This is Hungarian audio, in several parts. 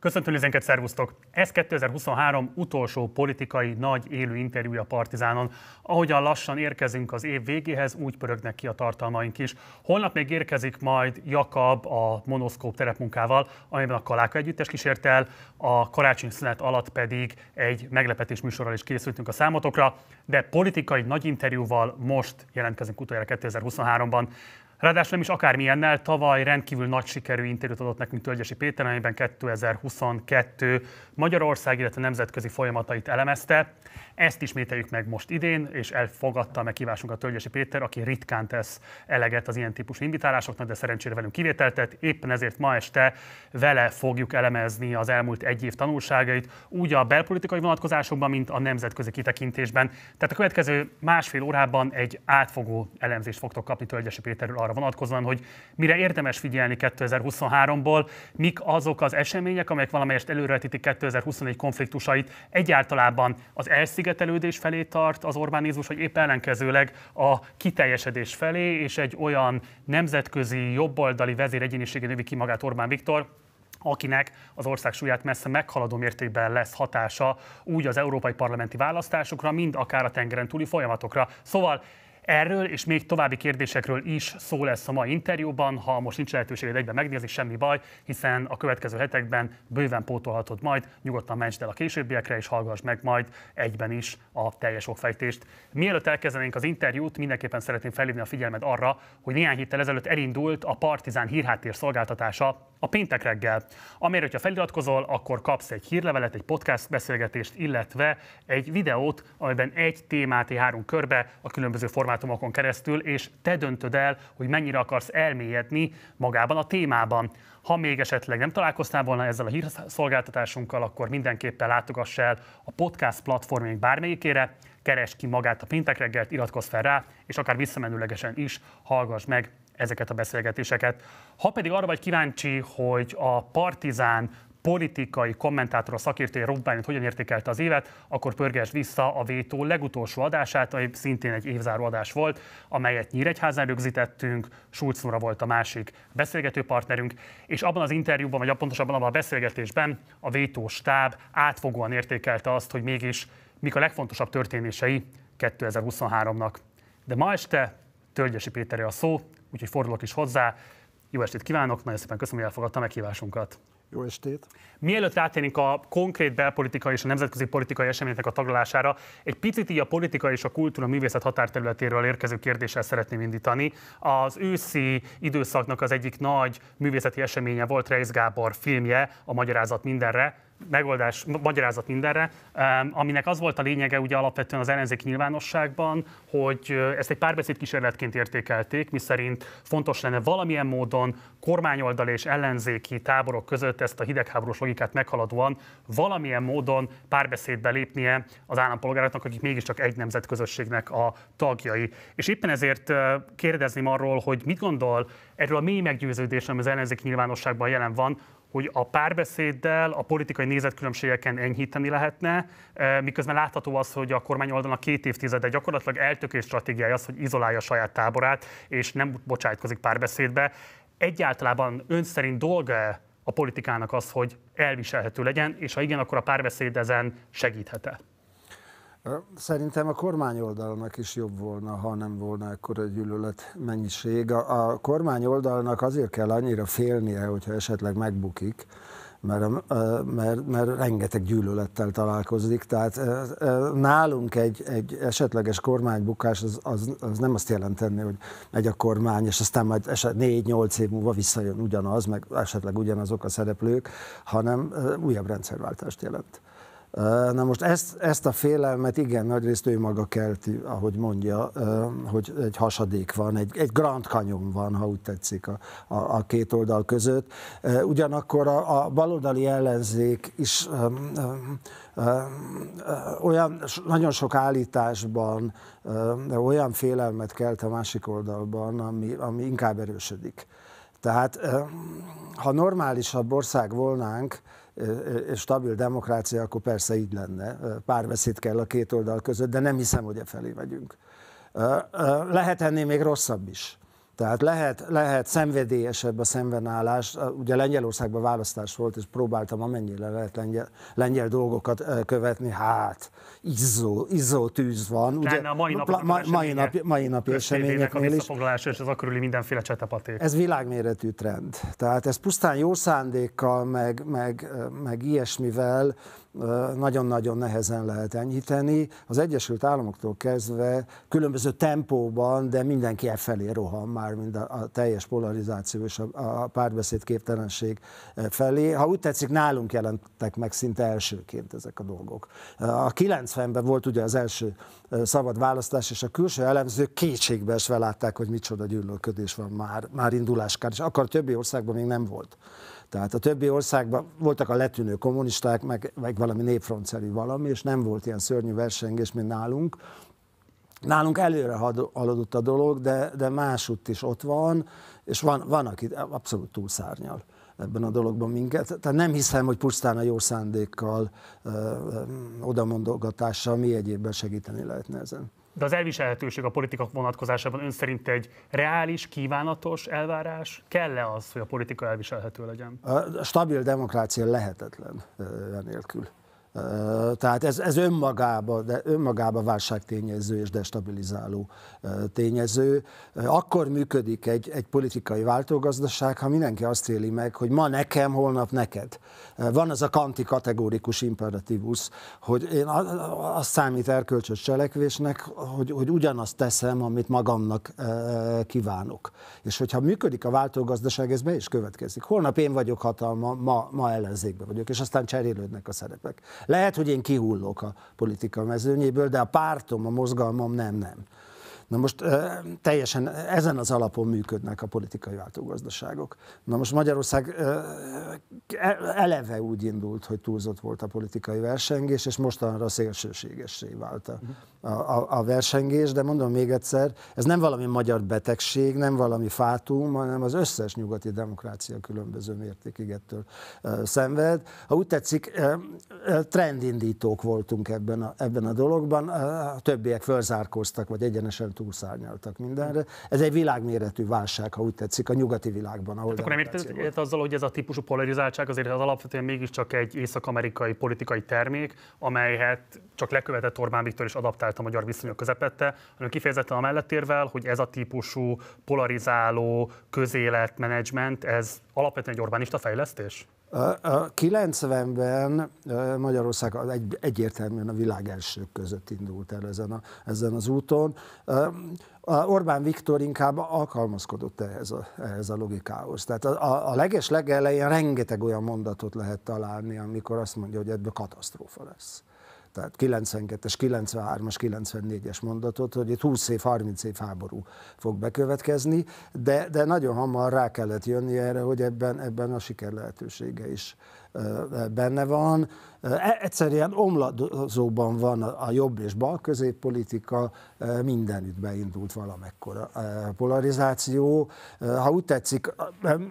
Köszöntöm nézőinket, szervusztok! Ez 2023 utolsó politikai nagy élő interjúja Partizánon. Ahogyan lassan érkezünk az év végéhez, úgy pörögnek ki a tartalmaink is. Holnap még érkezik majd Jakab a monoszkóp terepmunkával, amiben a Kaláka együttes kísért el, a karácsony szünet alatt pedig egy meglepetés műsorral is készültünk a számotokra, de politikai nagy interjúval most jelentkezünk utoljára 2023-ban. Ráadásul nem is akármilyennel, tavaly rendkívül nagy sikerű interjút adott nekünk Tölgyesi Péter, amelyben 2022 Magyarország, illetve nemzetközi folyamatait elemezte. Ezt ismételjük meg most idén, és elfogadta meg a Tölgyesi Péter, aki ritkán tesz eleget az ilyen típusú invitálásoknak, de szerencsére velünk kivételtet. Éppen ezért ma este vele fogjuk elemezni az elmúlt egy év tanulságait, úgy a belpolitikai vonatkozásokban, mint a nemzetközi kitekintésben. Tehát a következő másfél órában egy átfogó elemzést fogtok kapni Tölgyesi Péterről arra vonatkozóan, hogy mire érdemes figyelni 2023-ból, mik azok az események, amelyek valamelyest előretítik 2021 konfliktusait, egyáltalában az elszigetelődés felé tart az Orbánizmus, hogy épp ellenkezőleg a kiteljesedés felé, és egy olyan nemzetközi jobboldali vezéregyénisége növi ki magát Orbán Viktor, akinek az ország súlyát messze meghaladó mértékben lesz hatása úgy az európai parlamenti választásokra, mind akár a tengeren túli folyamatokra. Szóval Erről és még további kérdésekről is szó lesz a mai interjúban. Ha most nincs lehetőséged egyben megnézni, semmi baj, hiszen a következő hetekben bőven pótolhatod majd. Nyugodtan menj el a későbbiekre, és hallgass meg majd egyben is a teljes okfejtést. Mielőtt elkezdenénk az interjút, mindenképpen szeretném felhívni a figyelmet arra, hogy néhány héttel ezelőtt elindult a Partizán hírháttér szolgáltatása a péntek reggel, amire, hogyha feliratkozol, akkor kapsz egy hírlevelet, egy podcast beszélgetést, illetve egy videót, amiben egy témát járunk körbe a különböző formátumokon keresztül, és te döntöd el, hogy mennyire akarsz elmélyedni magában a témában. Ha még esetleg nem találkoztál volna ezzel a hírszolgáltatásunkkal, akkor mindenképpen látogass el a podcast platformjunk bármelyikére, keresd ki magát a péntek reggelt, iratkozz fel rá, és akár visszamenőlegesen is hallgass meg ezeket a beszélgetéseket. Ha pedig arra vagy kíváncsi, hogy a Partizán politikai kommentátor, a szakértője Rob Bálint hogyan értékelte az évet, akkor pörgesd vissza a Vétó legutolsó adását, ami szintén egy évzáró adás volt, amelyet Nyíregyházán rögzítettünk, Schulz volt a másik beszélgető partnerünk, és abban az interjúban, vagy pontosabban abban a beszélgetésben a Vétó stáb átfogóan értékelte azt, hogy mégis mik a legfontosabb történései 2023-nak. De ma este Tölgyesi Péterre a szó, úgyhogy fordulok is hozzá. Jó estét kívánok, nagyon szépen köszönöm, hogy elfogadta meghívásunkat. Jó estét! Mielőtt rátérnénk a konkrét belpolitikai és a nemzetközi politikai eseményeknek a taglalására, egy picit így a politika és a kultúra művészet határterületéről érkező kérdéssel szeretném indítani. Az őszi időszaknak az egyik nagy művészeti eseménye volt Reis Gábor filmje, a Magyarázat mindenre, megoldás, magyarázat mindenre, aminek az volt a lényege ugye alapvetően az ellenzéki nyilvánosságban, hogy ezt egy párbeszéd kísérletként értékelték, miszerint fontos lenne valamilyen módon kormányoldal és ellenzéki táborok között ezt a hidegháborús logikát meghaladóan valamilyen módon párbeszédbe lépnie az állampolgároknak, akik mégiscsak egy nemzetközösségnek a tagjai. És éppen ezért kérdezném arról, hogy mit gondol erről a mély meggyőződésről, ami az ellenzéki nyilvánosságban jelen van, hogy a párbeszéddel a politikai nézetkülönbségeken enyhíteni lehetne, eh, miközben látható az, hogy a kormány oldalnak két évtizede gyakorlatilag eltökélt stratégiája az, hogy izolálja a saját táborát, és nem bocsájtkozik párbeszédbe. Egyáltalában ön szerint dolga a politikának az, hogy elviselhető legyen, és ha igen, akkor a párbeszéd ezen segíthet-e? Szerintem a kormány oldalnak is jobb volna, ha nem volna ekkora gyűlölet mennyiség. A, a kormány oldalnak azért kell annyira félnie, hogyha esetleg megbukik, mert, mert, mert rengeteg gyűlölettel találkozik. Tehát nálunk egy, egy esetleges kormánybukás az, az, az nem azt jelenteni, hogy megy a kormány, és aztán majd négy-nyolc év múlva visszajön ugyanaz, meg esetleg ugyanazok a szereplők, hanem újabb rendszerváltást jelent. Na most ezt, ezt a félelmet igen, nagyrészt ő maga kelti, ahogy mondja, hogy egy hasadék van, egy, egy Grand Canyon van, ha úgy tetszik a, a, a két oldal között. Ugyanakkor a, a baloldali ellenzék is olyan nagyon sok állításban olyan félelmet kelt a másik oldalban, ami, ami inkább erősödik. Tehát ha normálisabb ország volnánk, stabil demokrácia, akkor persze így lenne. Párbeszéd kell a két oldal között, de nem hiszem, hogy e felé megyünk. Lehet ennél még rosszabb is. Tehát lehet, lehet szenvedélyesebb a szembenállás. Ugye Lengyelországban választás volt, és próbáltam amennyire lehet lengyel, lengyel dolgokat követni. Hát, izzó, izzó tűz van. Ugye, a mai nap, ma, mai mai napi eseményeknél is. A és az akkörüli mindenféle csetepaték. Ez világméretű trend. Tehát ez pusztán jó szándékkal, meg, meg, meg ilyesmivel nagyon-nagyon nehezen lehet enyhíteni. Az Egyesült Államoktól kezdve különböző tempóban, de mindenki e felé rohan már, mind a, a teljes polarizáció és a, a párbeszéd képtelenség felé. Ha úgy tetszik, nálunk jelentek meg szinte elsőként ezek a dolgok. A 90-ben volt ugye az első szabad választás, és a külső elemzők kétségbe esve látták, hogy micsoda gyűlölködés van már, már induláskár, és akkor a többi országban még nem volt. Tehát a többi országban voltak a letűnő kommunisták, meg, meg valami népfrontszerű valami, és nem volt ilyen szörnyű versengés, mint nálunk. Nálunk előre haladott a dolog, de, de másutt is ott van, és van, van aki abszolút túlszárnyal ebben a dologban minket. Tehát nem hiszem, hogy pusztán a jó szándékkal, ö, ö, odamondogatással mi egyébben segíteni lehetne ezen. De az elviselhetőség a politika vonatkozásában ön szerint egy reális, kívánatos elvárás? Kell-e az, hogy a politika elviselhető legyen? A stabil demokrácia lehetetlen nélkül. Tehát ez, ez önmagába, de önmagába válságtényező és destabilizáló tényező. Akkor működik egy, egy politikai váltógazdaság, ha mindenki azt éli meg, hogy ma nekem, holnap neked. Van az a kanti kategórikus imperatívus, hogy én azt számít erkölcsös cselekvésnek, hogy, hogy ugyanazt teszem, amit magamnak kívánok. És hogyha működik a váltógazdaság, ez be is következik. Holnap én vagyok hatalma, ma, ma ellenzékben vagyok, és aztán cserélődnek a szerepek. Lehet, hogy én kihullok a politika mezőnyéből, de a pártom, a mozgalmam nem, nem. Na most teljesen ezen az alapon működnek a politikai váltógazdaságok. Na most Magyarország e, eleve úgy indult, hogy túlzott volt a politikai versengés, és mostanra szélsőségessé vált a, a, a versengés, de mondom még egyszer, ez nem valami magyar betegség, nem valami fátum, hanem az összes nyugati demokrácia különböző mértékig ettől szenved. Ha úgy tetszik, trendindítók voltunk ebben a, ebben a dologban, a többiek fölzárkóztak, vagy egyenesen túlszárnyaltak mindenre. Ez egy világméretű válság, ha úgy tetszik, a nyugati világban. Ahol hát akkor nem érted azzal, hogy ez a típusú polarizáltság azért az alapvetően mégiscsak egy észak-amerikai politikai termék, amelyet csak lekövetett Orbán Viktor is adaptált a magyar viszonyok közepette, hanem kifejezetten a mellett hogy ez a típusú polarizáló közéletmenedzsment, ez alapvetően egy Orbánista fejlesztés? A 90-ben Magyarország egy, egyértelműen a világ elsők között indult el ezen, a, ezen az úton. Orbán Viktor inkább alkalmazkodott ehhez a, ehhez a logikához. Tehát a, a leges legelején rengeteg olyan mondatot lehet találni, amikor azt mondja, hogy ebből katasztrófa lesz tehát 92-es, 93-as, 94-es mondatot, hogy itt 20 év, 30 év háború fog bekövetkezni, de, de nagyon hamar rá kellett jönni erre, hogy ebben, ebben a siker lehetősége is benne van. E, egyszerűen omladozóban van a jobb és bal középpolitika, mindenütt beindult valamekkora polarizáció. Ha úgy tetszik,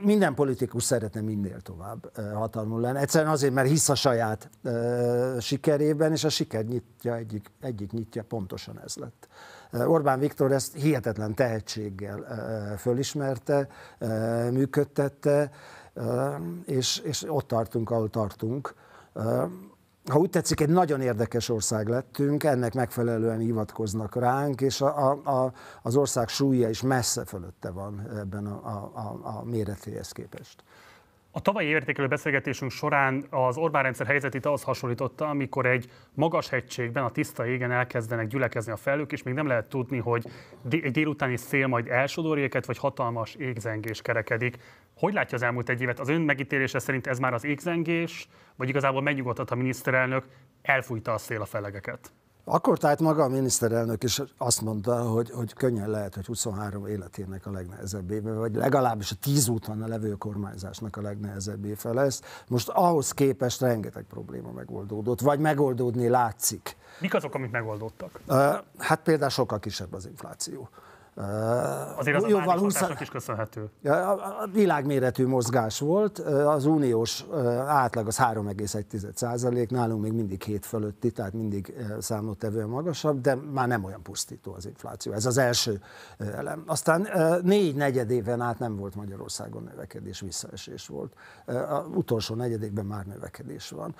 minden politikus szeretne minél tovább hatalmon lenni. Egyszerűen azért, mert hisz a saját sikerében, és a siker nyitja egyik, egyik nyitja pontosan ez lett. Orbán Viktor ezt hihetetlen tehetséggel fölismerte, működtette, és, és ott tartunk, ahol tartunk. Ha úgy tetszik, egy nagyon érdekes ország lettünk, ennek megfelelően hivatkoznak ránk, és a, a, az ország súlya is messze fölötte van ebben a, a, a méretéhez képest. A tavalyi értékelő beszélgetésünk során az Orbán rendszer helyzetét az hasonlította, amikor egy magas hegységben, a tiszta égen elkezdenek gyülekezni a felők, és még nem lehet tudni, hogy egy délutáni szél majd elsodorja őket, vagy hatalmas égzengés kerekedik. Hogy látja az elmúlt egy évet? Az ön megítélése szerint ez már az égzengés, vagy igazából megnyugodhat a miniszterelnök, elfújta a szél a felegeket? Akkor tehát maga a miniszterelnök is azt mondta, hogy, hogy könnyen lehet, hogy 23 életének a legnehezebb éve, vagy legalábbis a 10 úton levő kormányzásnak a legnehezebb éve lesz. Most ahhoz képest rengeteg probléma megoldódott, vagy megoldódni látszik. Mik azok, amik megoldottak? Hát például sokkal kisebb az infláció Az jóval a 20... is köszönhető. A világméretű mozgás volt, az uniós átlag az 3,1 százalék, nálunk még mindig 7 fölötti, tehát mindig számottevően magasabb, de már nem olyan pusztító az infláció. Ez az első elem. Aztán négy negyed éven át nem volt Magyarországon növekedés, visszaesés volt. A utolsó negyedékben már növekedés van.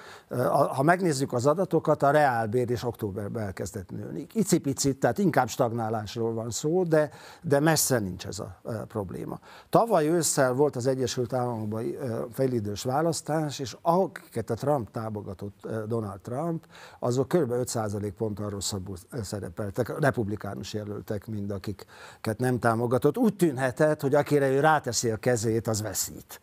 Ha megnézzük az adatokat, a reálbér is októberben elkezdett nőni. Icipicit, tehát inkább stagnálásról van szó, de, de messze nincs ez a, a probléma. Tavaly ősszel volt az Egyesült Államokban felidős választás, és akiket a Trump támogatott, Donald Trump, azok kb. 5% ponttal rosszabbul szerepeltek, republikánus jelöltek, mind akiket nem támogatott. Úgy tűnhetett, hogy akire ő ráteszi a kezét, az veszít.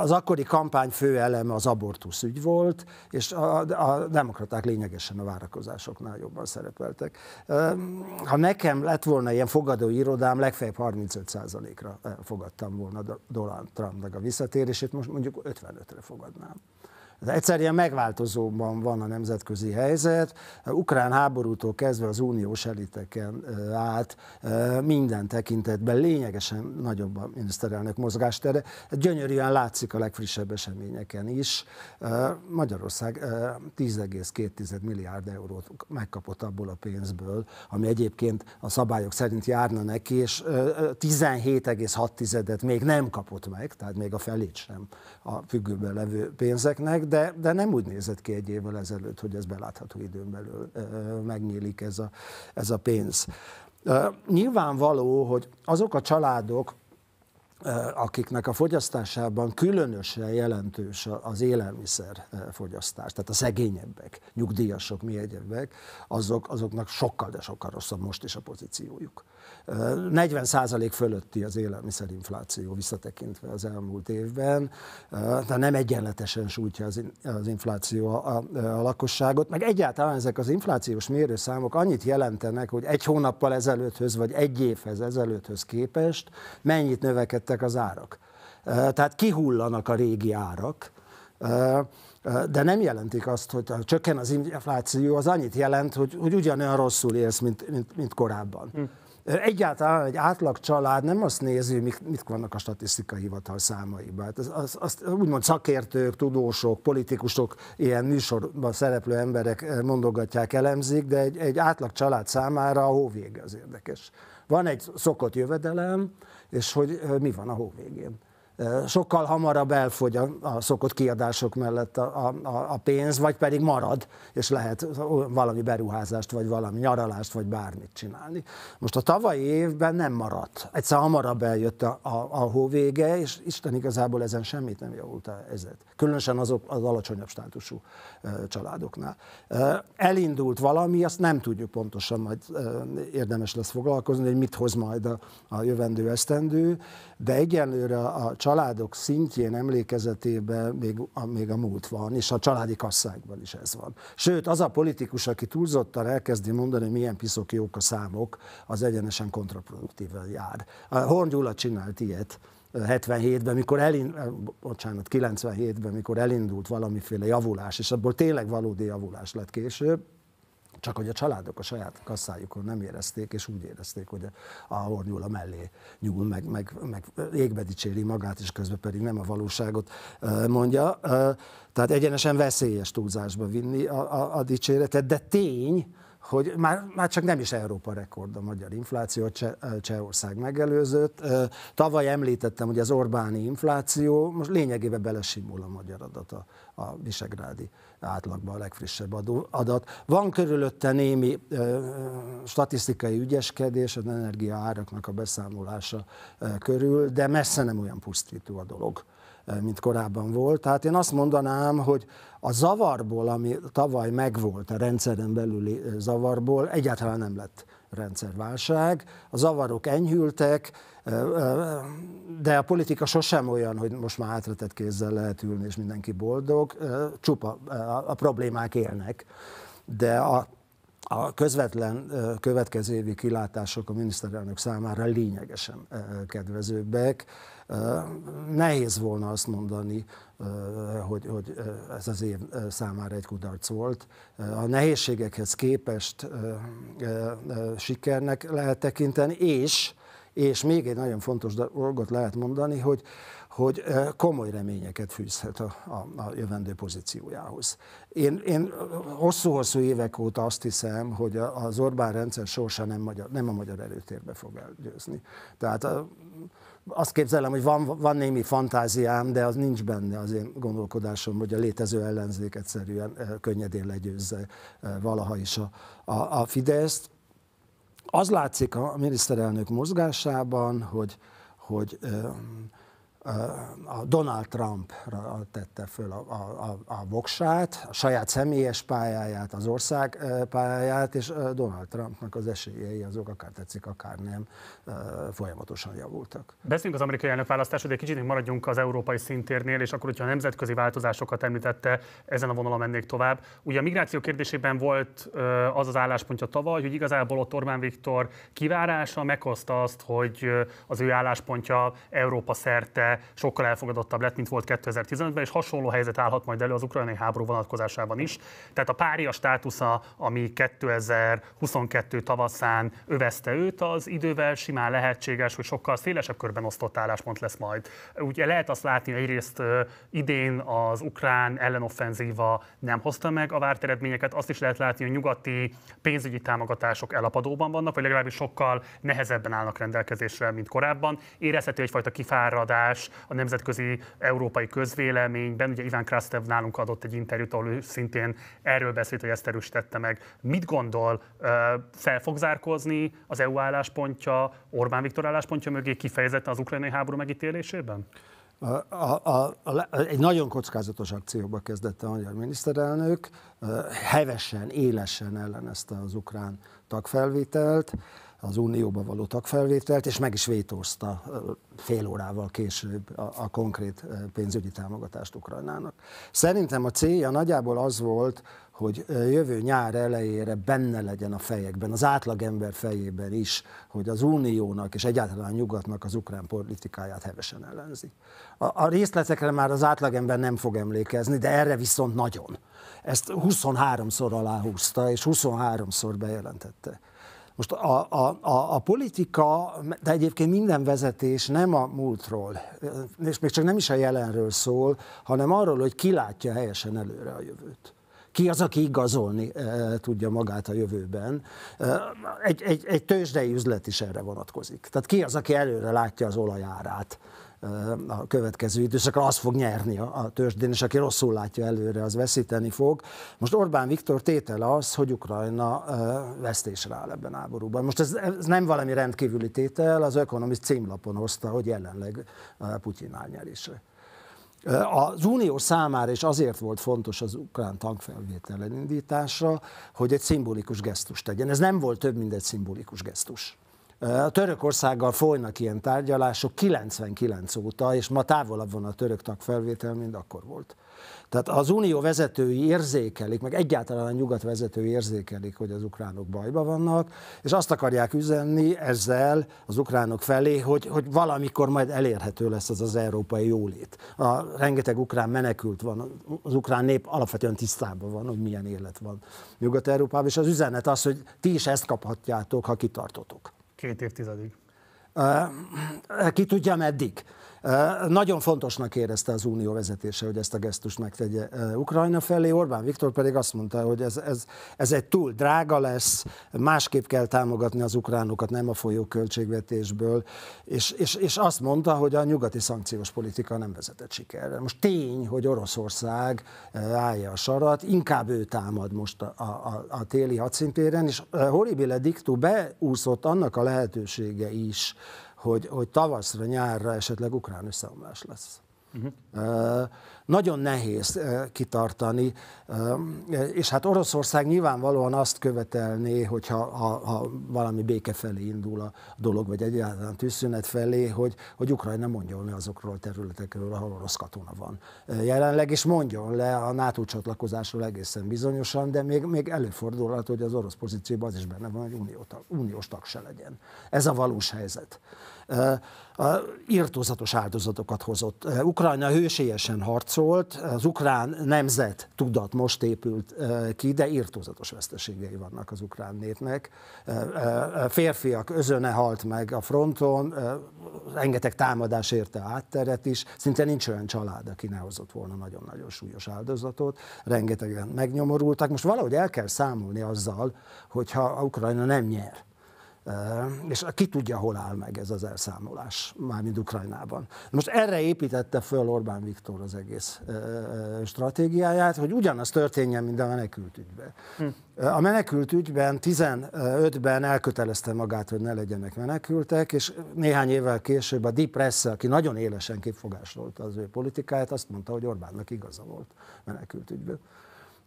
Az akkori kampány fő eleme az abortusz ügy volt, és a, a demokraták lényegesen a várakozásoknál jobban szerepeltek. Ha nekem lett volna ilyen fogadó irodám, legfeljebb 35%-ra fogadtam volna Donald Trumpnak a visszatérését, most mondjuk 55-re fogadnám. Egyszerűen megváltozóban van a nemzetközi helyzet. Ukrán háborútól kezdve az uniós eliteken át minden tekintetben lényegesen nagyobb a miniszterelnök mozgástere. Gyönyörűen látszik a legfrissebb eseményeken is. Magyarország 10,2 milliárd eurót megkapott abból a pénzből, ami egyébként a szabályok szerint járna neki, és 17,6-et még nem kapott meg, tehát még a felét sem a függőben levő pénzeknek, de, de nem úgy nézett ki egy évvel ezelőtt, hogy ez belátható időn belül megnyílik ez a, ez a pénz. Nyilvánvaló, hogy azok a családok, akiknek a fogyasztásában különösen jelentős az élelmiszer fogyasztás, tehát a szegényebbek, nyugdíjasok, mi egyebek, azok, azoknak sokkal, de sokkal rosszabb most is a pozíciójuk. 40 százalék fölötti az élelmiszerinfláció visszatekintve az elmúlt évben, de nem egyenletesen sújtja az, az infláció a, a, a lakosságot, meg egyáltalán ezek az inflációs mérőszámok annyit jelentenek, hogy egy hónappal ezelőtthöz, vagy egy évhez ezelőtthöz képest mennyit növekedtek az árak. Tehát kihullanak a régi árak, de nem jelentik azt, hogy csökken az infláció, az annyit jelent, hogy, hogy ugyanolyan rosszul élsz, mint, mint, mint korábban. Hm. Egyáltalán egy átlag család nem azt nézi, hogy mit vannak a statisztikai hivatal számaiban. Hát az, az, azt úgymond szakértők, tudósok, politikusok, ilyen műsorban szereplő emberek mondogatják, elemzik, de egy, egy átlag család számára a hóvége az érdekes. Van egy szokott jövedelem, és hogy mi van a hóvégén sokkal hamarabb elfogy a, a szokott kiadások mellett a, a, a pénz, vagy pedig marad, és lehet valami beruházást, vagy valami nyaralást, vagy bármit csinálni. Most a tavalyi évben nem maradt. Egyszer hamarabb eljött a, a, a hóvége, és Isten igazából ezen semmit nem javult a helyzet. Különösen azok az alacsonyabb státusú családoknál. Elindult valami, azt nem tudjuk pontosan, majd érdemes lesz foglalkozni, hogy mit hoz majd a, a jövendő esztendő, de egyenlőre a családok szintjén emlékezetében még a, még a múlt van, és a családi kasszákban is ez van. Sőt, az a politikus, aki túlzottan elkezdi mondani, hogy milyen piszok jók a számok, az egyenesen kontraproduktíven jár. Horn Gyula csinált ilyet, 77-ben, mikor elindult, bocsánat, 97-ben, mikor elindult valamiféle javulás, és abból tényleg valódi javulás lett később, csak hogy a családok a saját kasszájukon nem érezték, és úgy érezték, hogy a hornyúl a mellé nyúl, meg, meg, meg égbe dicséri magát, és közben pedig nem a valóságot mondja. Tehát egyenesen veszélyes túlzásba vinni a, a, a dicséretet, de tény, hogy már, már csak nem is Európa rekord a magyar infláció, Cseh, Csehország megelőzött. Tavaly említettem, hogy az Orbáni infláció most lényegében belesimul a magyar adat a, a Visegrádi átlagban a legfrissebb adat. Van körülötte némi ö, statisztikai ügyeskedés, az energia áraknak a beszámolása ö, körül, de messze nem olyan pusztító a dolog mint korábban volt. Tehát én azt mondanám, hogy a zavarból, ami tavaly megvolt, a rendszeren belüli zavarból, egyáltalán nem lett rendszerválság. A zavarok enyhültek, de a politika sosem olyan, hogy most már átretett kézzel lehet ülni, és mindenki boldog. Csupa a problémák élnek, de a a közvetlen következő évi kilátások a miniszterelnök számára lényegesen kedvezőbbek. Nehéz volna azt mondani, hogy, hogy ez az év számára egy kudarc volt. A nehézségekhez képest sikernek lehet tekinteni, és, és még egy nagyon fontos dolgot lehet mondani, hogy hogy komoly reményeket fűzhet a, a, a jövendő pozíciójához. Én, én hosszú-hosszú évek óta azt hiszem, hogy az Orbán rendszer sorsa nem, magyar, nem a magyar előtérbe fog elgyőzni. Tehát azt képzelem, hogy van, van némi fantáziám, de az nincs benne az én gondolkodásom, hogy a létező ellenzék egyszerűen könnyedén legyőzze valaha is a, a, a Fideszt. Az látszik a miniszterelnök mozgásában, hogy, hogy a Donald Trumpra tette föl a, a, a voksát, a saját személyes pályáját, az ország pályáját, és Donald Trumpnak az esélyei azok akár tetszik, akár nem, folyamatosan javultak. Beszéljünk az amerikai elnökválasztásról, de egy kicsit még az európai szintérnél, és akkor, hogyha a nemzetközi változásokat említette, ezen a vonalon mennék tovább. Ugye a migráció kérdésében volt az az álláspontja tavaly, hogy igazából ott Orbán Viktor kivárása meghozta azt, hogy az ő álláspontja Európa szerte sokkal elfogadottabb lett, mint volt 2015-ben, és hasonló helyzet állhat majd elő az ukrajnai háború vonatkozásában is. Tehát a pária státusza, ami 2022 tavaszán övezte őt, az idővel simán lehetséges, hogy sokkal szélesebb körben osztott álláspont lesz majd. Ugye lehet azt látni, hogy egyrészt idén az ukrán ellenoffenzíva nem hozta meg a várt eredményeket, azt is lehet látni, hogy nyugati pénzügyi támogatások elapadóban vannak, vagy legalábbis sokkal nehezebben állnak rendelkezésre, mint korábban. Érezhető egyfajta kifáradás, más a nemzetközi európai közvéleményben. Ugye Iván Krastev nálunk adott egy interjút, ahol ő szintén erről beszélt, hogy ezt erősítette meg. Mit gondol, fel fog zárkozni az EU álláspontja, Orbán Viktor álláspontja mögé kifejezetten az ukrajnai háború megítélésében? A, a, a, egy nagyon kockázatos akcióba kezdett a magyar miniszterelnök, hevesen, élesen ellenezte az ukrán tagfelvételt az Unióba való tagfelvételt, és meg is vétózta fél órával később a, a konkrét pénzügyi támogatást Ukrajnának. Szerintem a célja nagyjából az volt, hogy jövő nyár elejére benne legyen a fejekben, az átlagember fejében is, hogy az Uniónak és egyáltalán nyugatnak az ukrán politikáját hevesen ellenzi. A, a részletekre már az átlagember nem fog emlékezni, de erre viszont nagyon. Ezt 23-szor aláhúzta, és 23-szor bejelentette. Most a, a, a, a politika, de egyébként minden vezetés nem a múltról, és még csak nem is a jelenről szól, hanem arról, hogy ki látja helyesen előre a jövőt. Ki az, aki igazolni e, tudja magát a jövőben. E, egy, egy, egy tőzsdei üzlet is erre vonatkozik. Tehát ki az, aki előre látja az olajárát a következő időszakra, az fog nyerni a tőzsdén, és aki rosszul látja előre, az veszíteni fog. Most Orbán Viktor tétele az, hogy Ukrajna vesztésre áll ebben a háborúban. Most ez, ez nem valami rendkívüli tétel, az Economist címlapon hozta, hogy jelenleg Putyin áll nyerésre. Az Unió számára is azért volt fontos az ukrán tankfelvétel elindítása, hogy egy szimbolikus gesztust tegyen. Ez nem volt több, mint egy szimbolikus gesztus. A Törökországgal folynak ilyen tárgyalások 99 óta, és ma távolabb van a török tagfelvétel, mint akkor volt. Tehát az unió vezetői érzékelik, meg egyáltalán a nyugat vezetői érzékelik, hogy az ukránok bajba vannak, és azt akarják üzenni ezzel az ukránok felé, hogy, hogy valamikor majd elérhető lesz az az európai jólét. A rengeteg ukrán menekült van, az ukrán nép alapvetően tisztában van, hogy milyen élet van Nyugat-Európában, és az üzenet az, hogy ti is ezt kaphatjátok, ha kitartotok. Két évtizedig. Ki tudja meddig. Nagyon fontosnak érezte az unió vezetése, hogy ezt a gesztust megtegye Ukrajna felé. Orbán Viktor pedig azt mondta, hogy ez, ez, ez egy túl drága lesz, másképp kell támogatni az ukránokat, nem a folyó költségvetésből, és, és, és azt mondta, hogy a nyugati szankciós politika nem vezetett sikerre. Most tény, hogy Oroszország állja a sarat, inkább ő támad most a, a, a téli hadszintéren, és horribile dictu beúszott annak a lehetősége is, hogy, hogy tavaszra, nyárra esetleg ukrán összeomlás lesz. Nagyon nehéz kitartani, és hát Oroszország nyilvánvalóan azt követelné, hogyha ha, ha valami béke felé indul a dolog, vagy egyáltalán tűzszünet felé, hogy, hogy Ukrajna mondjon le azokról a területekről, ahol orosz katona van jelenleg, és mondjon le a NATO csatlakozásról egészen bizonyosan, de még, még előfordulhat, hogy az orosz pozícióban az is benne van, hogy unió, uniós tag se legyen. Ez a valós helyzet. Irtózatos áldozatokat hozott. Ukrajna hősiesen harcolt, az ukrán nemzet tudat most épült ki, de írtózatos veszteségei vannak az ukrán népnek. Férfiak özöne halt meg a fronton, rengeteg támadás érte átteret is, szinte nincs olyan család, aki ne hozott volna nagyon-nagyon súlyos áldozatot, rengetegen megnyomorultak. Most valahogy el kell számolni azzal, hogyha Ukrajna nem nyer és ki tudja, hol áll meg ez az elszámolás, mármint Ukrajnában. Most erre építette föl Orbán Viktor az egész stratégiáját, hogy ugyanaz történjen, mint a menekült ügyben. Hm. A menekült ügyben 15-ben elkötelezte magát, hogy ne legyenek menekültek, és néhány évvel később a Deep Press, aki nagyon élesen kifogásolta az ő politikáját, azt mondta, hogy Orbánnak igaza volt menekült ügyben.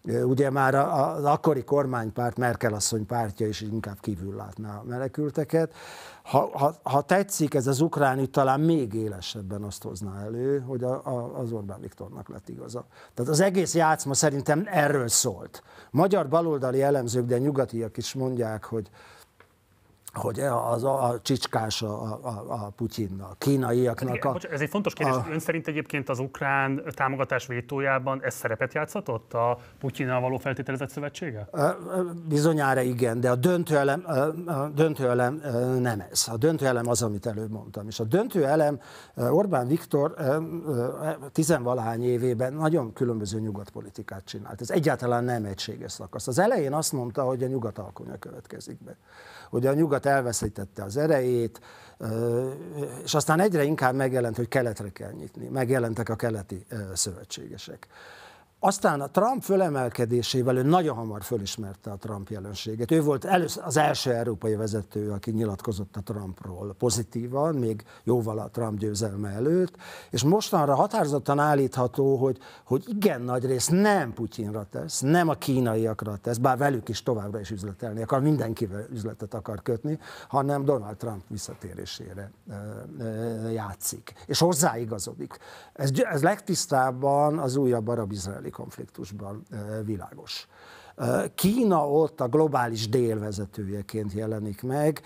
Ugye már az akkori kormánypárt, Merkel asszony pártja is inkább kívül látná a menekülteket. Ha, ha, ha tetszik, ez az ukrán ügy talán még élesebben azt hozná elő, hogy a, a, az Orbán Viktornak lett igaza. Tehát az egész játszma szerintem erről szólt. Magyar baloldali elemzők, de nyugatiak is mondják, hogy hogy az a, a csicskás a, a, a Putyin, a kínaiaknak. A, ez egy fontos kérdés. A, Ön szerint egyébként az ukrán támogatás vétójában ez szerepet játszatott a Putyinnal való feltételezett szövetsége? Bizonyára igen, de a döntőelem, a döntőelem nem ez. A döntőelem az, amit előbb mondtam. És a döntőelem Orbán Viktor tizenvalahány évében nagyon különböző nyugatpolitikát csinált. Ez egyáltalán nem egységes szakasz. Az elején azt mondta, hogy a nyugat alkonya következik be hogy a nyugat elveszítette az erejét, és aztán egyre inkább megjelent, hogy keletre kell nyitni. Megjelentek a keleti szövetségesek. Aztán a Trump fölemelkedésével ő nagyon hamar fölismerte a Trump jelenséget. Ő volt először az első európai vezető, aki nyilatkozott a Trumpról pozitívan, még jóval a Trump győzelme előtt, és mostanra határozottan állítható, hogy, hogy igen nagy rész nem Putyinra tesz, nem a kínaiakra tesz, bár velük is továbbra is üzletelni akar, mindenkivel üzletet akar kötni, hanem Donald Trump visszatérésére játszik, és hozzáigazodik. Ez, ez legtisztábban az újabb arab-izraeli konfliktusban világos. Kína ott a globális délvezetőjeként jelenik meg,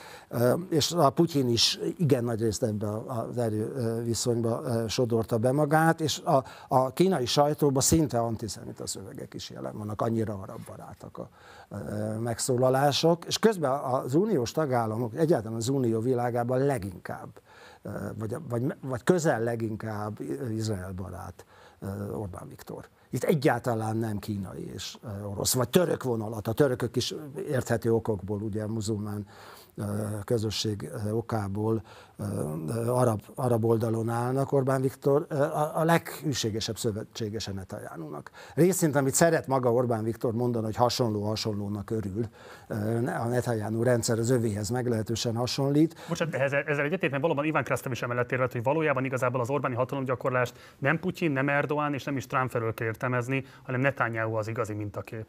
és a Putyin is igen nagy részt ebbe az erőviszonyba sodorta be magát, és a, a kínai sajtóban szinte antiszemita szövegek is jelen vannak, annyira arab barátak a megszólalások, és közben az uniós tagállamok, egyáltalán az unió világában leginkább, vagy, vagy, vagy közel leginkább Izrael barát Orbán Viktor. Itt egyáltalán nem kínai és orosz, vagy török vonalat. A törökök is érthető okokból, ugye muzulmán közösség okából arab, arab oldalon állnak, Orbán Viktor a, a leghűségesebb szövetségese Netanyahu-nak. Részint, amit szeret maga Orbán Viktor mondani, hogy hasonló-hasonlónak örül, a Netanyahu rendszer az övéhez meglehetősen hasonlít. Bocsánat, ezzel, ezzel egyetértve valóban Iván Krasztev is emellett érvelt, hogy valójában igazából az Orbáni hatalomgyakorlást nem Putyin, nem Erdoğan és nem is Trump felől kell értelmezni, hanem Netanyahu az igazi mintakép.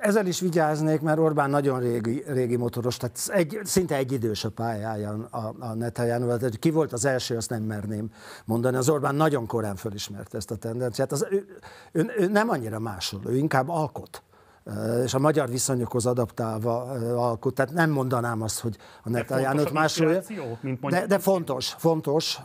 Ezzel is vigyáznék, mert Orbán nagyon régi, régi motoros, tehát egy, szinte egy idős a pályáján a, a Netanyahu, tehát ki volt az első, azt nem merném mondani. Az Orbán nagyon korán fölismerte ezt a tendenciát. Az, ő, ő, ő nem annyira másol, ő inkább alkot és a magyar viszonyokhoz adaptálva alkot. Tehát nem mondanám azt, hogy a Netanyahu másolja. De, de fontos, fontos.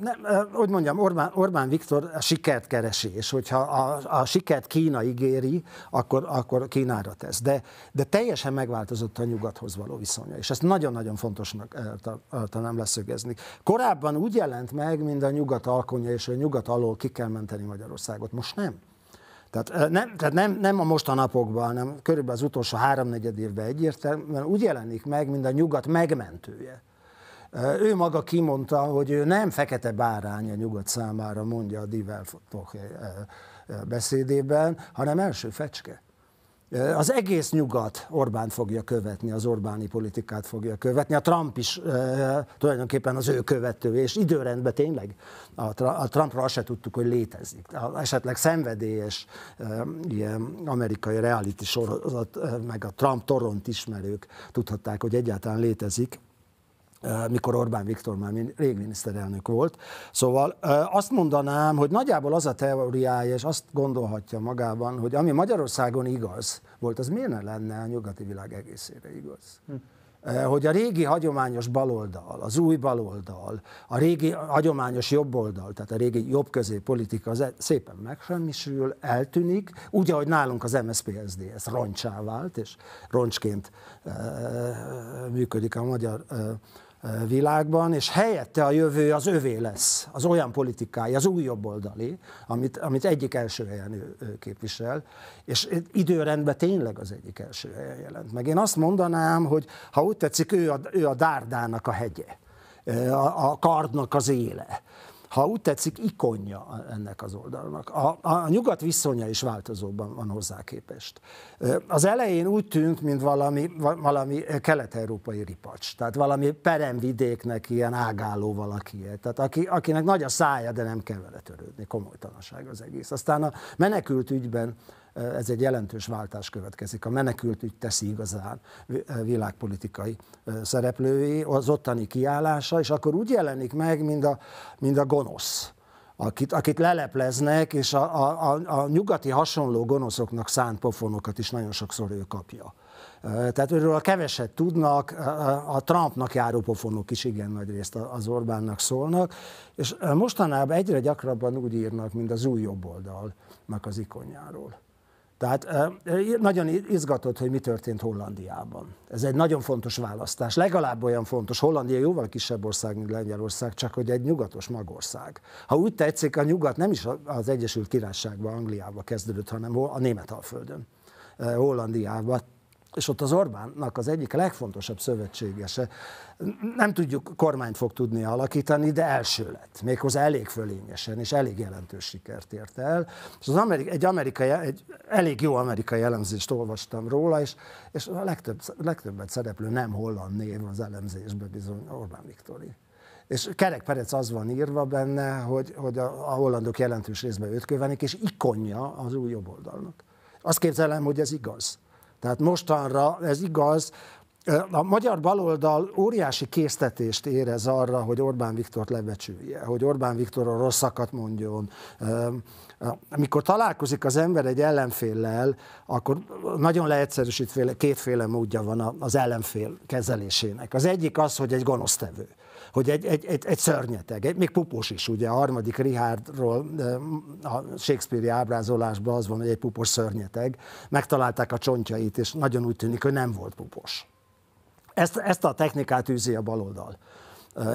Nem, hogy mondjam, Orbán, Orbán Viktor a sikert keresi, és hogyha a, a sikert Kína ígéri, akkor, akkor Kínára tesz. De, de teljesen megváltozott a nyugathoz való viszonya, és ezt nagyon-nagyon fontosnak talán leszögezni. Korábban úgy jelent meg, mint a nyugat alkonya, és a nyugat alól ki kell menteni Magyarországot. Most nem. Tehát, nem, tehát nem, nem a mostanapokban, hanem körülbelül az utolsó háromnegyed évben egyértelműen úgy jelenik meg, mint a nyugat megmentője. Ő maga kimondta, hogy ő nem fekete bárány a nyugat számára, mondja a Divel beszédében, hanem első fecske. Az egész nyugat Orbán fogja követni, az Orbáni politikát fogja követni. A Trump is e, tulajdonképpen az ő követő, és időrendben tényleg a, a Trumpra azt se tudtuk, hogy létezik. A, esetleg szenvedélyes e, ilyen amerikai reality sorozat, e, meg a Trump toront ismerők tudhatták, hogy egyáltalán létezik mikor Orbán Viktor már rég miniszterelnök volt. Szóval azt mondanám, hogy nagyjából az a teóriája, és azt gondolhatja magában, hogy ami Magyarországon igaz volt, az miért ne lenne a nyugati világ egészére igaz? Hm. hogy a régi hagyományos baloldal, az új baloldal, a régi hagyományos jobboldal, tehát a régi jobb-közé politika az e- szépen megsemmisül, eltűnik, úgy, ahogy nálunk az MSZP-SD, ez roncsá vált, és roncsként működik a magyar világban, és helyette a jövő az övé lesz, az olyan politikai, az új jobboldali, amit, amit egyik első helyen ő, ő képvisel, és időrendben tényleg az egyik első helyen jelent meg. Én azt mondanám, hogy ha úgy tetszik, ő a, ő a dárdának a hegye, a, a kardnak az éle ha úgy tetszik, ikonja ennek az oldalnak. A, a nyugat viszonya is változóban van hozzá képest. Az elején úgy tűnt, mint valami, valami kelet-európai ripacs, tehát valami peremvidéknek ilyen ágáló valaki. Tehát aki, akinek nagy a szája, de nem kell vele törődni, komolytalanság az egész. Aztán a menekült ügyben ez egy jelentős váltás következik. A menekült ügy teszi igazán világpolitikai szereplői, az ottani kiállása, és akkor úgy jelenik meg, mint a, mint a gonosz akit, akit lelepleznek, és a, a, a, nyugati hasonló gonoszoknak szánt pofonokat is nagyon sokszor ő kapja. Tehát őről a keveset tudnak, a Trumpnak járó pofonok is igen nagy részt az Orbánnak szólnak, és mostanában egyre gyakrabban úgy írnak, mint az új jobboldalnak az ikonjáról. Tehát nagyon izgatott, hogy mi történt Hollandiában. Ez egy nagyon fontos választás. Legalább olyan fontos. Hollandia jóval kisebb ország, mint Lengyelország, csak hogy egy nyugatos magország. Ha úgy tetszik, a nyugat nem is az Egyesült Királyságban, Angliában kezdődött, hanem a Németalföldön. Hollandiában és ott az Orbánnak az egyik legfontosabb szövetségese. Nem tudjuk, kormányt fog tudni alakítani, de első lett. Méghozzá elég fölényesen, és elég jelentős sikert ért el. És az Amerika, egy, amerikai, egy elég jó amerikai elemzést olvastam róla, és, és a legtöbb, legtöbbet szereplő nem holland név az elemzésben bizony Orbán Viktori. És Kerek Perec az van írva benne, hogy, hogy a, a hollandok jelentős részben őt követik, és ikonja az új jobboldalnak. Azt képzelem, hogy ez igaz. Tehát mostanra ez igaz, a magyar baloldal óriási késztetést érez arra, hogy Orbán Viktort lebecsülje, hogy Orbán Viktor a rosszakat mondjon. Amikor találkozik az ember egy ellenféllel, akkor nagyon leegyszerűsítve kétféle módja van az ellenfél kezelésének. Az egyik az, hogy egy gonosztevő hogy egy, egy, egy, egy szörnyeteg, még pupos is, ugye a harmadik Richardról a Shakespeare-i ábrázolásban az van, hogy egy pupos szörnyeteg, megtalálták a csontjait, és nagyon úgy tűnik, hogy nem volt pupos. Ezt, ezt a technikát űzi a baloldal.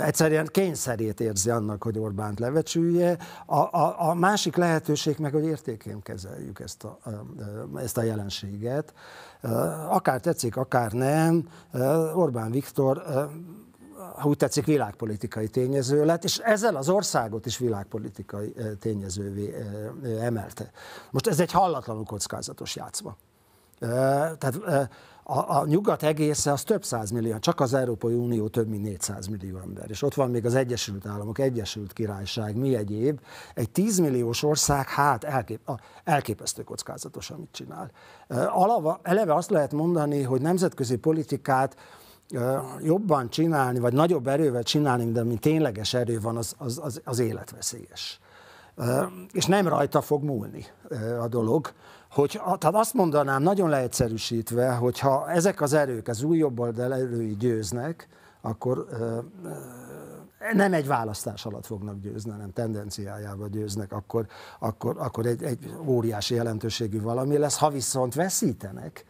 Egyszerűen kényszerét érzi annak, hogy Orbánt levecsülje. A, a, a másik lehetőség meg, hogy értékén kezeljük ezt a, ezt a jelenséget. Akár tetszik, akár nem, Orbán Viktor ha úgy tetszik, világpolitikai tényező lett, és ezzel az országot is világpolitikai tényezővé emelte. Most ez egy hallatlanul kockázatos játszma. Tehát a, a nyugat egésze az több száz millió, csak az Európai Unió több mint 400 millió ember. És ott van még az Egyesült Államok, Egyesült Királyság, mi egyéb. Egy 10 milliós ország, hát elkép, elképesztő kockázatos, amit csinál. Alava, eleve azt lehet mondani, hogy nemzetközi politikát jobban csinálni, vagy nagyobb erővel csinálni, de mint tényleges erő van, az, az, az, az életveszélyes. És nem rajta fog múlni a dolog. Hogy, tehát azt mondanám, nagyon leegyszerűsítve, hogyha ezek az erők, az új jobboldal erői győznek, akkor nem egy választás alatt fognak győzni, hanem tendenciájával győznek, akkor, akkor, akkor egy, egy óriási jelentőségű valami lesz. Ha viszont veszítenek,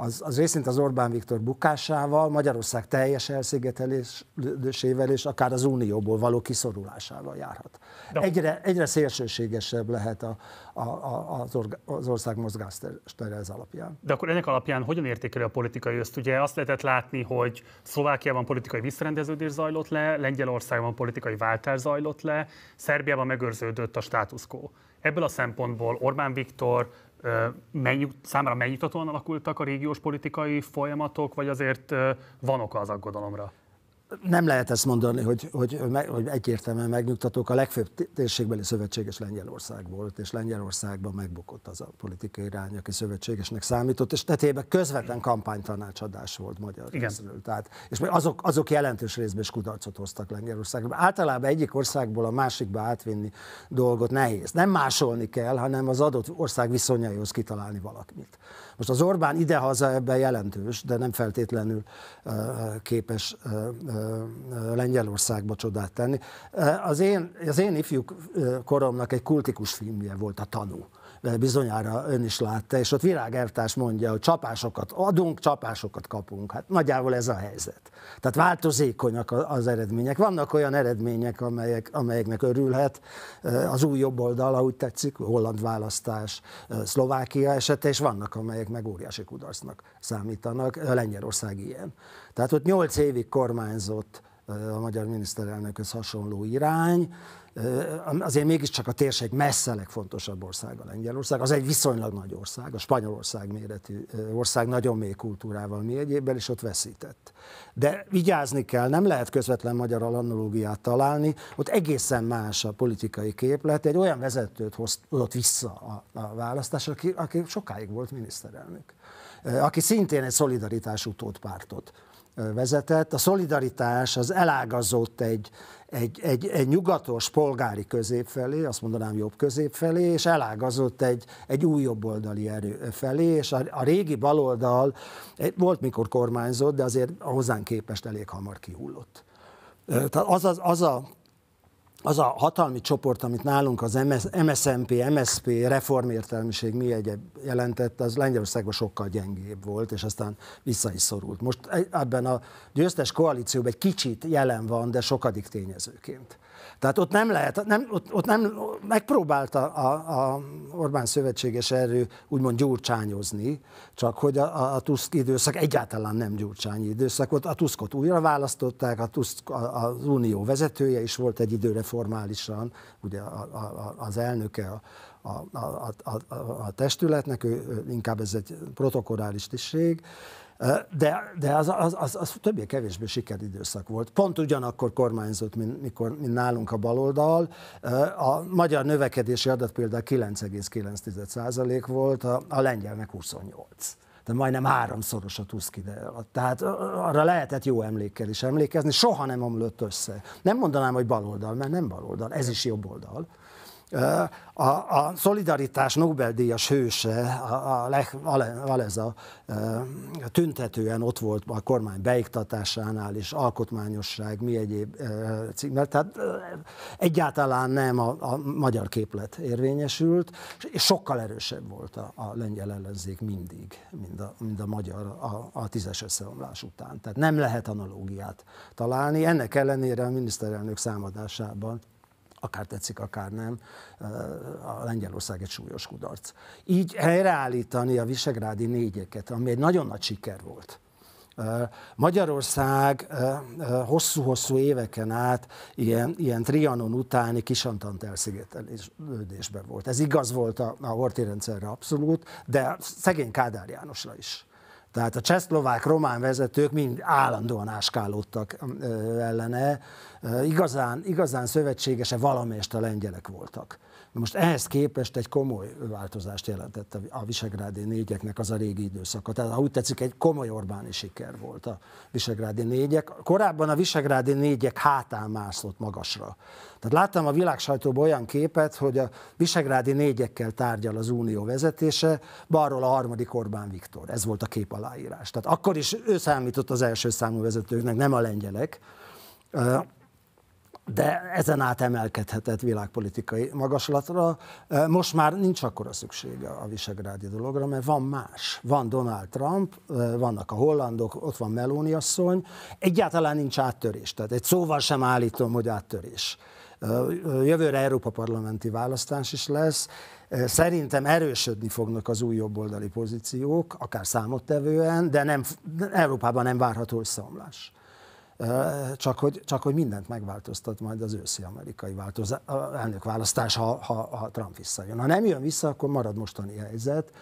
az, az részint az Orbán Viktor bukásával, Magyarország teljes elszigetelésével és akár az unióból való kiszorulásával járhat. Egyre, egyre szélsőségesebb lehet a, a, a, az, orga, az ország mozgástere ez alapján. De akkor ennek alapján hogyan értékeli a politikai öszt? Ugye azt lehetett látni, hogy Szlovákiában politikai visszarendeződés zajlott le, Lengyelországban politikai váltás zajlott le, Szerbiában megőrződött a status quo. Ebből a szempontból Orbán Viktor mennyi, számára megnyugtatóan alakultak a régiós politikai folyamatok, vagy azért van oka az aggodalomra? Nem lehet ezt mondani, hogy, hogy, hogy egyértelműen megnyugtatók. A legfőbb térségbeli szövetséges Lengyelország volt, és Lengyelországban megbukott az a politikai irány, aki szövetségesnek számított, és tetében közvetlen kampánytanácsadás volt magyar Igen. részről. Tehát, és azok, azok jelentős részben is kudarcot hoztak Lengyelországban. Általában egyik országból a másikba átvinni dolgot nehéz. Nem másolni kell, hanem az adott ország viszonyaihoz kitalálni valamit. Most az Orbán idehaza ebben jelentős, de nem feltétlenül képes Lengyelországba csodát tenni. Az én, az én ifjú koromnak egy kultikus filmje volt a Tanú bizonyára ön is látta, és ott Virágertás mondja, hogy csapásokat adunk, csapásokat kapunk. Hát nagyjából ez a helyzet. Tehát változékonyak az eredmények. Vannak olyan eredmények, amelyek, amelyeknek örülhet az új jobb oldal, ahogy tetszik, holland választás, Szlovákia esete, és vannak, amelyek meg óriási kudarcnak számítanak. Lengyelország ilyen. Tehát ott nyolc évig kormányzott a magyar miniszterelnökhöz hasonló irány, azért mégiscsak a térség messze legfontosabb ország a Lengyelország. Az egy viszonylag nagy ország, a Spanyolország méretű ország, nagyon mély kultúrával mi egyébben, és ott veszített. De vigyázni kell, nem lehet közvetlen magyar analógiát találni, ott egészen más a politikai képlet, egy olyan vezetőt hozott vissza a, a választás, aki, aki sokáig volt miniszterelnök, aki szintén egy szolidaritás utódpártot vezetett. A szolidaritás az elágazott egy, egy, egy, egy nyugatos polgári közép felé, azt mondanám jobb közép felé, és elágazott egy, egy új jobboldali erő felé, és a, a régi baloldal volt, mikor kormányzott, de azért hozzánk képest elég hamar kihullott. Tehát az, az, az a az a hatalmi csoport, amit nálunk az MS, MSZMP, MSP, reformértelmiség mi egyéb jelentett, az Lengyelországban sokkal gyengébb volt, és aztán vissza is szorult. Most ebben a győztes koalícióban egy kicsit jelen van, de sokadik tényezőként. Tehát ott nem lehet, nem, ott, ott nem, megpróbálta a, a Orbán szövetséges erő úgymond gyurcsányozni, csak hogy a, a Tusk időszak egyáltalán nem gyurcsányi időszak volt. A Tuskot újra választották, a Tusk a, az unió vezetője is volt egy időre formálisan, ugye a, a, az elnöke a, a, a, a, a testületnek, ő, inkább ez egy protokollális tisztség, de, de az, az, az, az többé-kevésbé sikeridőszak volt. Pont ugyanakkor kormányzott, mint, mikor, mint nálunk a baloldal. A magyar növekedési adat például 9,9% volt, a, a lengyelnek 28 de majdnem háromszoros a Tusk ide. Tehát arra lehetett jó emlékkel is emlékezni, soha nem omlott össze. Nem mondanám, hogy baloldal, mert nem baloldal, ez is jobb oldal. A, a szolidaritás Nobel-díjas hőse, a, a Lech Valeza tüntetően ott volt a kormány beiktatásánál is, alkotmányosság, mi egyéb címmel, tehát egyáltalán nem a, a magyar képlet érvényesült, és sokkal erősebb volt a, a lengyel ellenzék mindig, mint a, mint a magyar a, a tízes összeomlás után. Tehát nem lehet analógiát találni, ennek ellenére a miniszterelnök számadásában akár tetszik, akár nem, a Lengyelország egy súlyos kudarc. Így helyreállítani a visegrádi négyeket, ami egy nagyon nagy siker volt. Magyarország hosszú-hosszú éveken át ilyen, ilyen Trianon utáni kisantant elszigetelődésben volt. Ez igaz volt a, a Horti rendszerre abszolút, de szegény Kádár Jánosra is. Tehát a csehszlovák román vezetők mind állandóan áskálódtak ellene, igazán, igazán szövetségese valamelyest a lengyelek voltak. Most ehhez képest egy komoly változást jelentett a Visegrádi négyeknek az a régi időszaka. Tehát, ha úgy tetszik, egy komoly Orbáni siker volt a Visegrádi négyek. Korábban a Visegrádi négyek hátán mászott magasra. Tehát láttam a világsajtóban olyan képet, hogy a Visegrádi négyekkel tárgyal az unió vezetése, balról a harmadik Orbán Viktor. Ez volt a kép aláírás. Tehát akkor is ő számított az első számú vezetőknek, nem a lengyelek de ezen át emelkedhetett világpolitikai magaslatra. Most már nincs akkora szüksége a visegrádi dologra, mert van más. Van Donald Trump, vannak a hollandok, ott van Meloni asszony, egyáltalán nincs áttörés. Tehát egy szóval sem állítom, hogy áttörés. Jövőre Európa parlamenti választás is lesz. Szerintem erősödni fognak az új jobboldali pozíciók, akár számottevően, de nem, Európában nem várható összeomlás. Csak hogy, csak hogy mindent megváltoztat majd az őszi amerikai változás, elnökválasztás, ha, ha, ha Trump visszajön. Ha nem jön vissza, akkor marad mostani helyzet,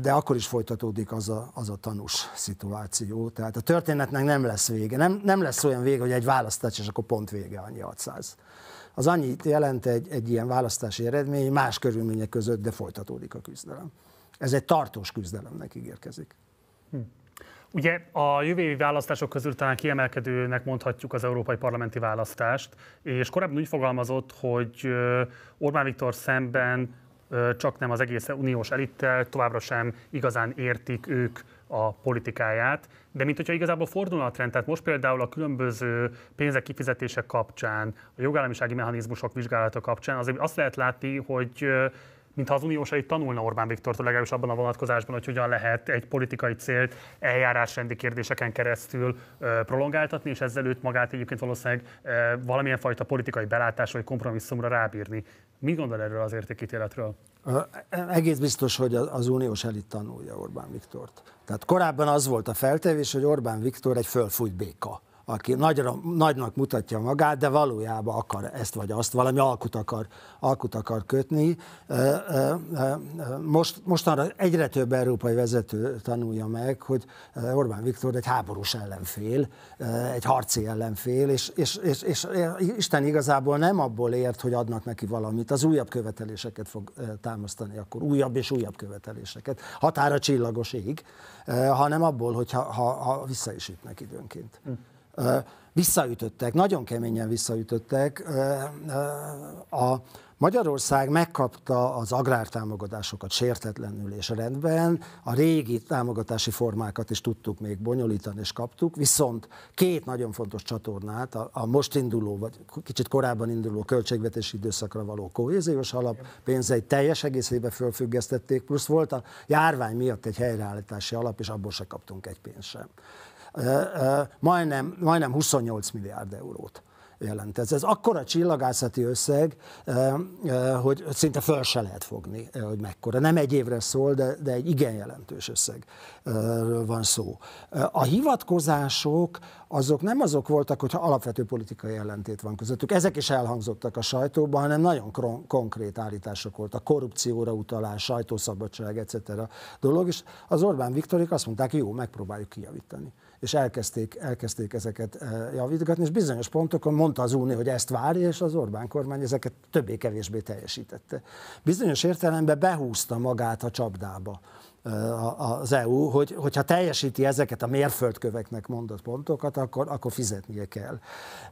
de akkor is folytatódik az a, az a tanús szituáció. Tehát a történetnek nem lesz vége. Nem, nem lesz olyan vége, hogy egy választás, és akkor pont vége annyi 600. Az annyit jelent egy, egy ilyen választási eredmény, más körülmények között, de folytatódik a küzdelem. Ez egy tartós küzdelemnek ígérkezik. Hm. Ugye a jövő évi választások közül talán kiemelkedőnek mondhatjuk az európai parlamenti választást, és korábban úgy fogalmazott, hogy Orbán Viktor szemben csak nem az egész uniós elittel, továbbra sem igazán értik ők a politikáját, de mint hogyha igazából fordulna a trend, tehát most például a különböző pénzek kifizetések kapcsán, a jogállamisági mechanizmusok vizsgálata kapcsán azért azt lehet látni, hogy mintha az uniós tanulna Orbán Viktortól legalábbis abban a vonatkozásban, hogy hogyan lehet egy politikai célt eljárásrendi kérdéseken keresztül ö, prolongáltatni, és ezzel őt magát egyébként valószínűleg ö, valamilyen fajta politikai belátás vagy kompromisszumra rábírni. Mi gondol erről az értékítéletről? Egész biztos, hogy az uniós elit tanulja Orbán Viktort. Tehát korábban az volt a feltevés, hogy Orbán Viktor egy fölfújt béka aki nagyra, nagynak mutatja magát, de valójában akar ezt vagy azt, valami alkut akar, alkut akar kötni. Most, mostanra egyre több európai vezető tanulja meg, hogy Orbán Viktor egy háborús ellenfél, egy harci ellenfél, és, és, és, és Isten igazából nem abból ért, hogy adnak neki valamit, az újabb követeléseket fog támasztani, akkor újabb és újabb követeléseket, határa csillagos ég, hanem abból, hogy ha, ha, ha vissza is ütnek időnként. Hm visszaütöttek, nagyon keményen visszaütöttek. A Magyarország megkapta az agrártámogatásokat sértetlenül és rendben, a régi támogatási formákat is tudtuk még bonyolítani és kaptuk, viszont két nagyon fontos csatornát, a, most induló, vagy kicsit korábban induló költségvetési időszakra való kohéziós alap pénzeit teljes egészében fölfüggesztették, plusz volt a járvány miatt egy helyreállítási alap, és abból se kaptunk egy pénzt sem majdnem, majdnem 28 milliárd eurót jelent. Ez, ez akkora csillagászati összeg, hogy szinte föl se lehet fogni, hogy mekkora. Nem egy évre szól, de, de egy igen jelentős összeg van szó. A hivatkozások azok nem azok voltak, hogyha alapvető politikai ellentét van közöttük. Ezek is elhangzottak a sajtóban, hanem nagyon konkrét állítások voltak. Korrupcióra utalás, sajtószabadság, etc. dolog, és az Orbán Viktorik azt mondták, jó, megpróbáljuk kijavítani és elkezdték, elkezdték ezeket eh, javítgatni, és bizonyos pontokon mondta az Unió, hogy ezt várja, és az Orbán kormány ezeket többé-kevésbé teljesítette. Bizonyos értelemben behúzta magát a csapdába az EU, hogy, hogyha teljesíti ezeket a mérföldköveknek mondott pontokat, akkor, akkor fizetnie kell.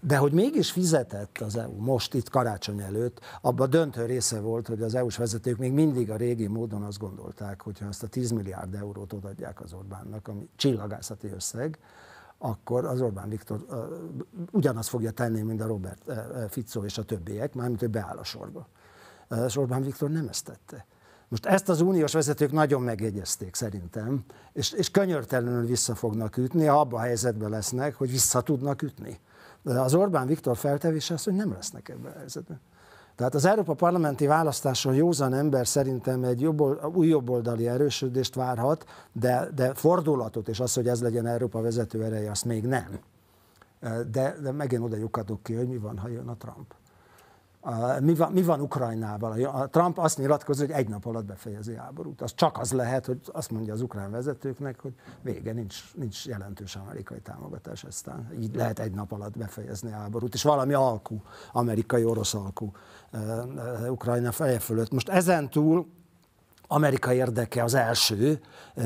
De hogy mégis fizetett az EU most itt karácsony előtt, abban döntő része volt, hogy az EU-s vezetők még mindig a régi módon azt gondolták, hogy ha ezt a 10 milliárd eurót odaadják az Orbánnak, ami csillagászati összeg, akkor az Orbán Viktor uh, ugyanazt fogja tenni, mint a Robert uh, Fico és a többiek, mármint hogy beáll a sorba. Uh, és Orbán Viktor nem ezt tette. Most ezt az uniós vezetők nagyon megjegyezték szerintem, és, és könyörtelenül vissza fognak ütni, ha abban a helyzetben lesznek, hogy vissza tudnak ütni. De az Orbán Viktor feltevése az, hogy nem lesznek ebben a helyzetben. Tehát az Európa parlamenti választáson józan ember szerintem egy jobb, új jobboldali erősödést várhat, de, de fordulatot, és az, hogy ez legyen Európa vezető ereje, azt még nem. De, de megint oda lyukadok ki, hogy mi van, ha jön a Trump mi van, mi van Ukrajnával? A Trump azt nyilatkozza, hogy egy nap alatt befejezi a háborút. Az csak az lehet, hogy azt mondja az ukrán vezetőknek, hogy vége, nincs, nincs jelentős amerikai támogatás eztán. Így lehet egy nap alatt befejezni a háborút, és valami alkú, amerikai-orosz alkú Ukrajna feje fölött. Most ezen túl Amerika érdeke az első,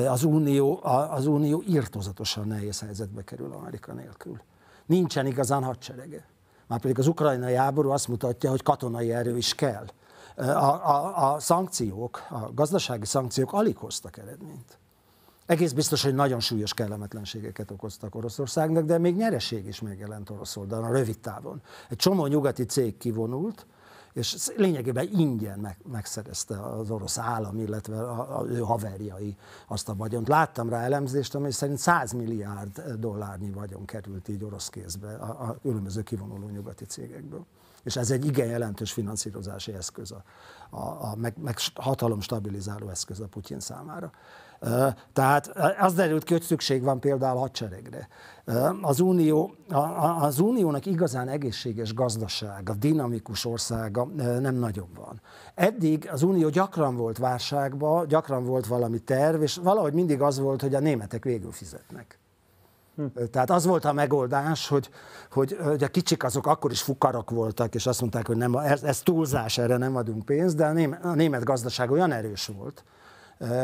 az Unió, az Unió írtozatosan nehéz helyzetbe kerül Amerika nélkül. Nincsen igazán hadserege. Már pedig az ukrajnai háború azt mutatja, hogy katonai erő is kell. A, a, a szankciók, a gazdasági szankciók alig hoztak eredményt. Egész biztos, hogy nagyon súlyos kellemetlenségeket okoztak Oroszországnak, de még nyereség is megjelent orosz oldalon, rövid távon. Egy csomó nyugati cég kivonult, és lényegében ingyen meg, megszerezte az orosz állam, illetve a, a, ő haverjai azt a vagyont. Láttam rá elemzést, amely szerint 100 milliárd dollárnyi vagyon került így orosz kézbe a, a különböző kivonuló nyugati cégekből. És ez egy igen jelentős finanszírozási eszköz, a, a, a meg, meg hatalom stabilizáló eszköz a Putyin számára. Tehát az derült ki, hogy szükség van például hadseregre. Az, unió, az uniónak igazán egészséges gazdasága, dinamikus országa nem nagyon van. Eddig az unió gyakran volt válságban, gyakran volt valami terv, és valahogy mindig az volt, hogy a németek végül fizetnek. Hm. Tehát az volt a megoldás, hogy, hogy, hogy a kicsik azok akkor is fukarok voltak, és azt mondták, hogy nem, ez, ez túlzás, erre nem adunk pénzt, de a német, a német gazdaság olyan erős volt,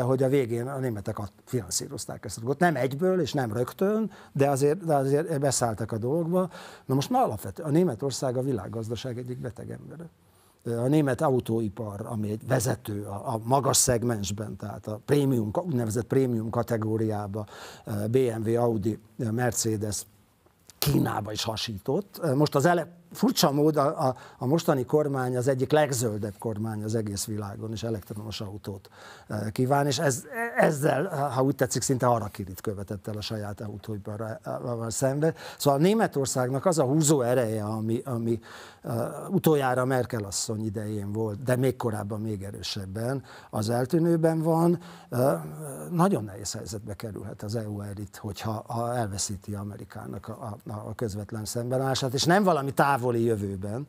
hogy a végén a németek finanszírozták ezt a dolgot. Nem egyből és nem rögtön, de azért, de azért beszálltak a dolgokba. Na most már alapvető, a Németország a világgazdaság egyik beteg embere. Eh, a német autóipar, ami egy vezető a, a magas szegmensben, tehát a prémium, úgynevezett prémium kategóriába, eh, BMW, Audi, Mercedes, Kínába is hasított. Most az ele, furcsa mód a, a, a mostani kormány az egyik legzöldebb kormány az egész világon, és elektromos autót e, kíván, és ez, ezzel, ha úgy tetszik, szinte kirit követett el a saját autóiparral szembe. Szóval a Németországnak az a húzó ereje, ami, ami uh, utoljára Merkel asszony idején volt, de még korábban még erősebben, az eltűnőben van. Uh, nagyon nehéz helyzetbe kerülhet az EU erit, hogyha ha elveszíti Amerikának a, a, a közvetlen szembenállását, és nem valami távol távoli jövőben,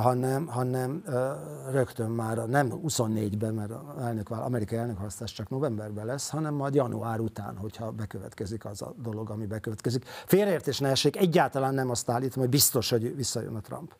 hanem, hanem rögtön már nem 24-ben, mert az elnök, amerikai elnökválasztás csak novemberben lesz, hanem majd január után, hogyha bekövetkezik az a dolog, ami bekövetkezik. Félreértés ne essék, egyáltalán nem azt állítom, hogy biztos, hogy visszajön a Trump.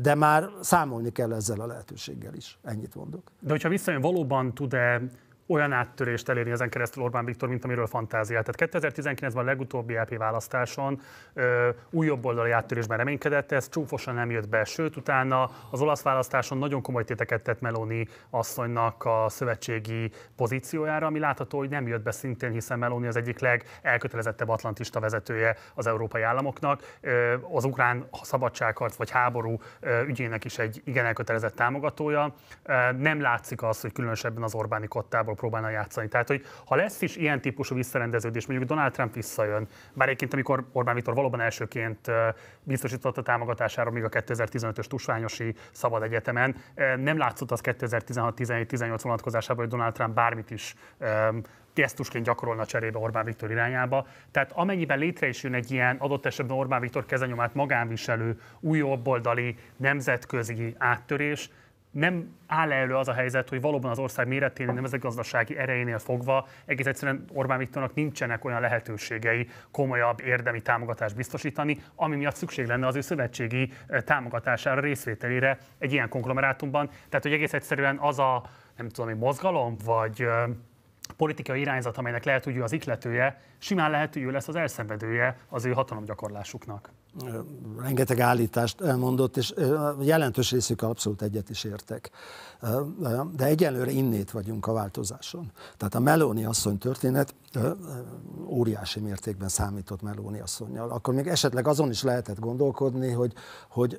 De már számolni kell ezzel a lehetőséggel is. Ennyit mondok. De hogyha visszajön, valóban tud-e olyan áttörést elérni ezen keresztül Orbán Viktor, mint amiről fantáziált. Tehát 2019-ben a legutóbbi LP választáson ö, új jobboldali áttörésben reménykedett, ez csúfosan nem jött be, sőt utána az olasz választáson nagyon komoly téteket tett Meloni asszonynak a szövetségi pozíciójára, ami látható, hogy nem jött be szintén, hiszen Meloni az egyik legelkötelezettebb atlantista vezetője az európai államoknak. Ö, az ukrán szabadságharc vagy háború ügyének is egy igen elkötelezett támogatója. Nem látszik az, hogy különösebben az Orbáni kottából próbálna játszani. Tehát, hogy ha lesz is ilyen típusú visszarendeződés, mondjuk Donald Trump visszajön, bár egyébként amikor Orbán Viktor valóban elsőként biztosította támogatására még a 2015-ös Tusványosi Szabad Egyetemen, nem látszott az 2016-17-18 vonatkozásában, hogy Donald Trump bármit is gesztusként gyakorolna cserébe Orbán Viktor irányába. Tehát amennyiben létre is jön egy ilyen adott esetben Orbán Viktor kezenyomát magánviselő, új jobboldali, nemzetközi áttörés, nem áll elő az a helyzet, hogy valóban az ország méreténél, nemzetgazdasági erejénél fogva egész egyszerűen Orbán Viktornak nincsenek olyan lehetőségei komolyabb érdemi támogatást biztosítani, ami miatt szükség lenne az ő szövetségi támogatására, részvételére egy ilyen konglomerátumban. Tehát, hogy egész egyszerűen az a, nem tudom, mozgalom, vagy politikai irányzat, amelynek lehet, hogy ő az ikletője, simán lehet, hogy ő lesz az elszenvedője az ő hatalomgyakorlásuknak rengeteg állítást elmondott, és jelentős részük abszolút egyet is értek. De egyelőre innét vagyunk a változáson. Tehát a Meloni asszony történet óriási mértékben számított Meloni asszonynal. Akkor még esetleg azon is lehetett gondolkodni, hogy, hogy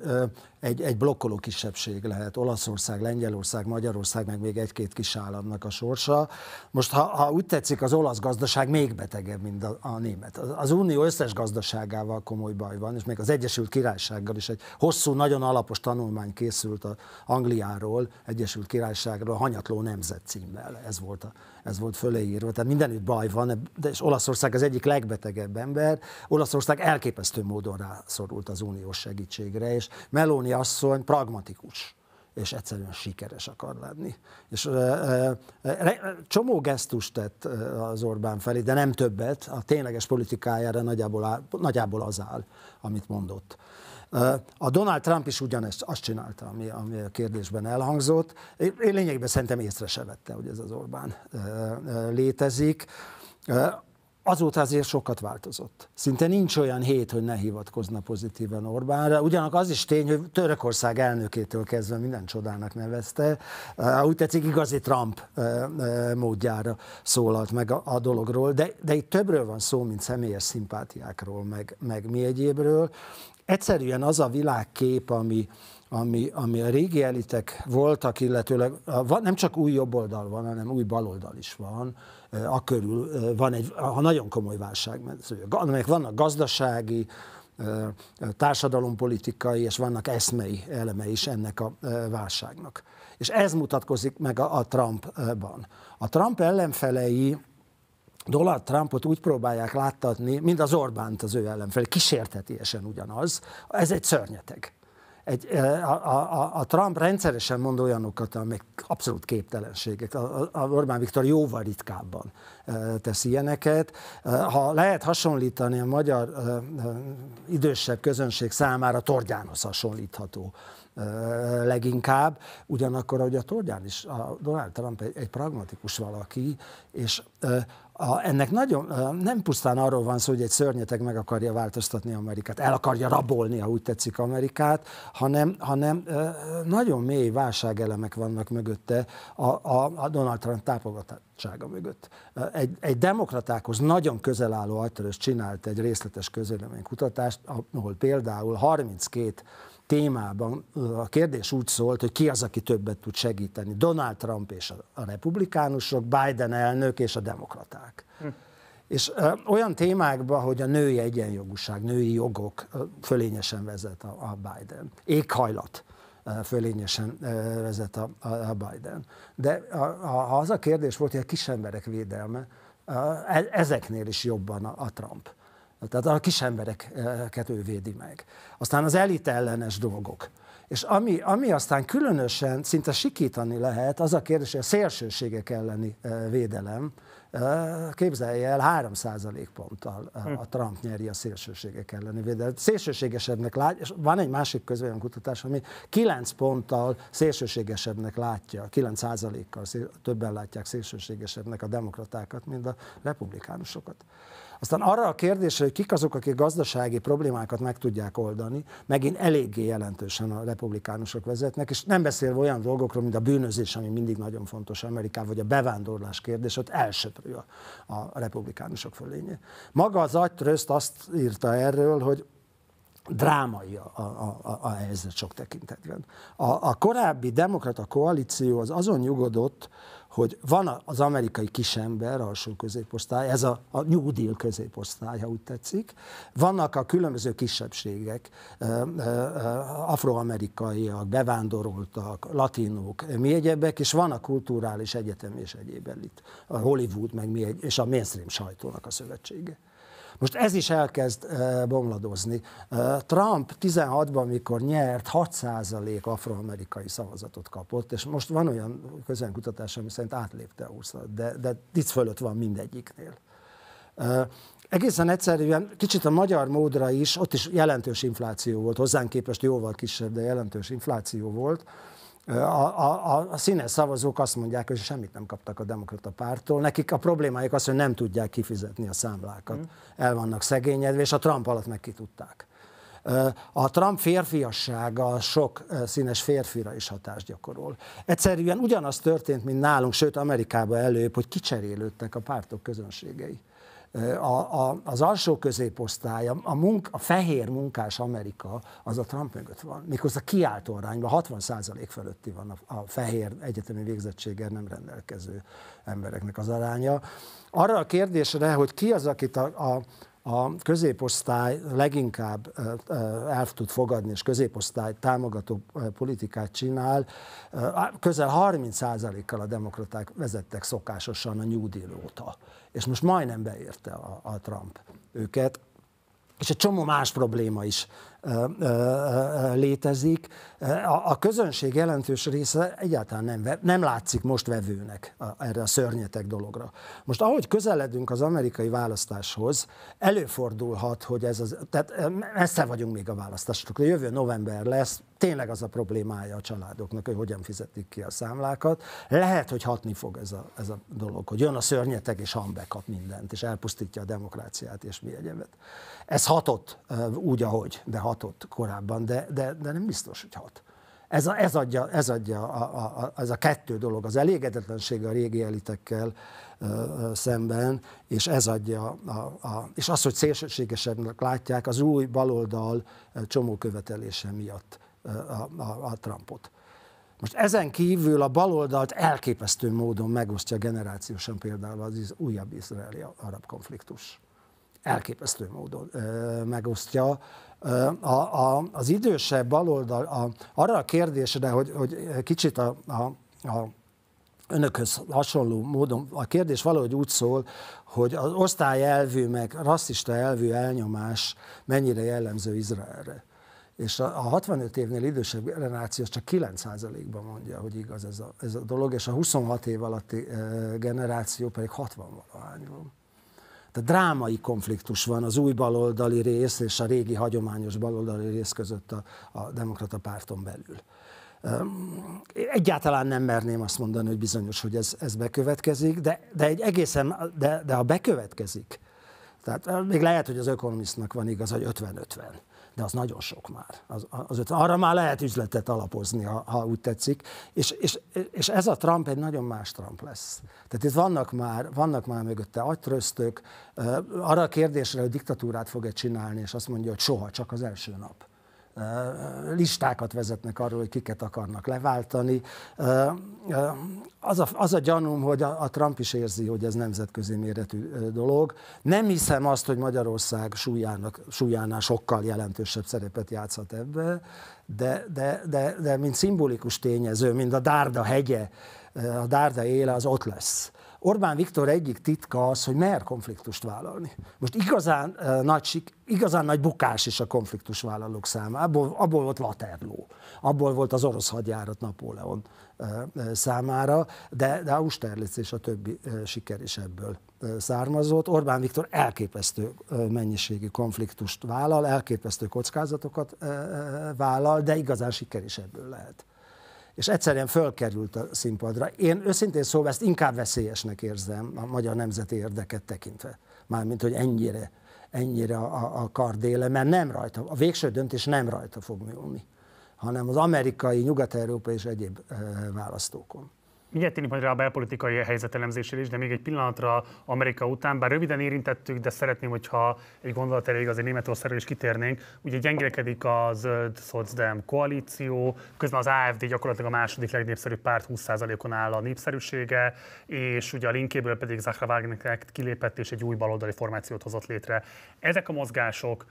egy, egy blokkoló kisebbség lehet Olaszország, Lengyelország, Magyarország, meg még egy-két kis államnak a sorsa. Most, ha, ha úgy tetszik, az olasz gazdaság még betegebb, mint a, a német. Az unió összes gazdaságával komoly baj van, és még az Egyesült Királysággal is egy hosszú, nagyon alapos tanulmány készült a Angliáról, Egyesült Királyságról, Hanyatló Nemzet címmel. Ez volt, a, ez volt föléírva. Tehát mindenütt baj van, de és Olaszország az egyik legbetegebb ember. Olaszország elképesztő módon rászorult az uniós segítségre, és Meloni asszony pragmatikus és egyszerűen sikeres akar lenni. És e, e, csomó gesztust tett az Orbán felé, de nem többet, a tényleges politikájára nagyjából, áll, nagyjából az áll, amit mondott. A Donald Trump is ugyanezt azt csinálta, ami, ami a kérdésben elhangzott. Én lényegében szerintem észre se vette, hogy ez az Orbán létezik. Azóta azért sokat változott. Szinte nincs olyan hét, hogy ne hivatkozna pozitívan Orbánra. Ugyanak az is tény, hogy Törökország elnökétől kezdve minden csodának nevezte. Úgy tetszik, igazi Trump módjára szólalt meg a dologról, de, de itt többről van szó, mint személyes szimpátiákról, meg, meg mi egyébről. Egyszerűen az a világkép, ami, ami, ami a régi elitek voltak, illetőleg nem csak új jobboldal van, hanem új baloldal is van, a körül van egy ha nagyon komoly válság, amelyek vannak gazdasági, társadalompolitikai és vannak eszmei eleme is ennek a válságnak. És ez mutatkozik meg a, a Trumpban. A Trump ellenfelei Donald Trumpot úgy próbálják láttatni, mint az Orbánt az ő ellenfelé, kísértetiesen ugyanaz. Ez egy szörnyeteg egy, a, a, a Trump rendszeresen mond olyanokat, amik abszolút képtelenségek. A, a Orbán Viktor jóval ritkábban tesz ilyeneket. Ha lehet hasonlítani a magyar idősebb közönség számára, Tordjános hasonlítható leginkább, ugyanakkor, hogy a Tordján is, a Donald Trump egy, egy pragmatikus valaki, és a, ennek nagyon, nem pusztán arról van szó, hogy egy szörnyeteg meg akarja változtatni Amerikát, el akarja rabolni, ha úgy tetszik Amerikát, hanem, hanem nagyon mély válságelemek vannak mögötte a, a, a Donald Trump tápogatottsága mögött. Egy, egy demokratákhoz nagyon közel álló agytörös csinált egy részletes közvéleménykutatást, ahol például 32 témában a kérdés úgy szólt, hogy ki az, aki többet tud segíteni. Donald Trump és a republikánusok, Biden elnök és a demokraták. Hm. És ö, olyan témákban, hogy a női egyenjogúság, női jogok ö, fölényesen vezet a, a Biden. Éghajlat fölényesen vezet a, a, a Biden. De a, a, az a kérdés volt, hogy a kisemberek védelme, e, ezeknél is jobban a, a Trump. Tehát a kis embereket ő védi meg. Aztán az elit ellenes dolgok. És ami, ami aztán különösen szinte sikítani lehet, az a kérdés, hogy a szélsőségek elleni eh, védelem, eh, képzelje el, 3 ponttal eh, a Trump nyeri a szélsőségek elleni védelmet. Szélsőségesebbnek lát, és van egy másik kutatás, ami 9 ponttal szélsőségesebbnek látja, 9% kal többen látják szélsőségesebbnek a demokratákat, mint a republikánusokat. Aztán arra a kérdésre, hogy kik azok, akik gazdasági problémákat meg tudják oldani, megint eléggé jelentősen a republikánusok vezetnek, és nem beszélve olyan dolgokról, mint a bűnözés, ami mindig nagyon fontos Amerikában, vagy a bevándorlás kérdés, ott elsöprő a, a republikánusok fölénye. Maga az agytrözt azt írta erről, hogy drámai a, a, a, a helyzet sok tekintetben. A, a korábbi demokrata koalíció az azon nyugodott, hogy van az amerikai kisember, alsó középosztály, ez a, a New Deal középosztály, ha úgy tetszik, vannak a különböző kisebbségek, afroamerikaiak, bevándoroltak, latinók, mi egyebek, és van a kulturális egyetem és egyéb elit, a Hollywood, meg mi egy, és a mainstream sajtónak a szövetsége. Most ez is elkezd bomladozni. Trump 16-ban, mikor nyert, 6% afroamerikai szavazatot kapott, és most van olyan közönkutatás, ami szerint átlépte a 20 de, de tic fölött van mindegyiknél. Egészen egyszerűen, kicsit a magyar módra is, ott is jelentős infláció volt, hozzánk képest jóval kisebb, de jelentős infláció volt. A, a, a színes szavazók azt mondják, hogy semmit nem kaptak a demokrata pártól. Nekik a problémájuk az, hogy nem tudják kifizetni a számlákat. Mm. El vannak szegényedve, és a Trump alatt meg ki tudták. A Trump férfiassága sok színes férfira is hatást gyakorol. Egyszerűen ugyanaz történt, mint nálunk, sőt Amerikában előbb, hogy kicserélődtek a pártok közönségei a, a, az alsó középosztály, a, a, munk, a fehér munkás Amerika, az a Trump mögött van. A kiáltó arányban 60% fölötti van a, a fehér egyetemi végzettséggel nem rendelkező embereknek az aránya. Arra a kérdésre, hogy ki az, akit a, a a középosztály leginkább el tud fogadni, és középosztály támogató politikát csinál, közel 30%-kal a demokraták vezettek szokásosan a New Deal óta. És most majdnem beérte a, a Trump őket és egy csomó más probléma is létezik. A, a közönség jelentős része egyáltalán nem, nem látszik most vevőnek a, erre a szörnyetek dologra. Most ahogy közeledünk az amerikai választáshoz, előfordulhat, hogy ez az, tehát messze vagyunk még a választásokra, jövő november lesz, tényleg az a problémája a családoknak, hogy hogyan fizetik ki a számlákat. Lehet, hogy hatni fog ez a, ez a dolog, hogy jön a szörnyeteg és hambe kap mindent, és elpusztítja a demokráciát és mi egyebet. Ez hatott úgy, ahogy, de hatott korábban, de, de, de nem biztos, hogy hat. Ez, a, ez adja, ez, adja a, a, ez a kettő dolog, az elégedetlenség a régi elitekkel ö, szemben, és ez adja, a, a, és az, hogy szélsőségesebbnek látják, az új baloldal csomó követelése miatt a, a, a Trumpot. Most ezen kívül a baloldalt elképesztő módon megosztja generációsan például az újabb izraeli arab konfliktus. Elképesztő módon megosztja. A, a, az idősebb baloldal a, arra a kérdésre, hogy, hogy kicsit a, a, a önökhöz hasonló módon a kérdés valahogy úgy szól, hogy az osztály elvű, meg rasszista elvű elnyomás mennyire jellemző Izraelre. És a 65 évnél idősebb generáció csak 9%-ban mondja, hogy igaz ez a, ez a dolog, és a 26 év alatti generáció pedig 60 valahány van. Tehát drámai konfliktus van az új baloldali rész és a régi hagyományos baloldali rész között a, a demokrata párton belül. Egyáltalán nem merném azt mondani, hogy bizonyos, hogy ez, ez bekövetkezik, de, de, egy egészen, de, de ha bekövetkezik, tehát még lehet, hogy az ökonomisztnak van igaz, hogy 50-50 de az nagyon sok már. Az, az, arra már lehet üzletet alapozni, ha, ha úgy tetszik. És, és, és ez a Trump egy nagyon más Trump lesz. Tehát itt vannak már, vannak már mögötte agytröztök, arra a kérdésre, hogy diktatúrát fog-e csinálni, és azt mondja, hogy soha, csak az első nap listákat vezetnek arról, hogy kiket akarnak leváltani. Az a, az a gyanúm, hogy a, a Trump is érzi, hogy ez nemzetközi méretű dolog. Nem hiszem azt, hogy Magyarország súlyának, súlyánál sokkal jelentősebb szerepet játszhat ebbe, de, de, de, de mint szimbolikus tényező, mint a Dárda hegye, a Dárda éle, az ott lesz. Orbán Viktor egyik titka az, hogy mer konfliktust vállalni. Most igazán, uh, nagy, igazán nagy bukás is a konfliktus vállalók számára. Abból, abból volt Waterloo, abból volt az orosz hadjárat Napóleon uh, számára, de, de Austerlitz és a többi uh, siker is ebből származott. Orbán Viktor elképesztő mennyiségű konfliktust vállal, elképesztő kockázatokat vállal, de igazán siker is ebből lehet és egyszerűen fölkerült a színpadra. Én őszintén szóval ezt inkább veszélyesnek érzem a magyar nemzeti érdeket tekintve. Mármint, hogy ennyire, ennyire a, a kardéle, mert nem rajta, a végső döntés nem rajta fog múlni, hanem az amerikai, nyugat-európai és egyéb választókon. Mindjárt tényleg majd rá a belpolitikai helyzet elemzésére is, de még egy pillanatra Amerika után, bár röviden érintettük, de szeretném, hogyha egy gondolat elég azért Németországra is kitérnénk. Ugye gyengélkedik a zöld szocdem koalíció, közben az AFD gyakorlatilag a második legnépszerűbb párt 20%-on áll a népszerűsége, és ugye a linkéből pedig Zahra Wagner kilépett és egy új baloldali formációt hozott létre. Ezek a mozgások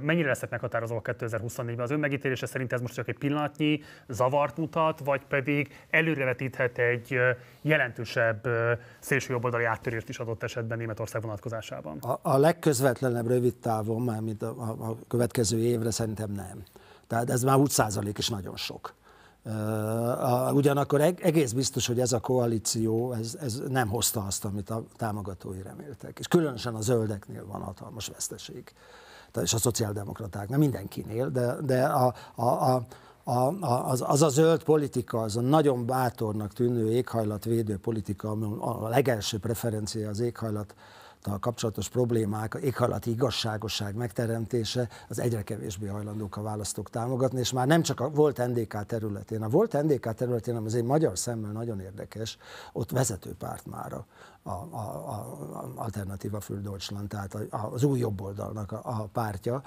mennyire lesznek meghatározóak 2024-ben? Az ön megítélése szerint ez most csak egy pillanatnyi zavart mutat, vagy pedig előrevetíthet egy egy jelentősebb szélsőjobboldali áttörést is adott esetben Németország vonatkozásában? A, a legközvetlenebb rövid távon, mármint a, a, a következő évre szerintem nem. Tehát ez már 20 százalék is nagyon sok. Ugyanakkor egész biztos, hogy ez a koalíció ez, ez nem hozta azt, amit a támogatói reméltek. És különösen a zöldeknél van hatalmas veszteség. És a szociáldemokratáknál, mindenkinél, de, de a, a, a, a, a, az, az a zöld politika, az a nagyon bátornak tűnő éghajlatvédő politika, a legelső preferencia az éghajlat kapcsolatos problémák, éghajlati igazságosság megteremtése, az egyre kevésbé hajlandók a választók támogatni, és már nem csak a volt NDK területén. A volt NDK területén, az egy magyar szemmel nagyon érdekes, ott vezető párt mára a, a, a Alternatíva für Deutschland, tehát az új jobboldalnak a, a pártja,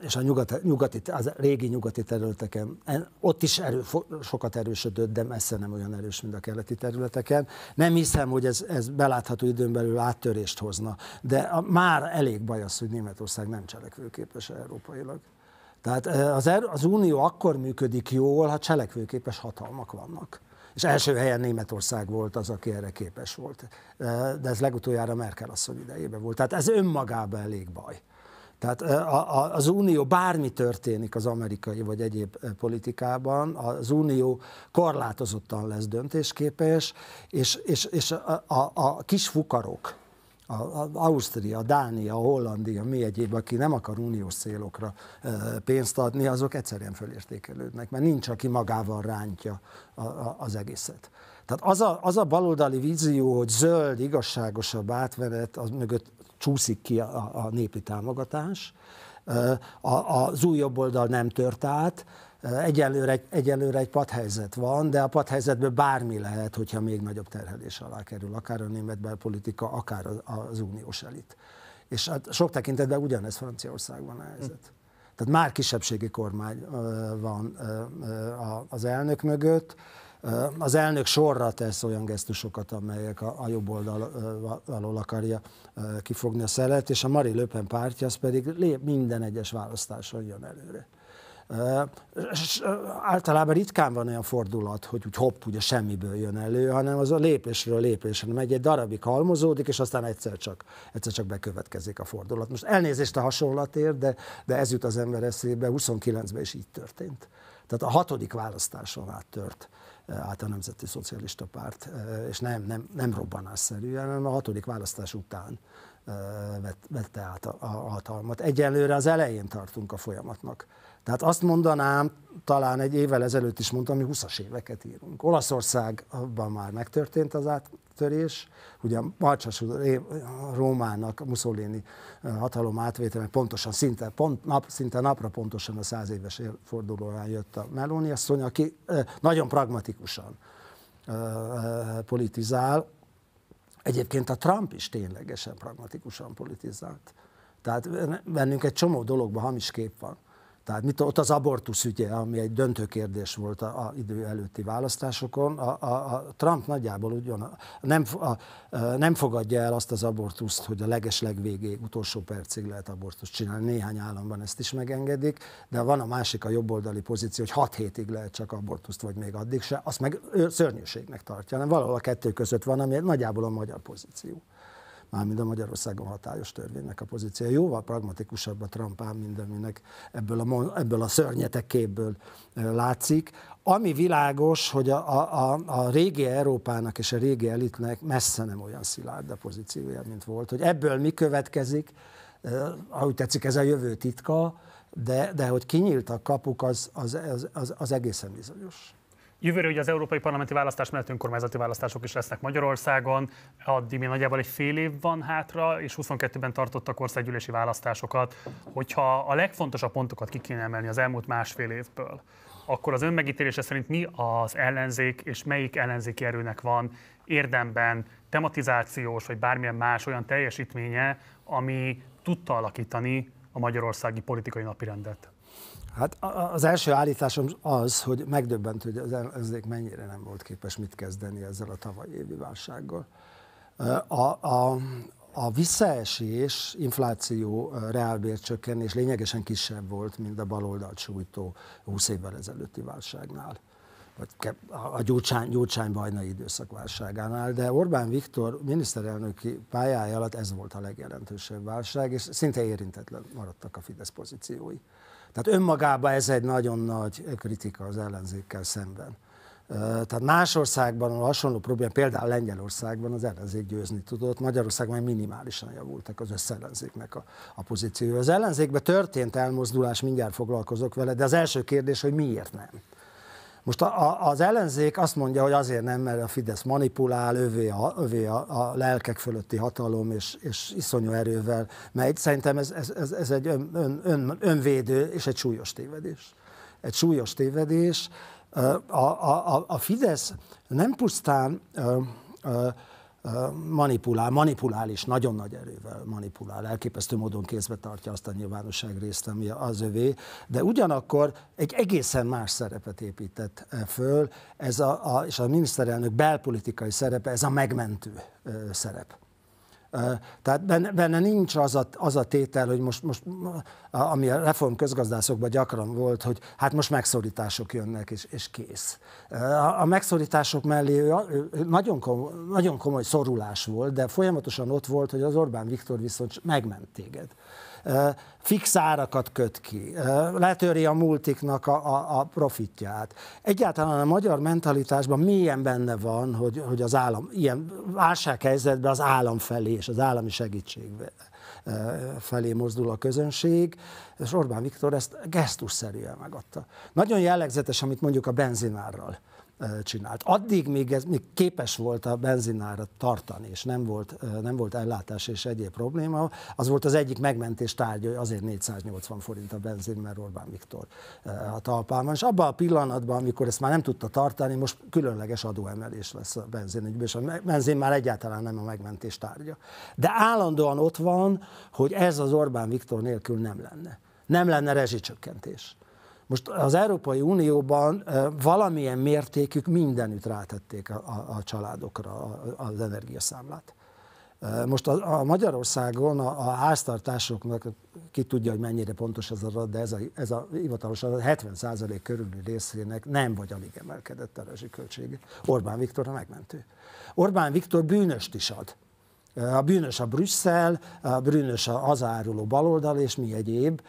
és a nyugati, nyugati, az régi nyugati területeken, ott is erő, sokat erősödött, de messze nem olyan erős, mint a keleti területeken. Nem hiszem, hogy ez, ez belátható időn belül áttörést hozna, de a, már elég baj az, hogy Németország nem cselekvőképes európailag. Tehát az, er, az Unió akkor működik jól, ha cselekvőképes hatalmak vannak. És első helyen Németország volt az, aki erre képes volt. De ez legutoljára Merkel asszony idejében volt. Tehát ez önmagában elég baj. Tehát az Unió bármi történik az amerikai vagy egyéb politikában, az Unió korlátozottan lesz döntésképes, és, és, és a, a, a kis fukarok, a, a Ausztria, Dánia, Hollandia, mi egyéb, aki nem akar uniós célokra pénzt adni, azok egyszerűen fölértékelődnek, mert nincs, aki magával rántja a, a, az egészet. Tehát az a, az a baloldali vízió, hogy zöld, igazságosabb átvenet, az mögött csúszik ki a, a népi támogatás, a, az új jobb oldal nem tört át, Egyelőre egy, egyelőre egy padhelyzet van, de a padhelyzetből bármi lehet, hogyha még nagyobb terhelés alá kerül, akár a német belpolitika, akár az uniós elit. És hát sok tekintetben ugyanez Franciaországban a helyzet. Tehát már kisebbségi kormány van az elnök mögött, Az elnök sorra tesz olyan gesztusokat, amelyek a, a jobb oldalról akarja kifogni a szelet, és a Marie Le Pen pártja az pedig lép minden egyes választáson jön előre. És általában ritkán van olyan fordulat, hogy úgy hopp, ugye semmiből jön elő, hanem az a lépésről lépésre megy, egy darabig halmozódik, és aztán egyszer csak, egyszer csak bekövetkezik a fordulat. Most elnézést a hasonlatért, de, de ez jut az ember eszébe, 29-ben is így történt. Tehát a hatodik választáson áttört át a Nemzeti Szocialista Párt, és nem, nem, nem robbanásszerűen, hanem a hatodik választás után vette át a, a hatalmat. Egyelőre az elején tartunk a folyamatnak. Tehát azt mondanám, talán egy évvel ezelőtt is mondtam, hogy 20-as éveket írunk. Olaszországban már megtörtént az áttörés, ugye Marcsas Rómának, Mussolini hatalom átvételnek pontosan, szinte, pont, nap, szinte napra pontosan a száz éves fordulóján jött a Meloni asszony, aki nagyon pragmatikusan politizál. Egyébként a Trump is ténylegesen pragmatikusan politizált. Tehát bennünk egy csomó dologban hamis kép van. Tehát mit, ott az abortusz ügye, ami egy döntő kérdés volt a, a idő előtti választásokon, a, a, a Trump nagyjából ugyan nem, a, a, nem fogadja el azt az abortuszt, hogy a leges legvégéig, utolsó percig lehet abortuszt csinálni. Néhány államban ezt is megengedik, de van a másik a jobboldali pozíció, hogy 6 hétig lehet csak abortuszt, vagy még addig se, azt meg ő szörnyűségnek tartja, hanem valahol a kettő között van, ami nagyjából a magyar pozíció mármint a Magyarországon hatályos törvénynek a pozíciója. Jóval pragmatikusabb a Trump ám, mint aminek ebből a, ebből a szörnyetek látszik. Ami világos, hogy a, a, a régi Európának és a régi elitnek messze nem olyan szilárd a pozíciója, mint volt. Hogy ebből mi következik, ahogy tetszik, ez a jövő titka, de, de hogy kinyíltak kapuk, az, az, az, az, az egészen bizonyos. Jövőre ugye az európai parlamenti választás mellett önkormányzati választások is lesznek Magyarországon, addig még nagyjából egy fél év van hátra, és 22-ben tartottak országgyűlési választásokat. Hogyha a legfontosabb pontokat ki kéne emelni az elmúlt másfél évből, akkor az önmegítélése szerint mi az ellenzék, és melyik ellenzéki erőnek van érdemben tematizációs, vagy bármilyen más olyan teljesítménye, ami tudta alakítani a magyarországi politikai napirendet? Hát az első állításom az, hogy megdöbbentő, hogy az ellenzék mennyire nem volt képes mit kezdeni ezzel a tavalyi évi válsággal. A, a, a visszaesés, infláció, reálbércsökkenés lényegesen kisebb volt, mint a baloldalt sújtó 20 évvel ezelőtti válságnál vagy a Gyurcsány, Gyurcsány bajnai időszak válságánál, de Orbán Viktor miniszterelnöki pályája alatt ez volt a legjelentősebb válság, és szinte érintetlen maradtak a Fidesz pozíciói. Tehát önmagában ez egy nagyon nagy kritika az ellenzékkel szemben. Tehát más országban a hasonló probléma, például Lengyelországban az ellenzék győzni tudott, Magyarországban minimálisan javultak az összellenzéknek a, a pozíciója. Az ellenzékben történt elmozdulás, mindjárt foglalkozok vele, de az első kérdés, hogy miért nem. Most a, a, az ellenzék azt mondja, hogy azért nem, mert a Fidesz manipulál, övé a, övé a, a lelkek fölötti hatalom, és, és iszonyú erővel megy. Szerintem ez, ez, ez, egy ön, ön, ön, önvédő és egy súlyos tévedés. Egy súlyos tévedés. A, a, a, a Fidesz nem pusztán manipulál, manipulál is, nagyon nagy erővel manipulál, elképesztő módon kézbe tartja azt a nyilvánosság részt, ami az övé, de ugyanakkor egy egészen más szerepet épített föl, ez a, a, és a miniszterelnök belpolitikai szerepe, ez a megmentő szerep. Tehát benne, benne nincs az a, az a tétel, hogy most, most, ami a reform közgazdászokban gyakran volt, hogy hát most megszorítások jönnek, és, és kész. A megszorítások mellé nagyon komoly, nagyon komoly szorulás volt, de folyamatosan ott volt, hogy az Orbán Viktor viszont megment téged fix árakat köt ki, letöri a multiknak a, a, a profitját. Egyáltalán a magyar mentalitásban milyen benne van, hogy, hogy az állam, ilyen válsághelyzetben az állam felé és az állami segítség felé mozdul a közönség, és Orbán Viktor ezt gesztusszerűen megadta. Nagyon jellegzetes, amit mondjuk a benzinárral csinált. Addig még, ez, még képes volt a benzinárat tartani, és nem volt, nem volt ellátás és egyéb probléma, az volt az egyik megmentés tárgya, hogy azért 480 forint a benzin, mert Orbán Viktor a talpán van. És abban a pillanatban, amikor ezt már nem tudta tartani, most különleges adóemelés lesz a benzinügyben, és a benzin már egyáltalán nem a megmentés tárgya. De állandóan ott van, hogy ez az Orbán Viktor nélkül nem lenne. Nem lenne rezsicsökkentés Most az Európai Unióban valamilyen mértékük mindenütt rátették a, a, a családokra az energiaszámlát. Most a, a Magyarországon a, a háztartásoknak, ki tudja, hogy mennyire pontos ez adat, de ez a, ez a hivatalos adat 70% körüli részének nem vagy alig emelkedett a rezsiköltsége. Orbán Viktor a megmentő. Orbán Viktor bűnöst is ad. A bűnös a Brüsszel, a bűnös az áruló baloldal, és mi egyéb.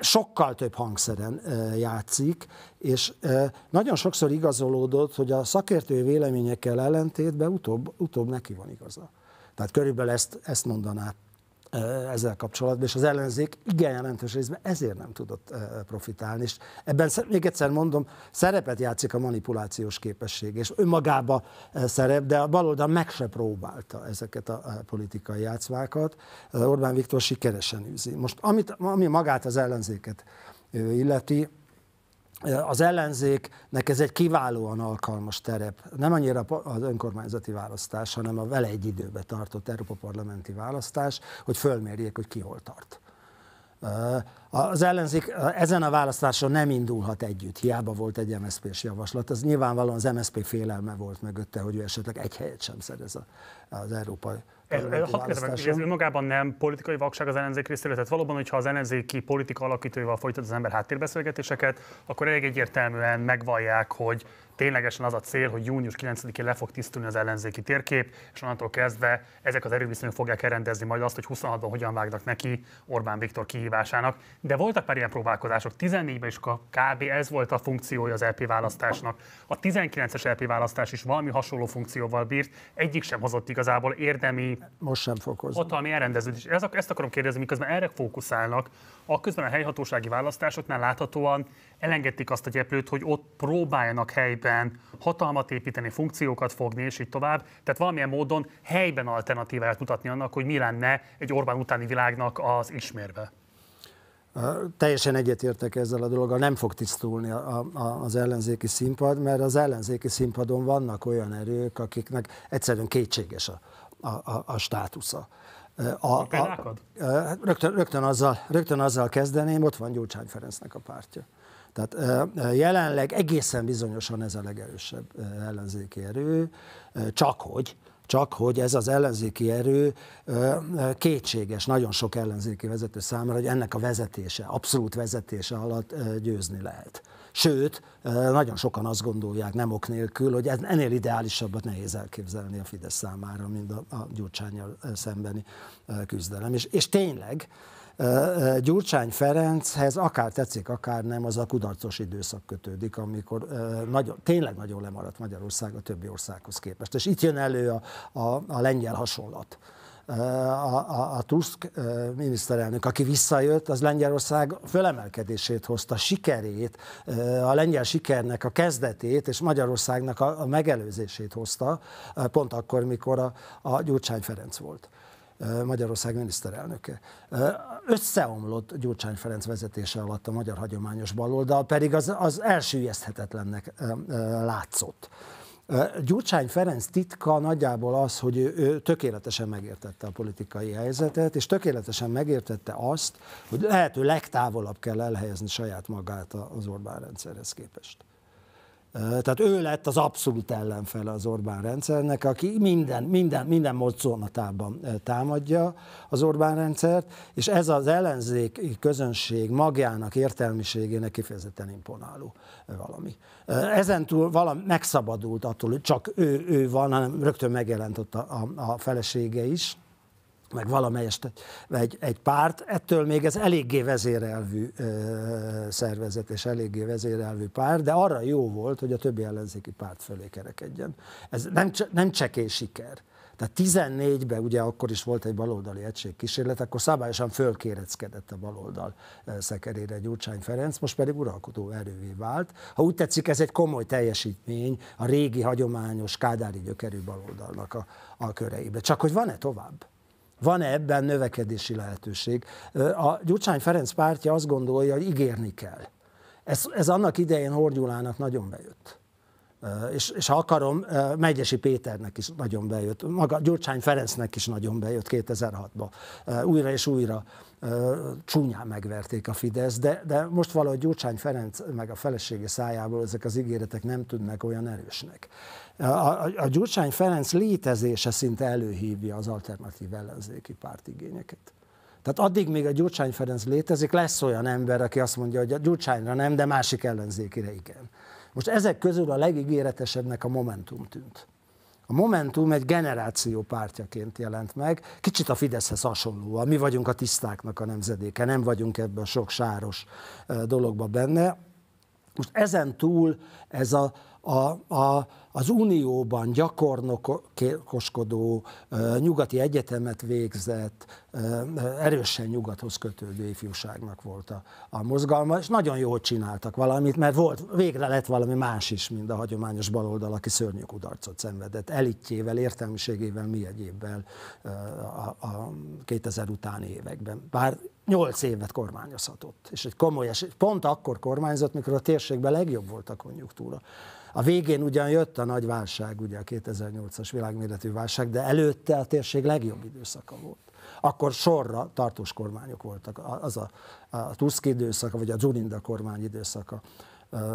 Sokkal több hangszeren játszik, és nagyon sokszor igazolódott, hogy a szakértői véleményekkel ellentétben utóbb, utóbb neki van igaza. Tehát körülbelül ezt, ezt mondaná ezzel kapcsolatban, és az ellenzék igen jelentős részben ezért nem tudott profitálni. És ebben még egyszer mondom, szerepet játszik a manipulációs képesség, és önmagába szerep, de a baloldal meg se próbálta ezeket a politikai játszmákat. Orbán Viktor sikeresen űzi. Most amit, ami magát az ellenzéket illeti, az ellenzéknek ez egy kiválóan alkalmas terep. Nem annyira az önkormányzati választás, hanem a vele egy időbe tartott Európa Parlamenti választás, hogy fölmérjék, hogy ki hol tart. Az ellenzék ezen a választáson nem indulhat együtt, hiába volt egy MSZP-s javaslat. Az nyilvánvalóan az MSZP félelme volt mögötte, hogy ő esetleg egy helyet sem szerez az európai Hadd kérdezem, ez önmagában nem politikai vakság az ellenzék részéről, tehát valóban, hogyha az ellenzéki politika alakítóival folytat az ember háttérbeszélgetéseket, akkor elég egyértelműen megvallják, hogy ténylegesen az a cél, hogy június 9-én le fog tisztulni az ellenzéki térkép, és onnantól kezdve ezek az erőviszonyok fogják elrendezni majd azt, hogy 26-ban hogyan vágnak neki Orbán Viktor kihívásának. De voltak már ilyen próbálkozások. 14-ben is kb. ez volt a funkciója az LP választásnak. A 19-es LP választás is valami hasonló funkcióval bírt, egyik sem hozott igazából érdemi Most sem fog hozni. hatalmi elrendeződés. Ezt akarom kérdezni, miközben erre fókuszálnak, akközben a helyhatósági választásoknál láthatóan elengedték azt a gyeplőt, hogy ott próbáljanak helyben hatalmat építeni, funkciókat fogni, és így tovább. Tehát valamilyen módon helyben alternatívát mutatni annak, hogy mi lenne egy Orbán utáni világnak az ismérve. Teljesen egyetértek ezzel a dologgal, nem fog tisztulni a, a, az ellenzéki színpad, mert az ellenzéki színpadon vannak olyan erők, akiknek egyszerűen kétséges a, a, a, a státusza. A, a, a, rögtön, rögtön, azzal, rögtön azzal kezdeném, ott van Gyurcsány Ferencnek a pártja. Tehát jelenleg egészen bizonyosan ez a legerősebb ellenzéki erő, csak hogy, csak hogy ez az ellenzéki erő kétséges nagyon sok ellenzéki vezető számára, hogy ennek a vezetése, abszolút vezetése alatt győzni lehet. Sőt, nagyon sokan azt gondolják, nem ok nélkül, hogy ennél ideálisabbat nehéz elképzelni a Fidesz számára, mint a, a Gyurcsányjal szembeni küzdelem. És, és tényleg, Gyurcsány Ferenchez akár tetszik, akár nem, az a kudarcos időszak kötődik, amikor nagyon, tényleg nagyon lemaradt Magyarország a többi országhoz képest. És itt jön elő a, a, a lengyel hasonlat. A, a, a Tusk miniszterelnök, aki visszajött, az Lengyelország fölemelkedését hozta, sikerét, a lengyel sikernek a kezdetét, és Magyarországnak a, a megelőzését hozta, pont akkor, mikor a, a Gyurcsány Ferenc volt. Magyarország miniszterelnöke. Összeomlott Gyurcsány Ferenc vezetése alatt a magyar hagyományos baloldal, pedig az, az elsüllyeszthetetlennek látszott. Gyurcsány Ferenc titka nagyjából az, hogy ő, tökéletesen megértette a politikai helyzetet, és tökéletesen megértette azt, hogy lehető legtávolabb kell elhelyezni saját magát az Orbán rendszerhez képest. Tehát ő lett az abszolút ellenfele az Orbán rendszernek, aki minden, minden, minden mozzonatában támadja az Orbán rendszert, és ez az ellenzék közönség magjának, értelmiségének kifejezetten imponáló valami. Ezen túl valami megszabadult attól, hogy csak ő, ő van, hanem rögtön megjelent ott a, a, a felesége is, meg valamelyest egy, egy párt, ettől még ez eléggé vezérelvű ö, szervezet és eléggé vezérelvű párt, de arra jó volt, hogy a többi ellenzéki párt fölé kerekedjen. Ez nem, nem csekély siker. Tehát 14-ben ugye akkor is volt egy baloldali egység kísérlet, akkor szabályosan fölkéreckedett a baloldal szekerére Gyurcsány Ferenc, most pedig uralkodó erővé vált. Ha úgy tetszik, ez egy komoly teljesítmény a régi, hagyományos, kádári gyökerű baloldalnak a, a köreibe. Csak hogy van-e tovább? Van-e ebben növekedési lehetőség? A Gyurcsány Ferenc pártja azt gondolja, hogy ígérni kell. Ez, ez annak idején Horgyulának nagyon bejött. És, és ha akarom, Megyesi Péternek is nagyon bejött, maga Gyurcsány Ferencnek is nagyon bejött 2006-ban. Újra és újra csúnyán megverték a Fidesz, de, de most valahogy Gyurcsány Ferenc meg a felesége szájából ezek az ígéretek nem tűnnek olyan erősnek. A, a, a Gyurcsány Ferenc létezése szinte előhívja az alternatív ellenzéki pártigényeket. Tehát addig még a Gyurcsány Ferenc létezik, lesz olyan ember, aki azt mondja, hogy a Gyurcsányra nem, de másik ellenzékire igen. Most ezek közül a legígéretesebbnek a Momentum tűnt. A Momentum egy generáció pártjaként jelent meg, kicsit a Fideszhez hasonlóan. Mi vagyunk a tisztáknak a nemzedéke, nem vagyunk ebben a sok sáros dologba benne. Most ezen túl ez a, a, a, az Unióban gyakornokoskodó, nyugati egyetemet végzett, erősen nyugathoz kötődő ifjúságnak volt a, a mozgalma, és nagyon jól csináltak valamit, mert volt, végre lett valami más is, mint a hagyományos baloldal, aki szörnyű kudarcot szenvedett, elitjével, értelmiségével, mi egyébben a, a 2000 utáni években. Bár nyolc évet kormányozhatott, és egy komoly esély. Pont akkor kormányzott, mikor a térségben legjobb volt a konjunktúra. A végén ugyan jött a nagy válság, ugye a 2008-as világméretű válság, de előtte a térség legjobb időszaka volt. Akkor sorra tartós kormányok voltak. Az a, a Tusk időszaka, vagy a Zurinda kormány időszaka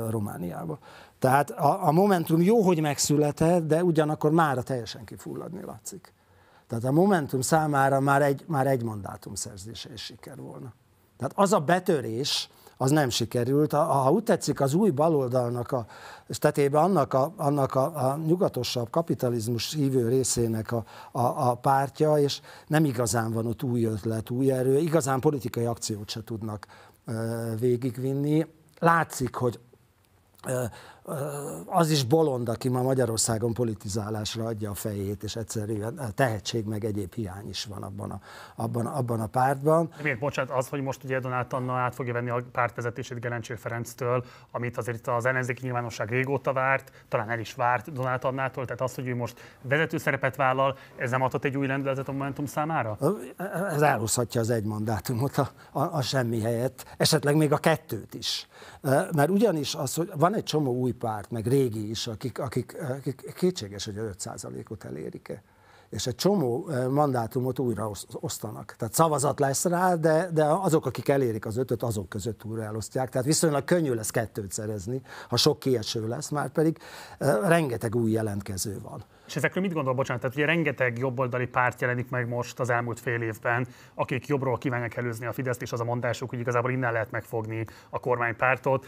Romániában. Tehát a, a Momentum jó, hogy megszületett, de ugyanakkor mára teljesen kifulladni látszik. Tehát a Momentum számára már egy, már egy mandátum szerzése is siker volna. Tehát az a betörés, az nem sikerült. Ha, ha úgy tetszik, az új baloldalnak a tetében annak a, annak a, a nyugatosabb kapitalizmus hívő részének a, a, a pártja, és nem igazán van ott új ötlet, új erő, igazán politikai akciót se tudnak végigvinni. Látszik, hogy az is bolond, aki ma Magyarországon politizálásra adja a fejét, és egyszerűen tehetség meg egyéb hiány is van abban a, abban, abban a pártban. Miért, bocsánat, az, hogy most ugye Donát Anna át fogja venni a pártvezetését Gerencsér Ferenctől, amit azért az ellenzéki nyilvánosság régóta várt, talán el is várt Donát Annától, tehát az, hogy ő most vezető szerepet vállal, ez nem adhat egy új lendületet a Momentum számára? Ez elhozhatja az egy mandátumot a, a, a semmi helyett, esetleg még a kettőt is. Mert ugyanis az, hogy van egy csomó új párt, meg régi is, akik, akik, akik kétséges, hogy a 5%-ot elérik-e és egy csomó mandátumot újra osztanak. Tehát szavazat lesz rá, de, de azok, akik elérik az ötöt, azok között újra elosztják. Tehát viszonylag könnyű lesz kettőt szerezni, ha sok kieső lesz, már pedig rengeteg új jelentkező van. És ezekről mit gondol, bocsánat, tehát ugye rengeteg jobboldali párt jelenik meg most az elmúlt fél évben, akik jobbról kívánják előzni a Fideszt, és az a mondásuk, hogy igazából innen lehet megfogni a kormánypártot.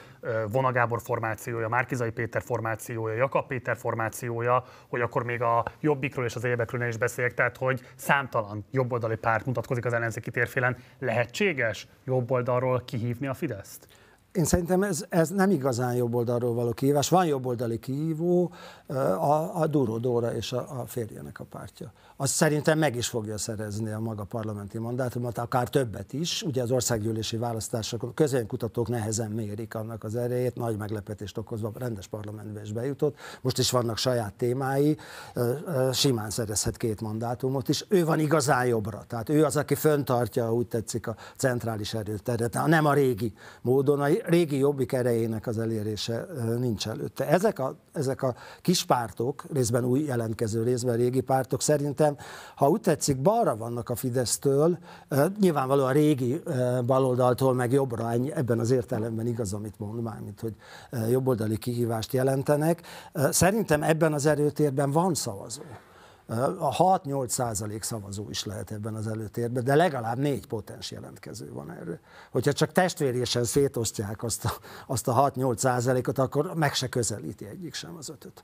Vona Gábor formációja, Márkizai Péter formációja, Jakab Péter formációja, hogy akkor még a jobbikról és az évekről ne is beszéljek, tehát hogy számtalan jobboldali párt mutatkozik az ellenzéki térfélen. Lehetséges jobboldalról kihívni a Fideszt? Én szerintem ez, ez nem igazán jobb oldalról való kihívás. Van jobboldali kihívó, a, a Duró Dóra és a, a férjének a pártja. Az szerintem meg is fogja szerezni a maga parlamenti mandátumot, akár többet is. Ugye az országgyűlési választások, közönkutatók nehezen mérik annak az erejét, nagy meglepetést okozva rendes parlamentbe is bejutott. Most is vannak saját témái, simán szerezhet két mandátumot is. Ő van igazán jobbra, tehát ő az, aki föntartja, úgy tetszik, a centrális erőteret, nem a régi módon. Régi jobbik erejének az elérése nincs előtte. Ezek a, ezek a kis pártok, részben új jelentkező, részben régi pártok szerintem, ha úgy tetszik, balra vannak a Fidesztől, nyilvánvalóan a régi baloldaltól meg jobbra, ebben az értelemben igaz, amit mond már, mint hogy jobboldali kihívást jelentenek. Szerintem ebben az erőtérben van szavazó a 6-8 százalék szavazó is lehet ebben az előtérben, de legalább négy potens jelentkező van erre. Hogyha csak testvérésen szétosztják azt a, azt a 6-8 százalékot, akkor meg se közelíti egyik sem az ötöt.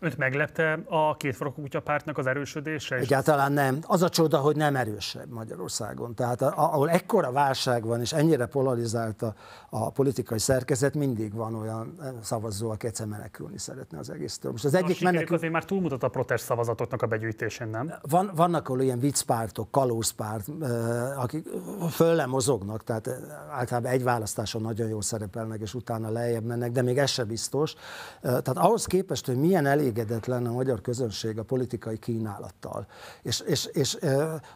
Önt meglepte a kétfarkú kutyapártnak az erősödése? Egyáltalán nem. Az a csoda, hogy nem erősebb Magyarországon. Tehát ahol ekkora válság van, és ennyire polarizált a, a politikai szerkezet, mindig van olyan eh, szavazó, aki egyszer menekülni szeretne az egésztől. Most az a egyik menekül... azért már túlmutat a protest szavazatoknak a begyűjtésén, nem? Van, vannak ahol ilyen viccpártok, kalózpárt, eh, akik fölle mozognak, tehát eh, általában egy választáson nagyon jól szerepelnek, és utána lejjebb mennek, de még ez sem biztos. Tehát ahhoz képest, hogy milyen elég elégedetlen a magyar közönség a politikai kínálattal. És, és, és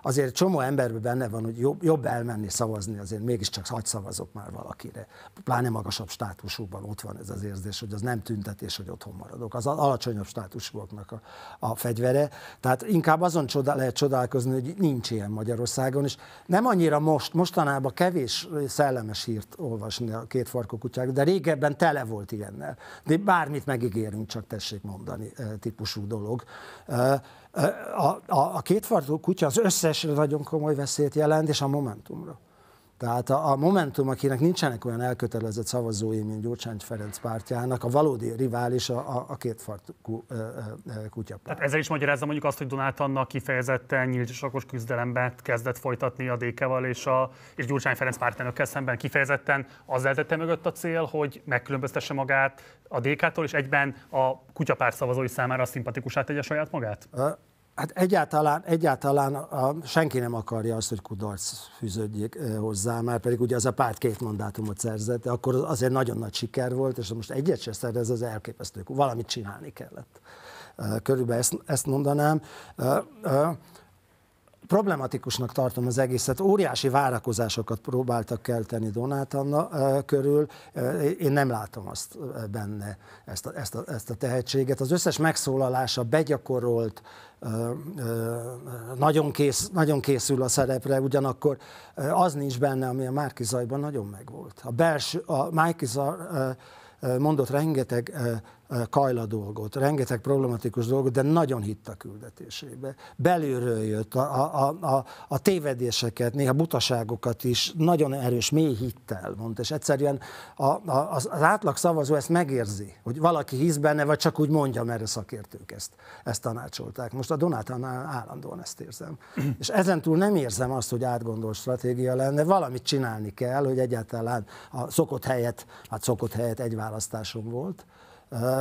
azért csomó emberben benne van, hogy jobb, jobb elmenni szavazni, azért mégiscsak hagy szavazok már valakire. Pláne magasabb státusúban ott van ez az érzés, hogy az nem tüntetés, hogy otthon maradok. Az alacsonyabb státusúaknak a, a fegyvere. Tehát inkább azon csoda, lehet csodálkozni, hogy nincs ilyen Magyarországon, és nem annyira most, mostanában kevés szellemes hírt olvasni a két farkú kutyák, de régebben tele volt ilyennel. De bármit megígérünk, csak tessék mondani, típusú dolog. A, a, a kétfarkú kutya az összesre nagyon komoly veszélyt jelent, és a Momentumra. Tehát a, a Momentum, akinek nincsenek olyan elkötelezett szavazói, mint Gyurcsány Ferenc pártjának, a valódi rivális a, a, a kétfarkú kutyapárt. Tehát ezzel is magyarázza mondjuk azt, hogy Donát Anna kifejezetten nyílt sakos küzdelembe kezdett folytatni a DK-val és, a, és Gyurcsány Ferenc pártelnökkel szemben kifejezetten az lehetette mögött a cél, hogy megkülönböztesse magát a DK-tól, és egyben a kutyapárt szavazói számára szimpatikusát tegye saját magát? Hát egyáltalán, egyáltalán a, senki nem akarja azt, hogy kudarc fűződjék hozzá, már pedig ugye az a párt két mandátumot szerzett, akkor azért nagyon nagy siker volt, és most egyet se szerez, az elképesztő, valamit csinálni kellett. Körülbelül ezt, ezt mondanám problematikusnak tartom az egészet. Óriási várakozásokat próbáltak kelteni Donát Anna körül. Én nem látom azt benne, ezt a, ezt, a, ezt a tehetséget. Az összes megszólalása begyakorolt, nagyon, kész, nagyon készül a szerepre, ugyanakkor az nincs benne, ami a Márkizajban nagyon megvolt. A belső, a Márkizaj mondott rengeteg kajla dolgot, rengeteg problematikus dolgot, de nagyon hitt a küldetésébe. Belülről jött a, a, a, a tévedéseket, néha butaságokat is nagyon erős, mély hittel mondta, és egyszerűen a, a, az, átlag szavazó ezt megérzi, hogy valaki hisz benne, vagy csak úgy mondja, mert a szakértők ezt, ezt tanácsolták. Most a Donátánál állandóan ezt érzem. és ezentúl nem érzem azt, hogy átgondolt stratégia lenne, valamit csinálni kell, hogy egyáltalán a szokott helyet, hát szokott helyet egy választáson volt,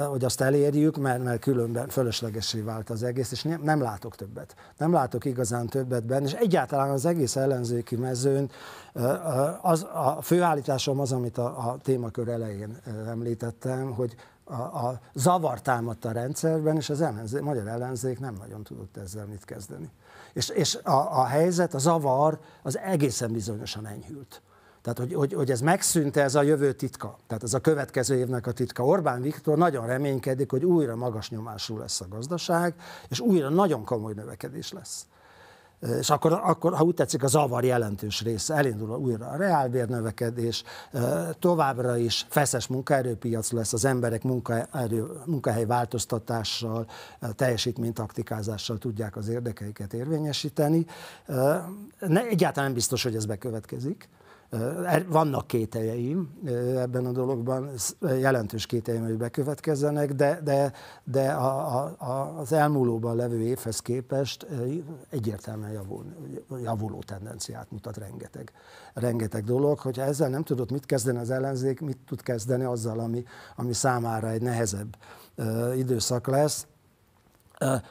hogy azt elérjük, mert, mert különben fölöslegesé vált az egész, és nem, nem látok többet. Nem látok igazán többet benne, és egyáltalán az egész ellenzéki mezőn az, a főállításom az, amit a, a témakör elején említettem, hogy a, a zavar támadt a rendszerben, és az ellenzék, magyar ellenzék nem nagyon tudott ezzel mit kezdeni. És, és a, a helyzet, a zavar az egészen bizonyosan enyhült. Tehát, hogy, hogy, hogy ez megszűnt, ez a jövő titka. Tehát ez a következő évnek a titka. Orbán Viktor nagyon reménykedik, hogy újra magas nyomású lesz a gazdaság, és újra nagyon komoly növekedés lesz. És akkor, akkor, ha úgy tetszik, a zavar jelentős része elindul újra a reálbérnövekedés, továbbra is feszes munkaerőpiac lesz, az emberek munkaerő, munkahely változtatással, teljesítménytaktikázással tudják az érdekeiket érvényesíteni. Ne, egyáltalán nem biztos, hogy ez bekövetkezik vannak kételjeim ebben a dologban, jelentős kételjeim, hogy bekövetkezzenek, de, de, de a, a, az elmúlóban levő évhez képest egyértelműen javul, javuló tendenciát mutat rengeteg, rengeteg dolog. Hogyha ezzel nem tudott mit kezdeni az ellenzék, mit tud kezdeni azzal, ami, ami számára egy nehezebb időszak lesz.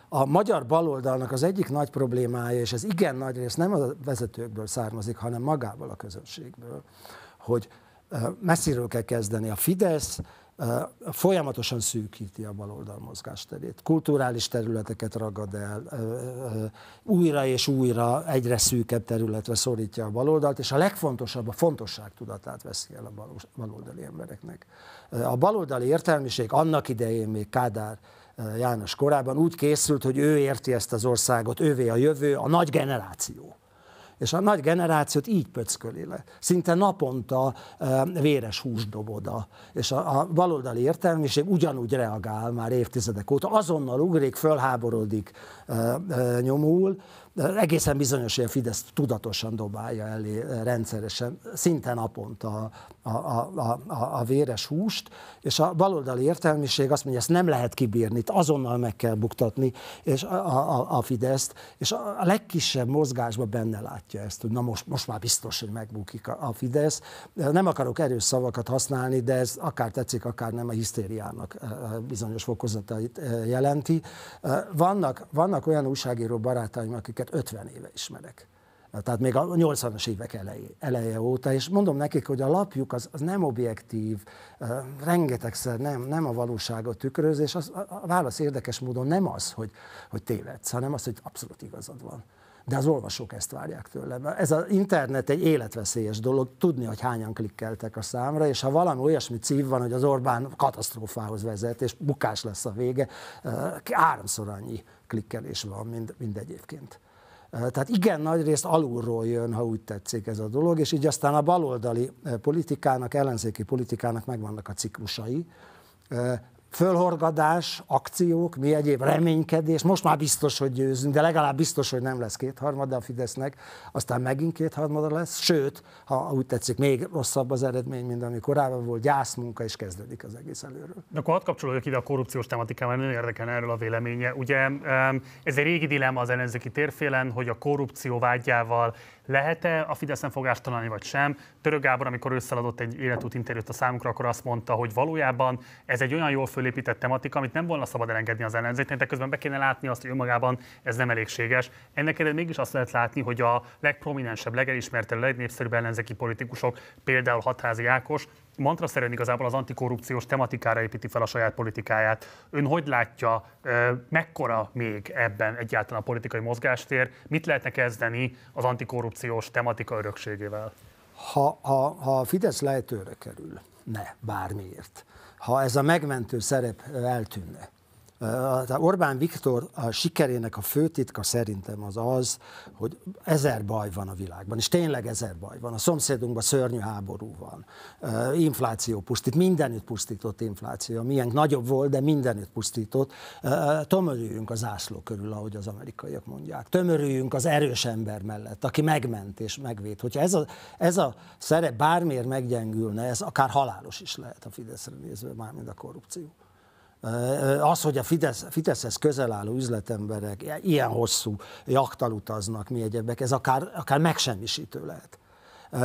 A magyar baloldalnak az egyik nagy problémája, és ez igen nagy rész nem a vezetőkből származik, hanem magából a közönségből, hogy messziről kell kezdeni. A Fidesz folyamatosan szűkíti a baloldal mozgásterét. Kulturális területeket ragad el, újra és újra egyre szűkebb területre szorítja a baloldalt, és a legfontosabb, a fontosság tudatát veszi el a baloldali embereknek. A baloldali értelmiség annak idején még Kádár János korában úgy készült, hogy ő érti ezt az országot, ővé a jövő, a nagy generáció. És a nagy generációt így pöcköli le. Szinte naponta véres húsdoboda. És a, a baloldali értelmiség ugyanúgy reagál már évtizedek óta, azonnal ugrik, fölháborodik, nyomul, egészen bizonyos, hogy a Fidesz tudatosan dobálja elé rendszeresen, szinte naponta a, a, a, a, a véres húst, és a baloldali értelmiség azt mondja, ezt nem lehet kibírni, itt azonnal meg kell buktatni és a, a, a Fideszt, és a, legkisebb mozgásban benne látja ezt, hogy na most, most már biztos, hogy megbukik a, a Fidesz. Nem akarok erős szavakat használni, de ez akár tetszik, akár nem a hisztériának bizonyos fokozatait jelenti. Vannak, vannak olyan újságíró barátaim, akiket 50 éve ismerek Tehát még a 80-as évek eleje, eleje óta, és mondom nekik, hogy a lapjuk az, az nem objektív, rengetegszer nem, nem a valóságot tükröz, és az, a válasz érdekes módon nem az, hogy, hogy tévedsz, hanem az, hogy abszolút igazad van de az olvasók ezt várják tőlem. Ez az internet egy életveszélyes dolog, tudni, hogy hányan klikkeltek a számra, és ha valami olyasmi cív van, hogy az Orbán katasztrófához vezet, és bukás lesz a vége, háromszor annyi klikkelés van, mint, mint egyébként. Tehát igen nagy részt alulról jön, ha úgy tetszik ez a dolog, és így aztán a baloldali politikának, ellenzéki politikának megvannak a ciklusai fölhorgadás, akciók, mi egyéb reménykedés, most már biztos, hogy győzünk, de legalább biztos, hogy nem lesz kétharmada a Fidesznek, aztán megint kétharmada lesz, sőt, ha úgy tetszik, még rosszabb az eredmény, mint ami korábban volt, gyászmunka, és kezdődik az egész előről. De akkor hadd kapcsolódjak ide a korrupciós tematikával, nagyon érdekel erről a véleménye. Ugye ez egy régi dilemma az ellenzéki térfélen, hogy a korrupció vágyával lehet-e a Fideszen fogást találni, vagy sem? Török Gábor, amikor ősszel adott egy életút interjút a számunkra, akkor azt mondta, hogy valójában ez egy olyan jól fölépített tematika, amit nem volna szabad elengedni az ellenzéknek, de közben be kéne látni azt, hogy önmagában ez nem elégséges. Ennek ellenére mégis azt lehet látni, hogy a legprominensebb, legelismertebb, legnépszerűbb ellenzéki politikusok, például Hatházi Ákos, mantra szerint igazából az antikorrupciós tematikára építi fel a saját politikáját. Ön hogy látja, mekkora még ebben egyáltalán a politikai mozgástér? Mit lehetne kezdeni az antikorrupciós tematika örökségével? Ha, ha, ha a Fidesz lehetőre kerül, ne, bármiért, ha ez a megmentő szerep eltűnne, Orbán Viktor a sikerének a főtitka szerintem az az, hogy ezer baj van a világban, és tényleg ezer baj van. A szomszédunkban szörnyű háború van, infláció pusztít, mindenütt pusztított infláció. Milyen nagyobb volt, de mindenütt pusztított. Tömörüljünk az zászló körül, ahogy az amerikaiak mondják. Tömörüljünk az erős ember mellett, aki megment és megvéd. Hogyha ez a, ez a szerep bármiért meggyengülne, ez akár halálos is lehet a Fideszre nézve, mármint a korrupció. Az, hogy a Fidesz, Fideszhez közel álló üzletemberek ilyen hosszú jaktal utaznak, mi egyebek, ez akár, akár megsemmisítő lehet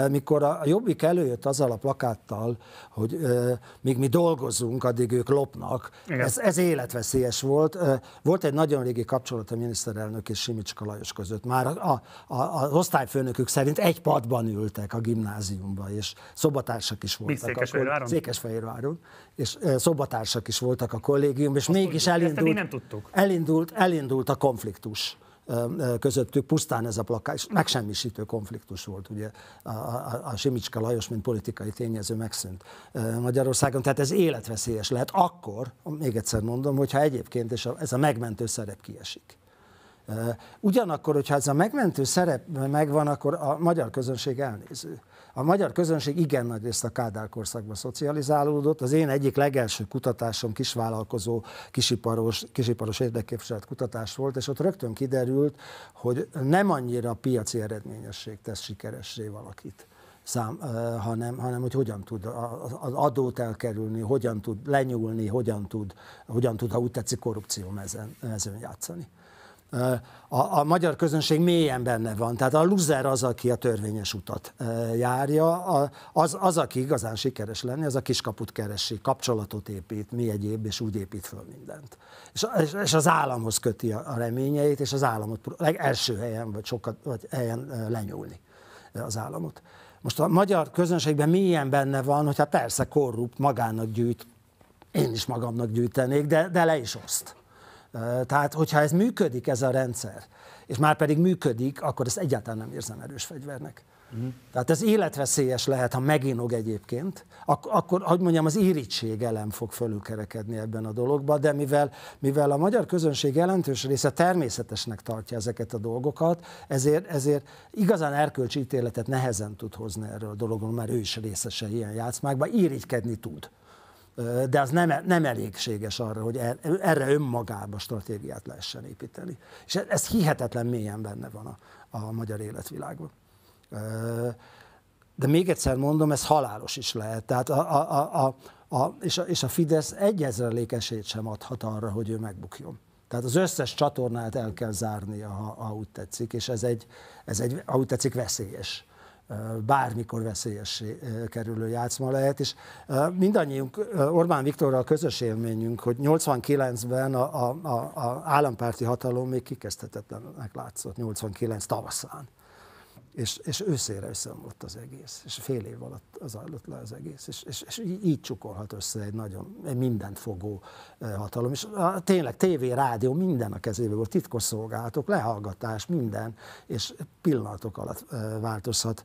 mikor a Jobbik előjött azzal a plakáttal, hogy míg mi dolgozunk, addig ők lopnak, ez, ez életveszélyes volt. Volt egy nagyon régi kapcsolat a miniszterelnök és Simicska Lajos között. Már a, a, a, az osztályfőnökük szerint egy padban ültek a gimnáziumban, és szobatársak is voltak. Székesfehérváron? Székesfehérváron. És szobatársak is voltak a kollégium, és Azt mégis elindult, nem tudtuk. elindult, elindult a konfliktus közöttük pusztán ez a plakát, megsemmisítő konfliktus volt, ugye a, a, a Simicska Lajos, mint politikai tényező megszűnt Magyarországon, tehát ez életveszélyes lehet akkor, még egyszer mondom, hogyha egyébként és ez a megmentő szerep kiesik. Ugyanakkor, hogyha ez a megmentő szerep megvan, akkor a magyar közönség elnéző. A magyar közönség igen nagy részt a Kádár korszakban szocializálódott. Az én egyik legelső kutatásom kisvállalkozó, kisiparos, kisiparos érdekképviselet kutatás volt, és ott rögtön kiderült, hogy nem annyira a piaci eredményesség tesz sikeressé valakit. Szám, hanem, hanem hogy hogyan tud az adót elkerülni, hogyan tud lenyúlni, hogyan tud, hogyan tud ha úgy tetszik, korrupció mezőn, mezőn játszani a, a magyar közönség mélyen benne van. Tehát a loser az, aki a törvényes utat járja, az, az aki igazán sikeres lenni, az a kiskaput keresi, kapcsolatot épít, mi egyéb, és úgy épít föl mindent. És, és az államhoz köti a reményeit, és az államot első helyen, vagy sokat, vagy helyen lenyúlni az államot. Most a magyar közönségben milyen benne van, hogyha persze korrupt, magának gyűjt, én is magamnak gyűjtenék, de, de le is oszt. Tehát, hogyha ez működik, ez a rendszer, és már pedig működik, akkor ezt egyáltalán nem érzem erős fegyvernek. Uh-huh. Tehát ez életveszélyes lehet, ha meginog egyébként, ak- akkor, hogy mondjam, az irítség elem fog fölülkerekedni ebben a dologban, de mivel, mivel a magyar közönség jelentős része természetesnek tartja ezeket a dolgokat, ezért, ezért igazán erkölcsi ítéletet nehezen tud hozni erről a dologról, mert ő is részese ilyen játszmákban, irigykedni tud de az nem, nem elégséges arra, hogy er, erre önmagába stratégiát lehessen építeni. És ez hihetetlen mélyen benne van a, a magyar életvilágban. De még egyszer mondom, ez halálos is lehet. Tehát a, a, a, a, és, a, és a Fidesz egyezrelék esélyt sem adhat arra, hogy ő megbukjon. Tehát az összes csatornát el kell zárnia, ha, ha úgy tetszik, és ez egy, ez egy, ha úgy tetszik, veszélyes bármikor veszélyessé kerülő játszma lehet, és mindannyiunk Orbán Viktorral közös élményünk, hogy 89-ben a, a, a, állampárti hatalom még kikezdhetetlennek látszott, 89 tavaszán. És, és őszére összeomlott az egész, és fél év alatt az zajlott le az egész, és, és, és így csukolhat össze egy nagyon egy mindent fogó hatalom, és a, tényleg tévé, rádió, minden a kezébe volt, titkos szolgálatok, lehallgatás, minden, és pillanatok alatt változhat.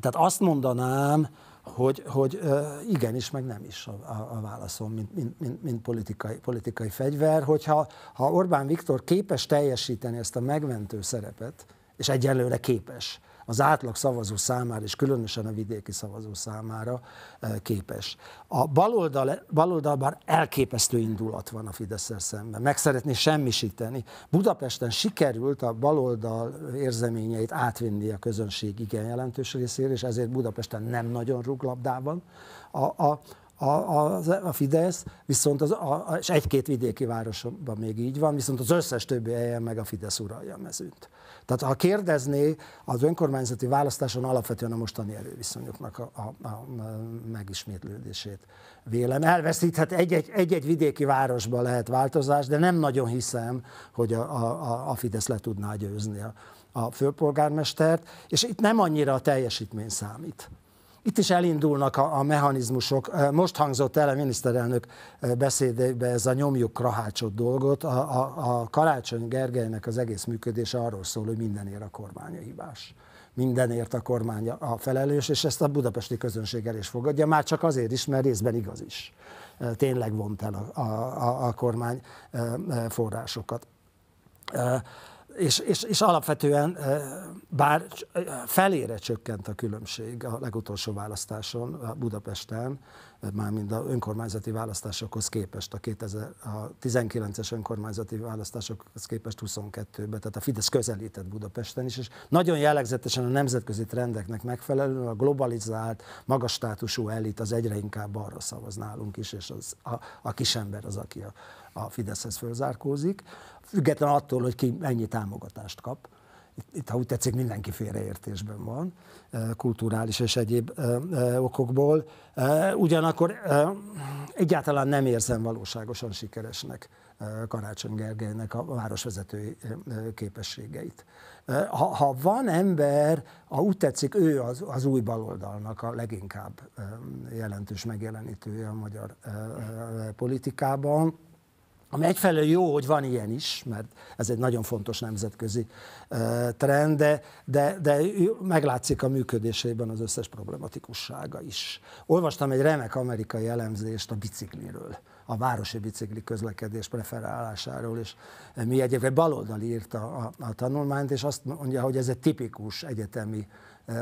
Tehát azt mondanám, hogy, hogy igenis, meg nem is a, a, a válaszom, mint, mint, mint, mint politikai, politikai fegyver, hogyha ha Orbán Viktor képes teljesíteni ezt a megmentő szerepet, és egyelőre képes, az átlag szavazó számára, és különösen a vidéki szavazó számára képes. A baloldal, baloldalban elképesztő indulat van a fidesz szemben, meg szeretné semmisíteni. Budapesten sikerült a baloldal érzeményeit átvinni a közönség igen jelentős részére, és ezért Budapesten nem nagyon rúg labdában. A, a, a, a, a Fidesz, viszont az, a, és egy-két vidéki városban még így van, viszont az összes többi helyen meg a Fidesz uralja a mezőnt. Tehát ha kérdezné, az önkormányzati választáson alapvetően a mostani erőviszonyoknak a, a, a megismétlődését vélem. Elveszíthet egy-egy, egy-egy vidéki városban lehet változás, de nem nagyon hiszem, hogy a, a, a Fidesz le tudná győzni a, a főpolgármestert, és itt nem annyira a teljesítmény számít. Itt is elindulnak a, a mechanizmusok. Most hangzott el a miniszterelnök beszédébe ez a nyomjuk krahácsot dolgot. A, a, a Karácsony Gergelynek az egész működése arról szól, hogy mindenért a kormány a hibás. Mindenért a kormány a felelős, és ezt a budapesti közönség el is fogadja, már csak azért is, mert részben igaz is. Tényleg vont el a, a, a kormány forrásokat és, és, és alapvetően, bár felére csökkent a különbség a legutolsó választáson a Budapesten, mármint a önkormányzati választásokhoz képest, a, 2000, a 19-es önkormányzati választásokhoz képest 22-ben, tehát a Fidesz közelített Budapesten is, és nagyon jellegzetesen a nemzetközi trendeknek megfelelően a globalizált, magas státusú elit az egyre inkább arra szavaz nálunk is, és az, a, a kisember az, aki a, a Fideszhez fölzárkózik, független attól, hogy ki ennyi támogatást kap. Itt, itt ha úgy tetszik, mindenki félreértésben van, kulturális és egyéb okokból. Ugyanakkor egyáltalán nem érzem valóságosan sikeresnek Karácsony Gergelynek a városvezetői képességeit. Ha, ha van ember, ha úgy tetszik, ő az, az új baloldalnak a leginkább jelentős megjelenítője a magyar politikában, ami egyfelől jó, hogy van ilyen is, mert ez egy nagyon fontos nemzetközi trend, de, de, de meglátszik a működésében az összes problematikussága is. Olvastam egy remek amerikai elemzést a bicikliről, a városi bicikli közlekedés preferálásáról, és mi egyébként baloldali írta a, a tanulmányt, és azt mondja, hogy ez egy tipikus egyetemi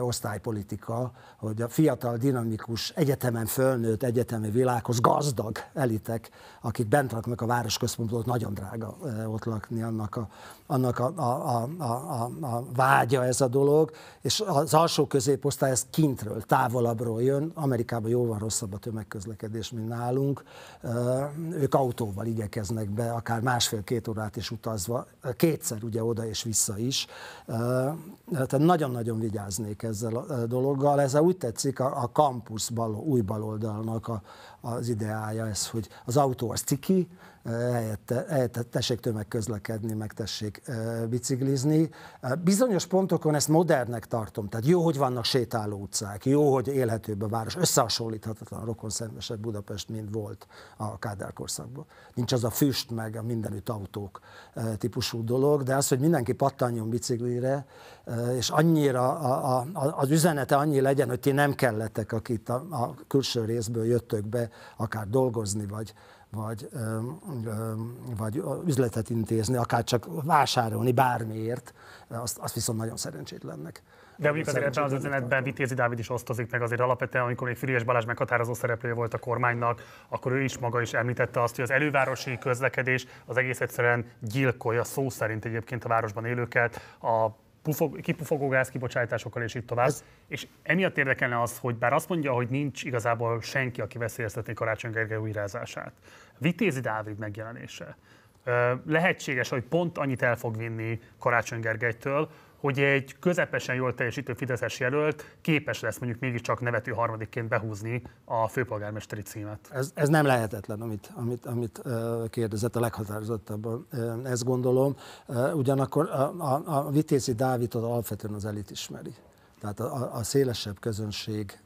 osztálypolitika, hogy a fiatal, dinamikus, egyetemen fölnőtt, egyetemi világhoz gazdag elitek, akik bent laknak a városközpontból, nagyon drága ott lakni, annak a, annak a, a, a, a, a vágya ez a dolog, és az alsó középosztály ez kintről, távolabbról jön, Amerikában jóval rosszabb a tömegközlekedés, mint nálunk, ők autóval igyekeznek be, akár másfél-két órát is utazva, kétszer ugye oda és vissza is, tehát nagyon-nagyon vigyáznék történik ezzel a dologgal. Ez úgy tetszik a, a campus bal, új baloldalnak a, az ideája ez, hogy az autó az ciki, helyette, helyette tessék tömegközlekedni, meg tessék biciklizni. Bizonyos pontokon ezt modernnek tartom, tehát jó, hogy vannak sétáló utcák, jó, hogy élhetőbb a város, összehasonlíthatatlan rokon szembesebb Budapest, mint volt a Kádár korszakban. Nincs az a füst, meg a mindenütt autók típusú dolog, de az, hogy mindenki pattanjon biciklire, és annyira a, a, az üzenete annyi legyen, hogy ti nem kellettek, akik a, a külső részből jöttök be, akár dolgozni, vagy, vagy, vagy üzletet intézni, akár csak vásárolni bármiért, azt, azt viszont nagyon szerencsétlennek. De mondjuk azért ebben az üzenetben Vitézi Dávid is osztozik meg azért alapvetően, amikor még Füriás Balázs meghatározó szereplője volt a kormánynak, akkor ő is maga is említette azt, hogy az elővárosi közlekedés az egész egyszerűen gyilkolja szó szerint egyébként a városban élőket, a pufog, kipufogó gáz kibocsátásokkal és így tovább. Ez... És emiatt érdekelne az, hogy bár azt mondja, hogy nincs igazából senki, aki veszélyeztetné Karácsony Gergely újrázását. Vitézi Dávid megjelenése. Lehetséges, hogy pont annyit el fog vinni Karácsony Gergelytől, hogy egy közepesen jól teljesítő Fideszes jelölt képes lesz mondjuk mégiscsak nevető harmadikként behúzni a főpolgármesteri címet. Ez, ez nem lehetetlen, amit, amit, amit kérdezett a leghatározottabban, ezt gondolom. Ugyanakkor a, a, a Vitézi Dávidot alapvetően az elit ismeri. Tehát a, a szélesebb közönség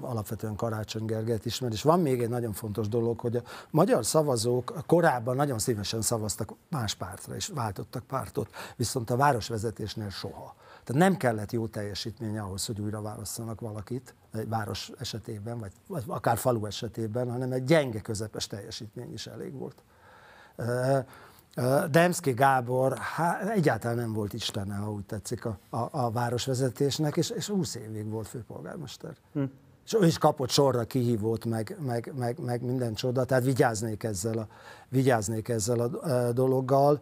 alapvetően Karácsony Gergelyt ismer. És van még egy nagyon fontos dolog, hogy a magyar szavazók korábban nagyon szívesen szavaztak más pártra, és váltottak pártot, viszont a városvezetésnél soha. Tehát nem kellett jó teljesítmény ahhoz, hogy újra válasszanak valakit egy város esetében, vagy, vagy akár falu esetében, hanem egy gyenge közepes teljesítmény is elég volt. Demszki Gábor hát egyáltalán nem volt istene, ha úgy tetszik, a, a, a városvezetésnek, és, és 20 évig volt főpolgármester. Hm és ő is kapott sorra kihívót, meg, meg, meg, meg minden csoda, tehát vigyáznék ezzel a, vigyáznék ezzel a dologgal.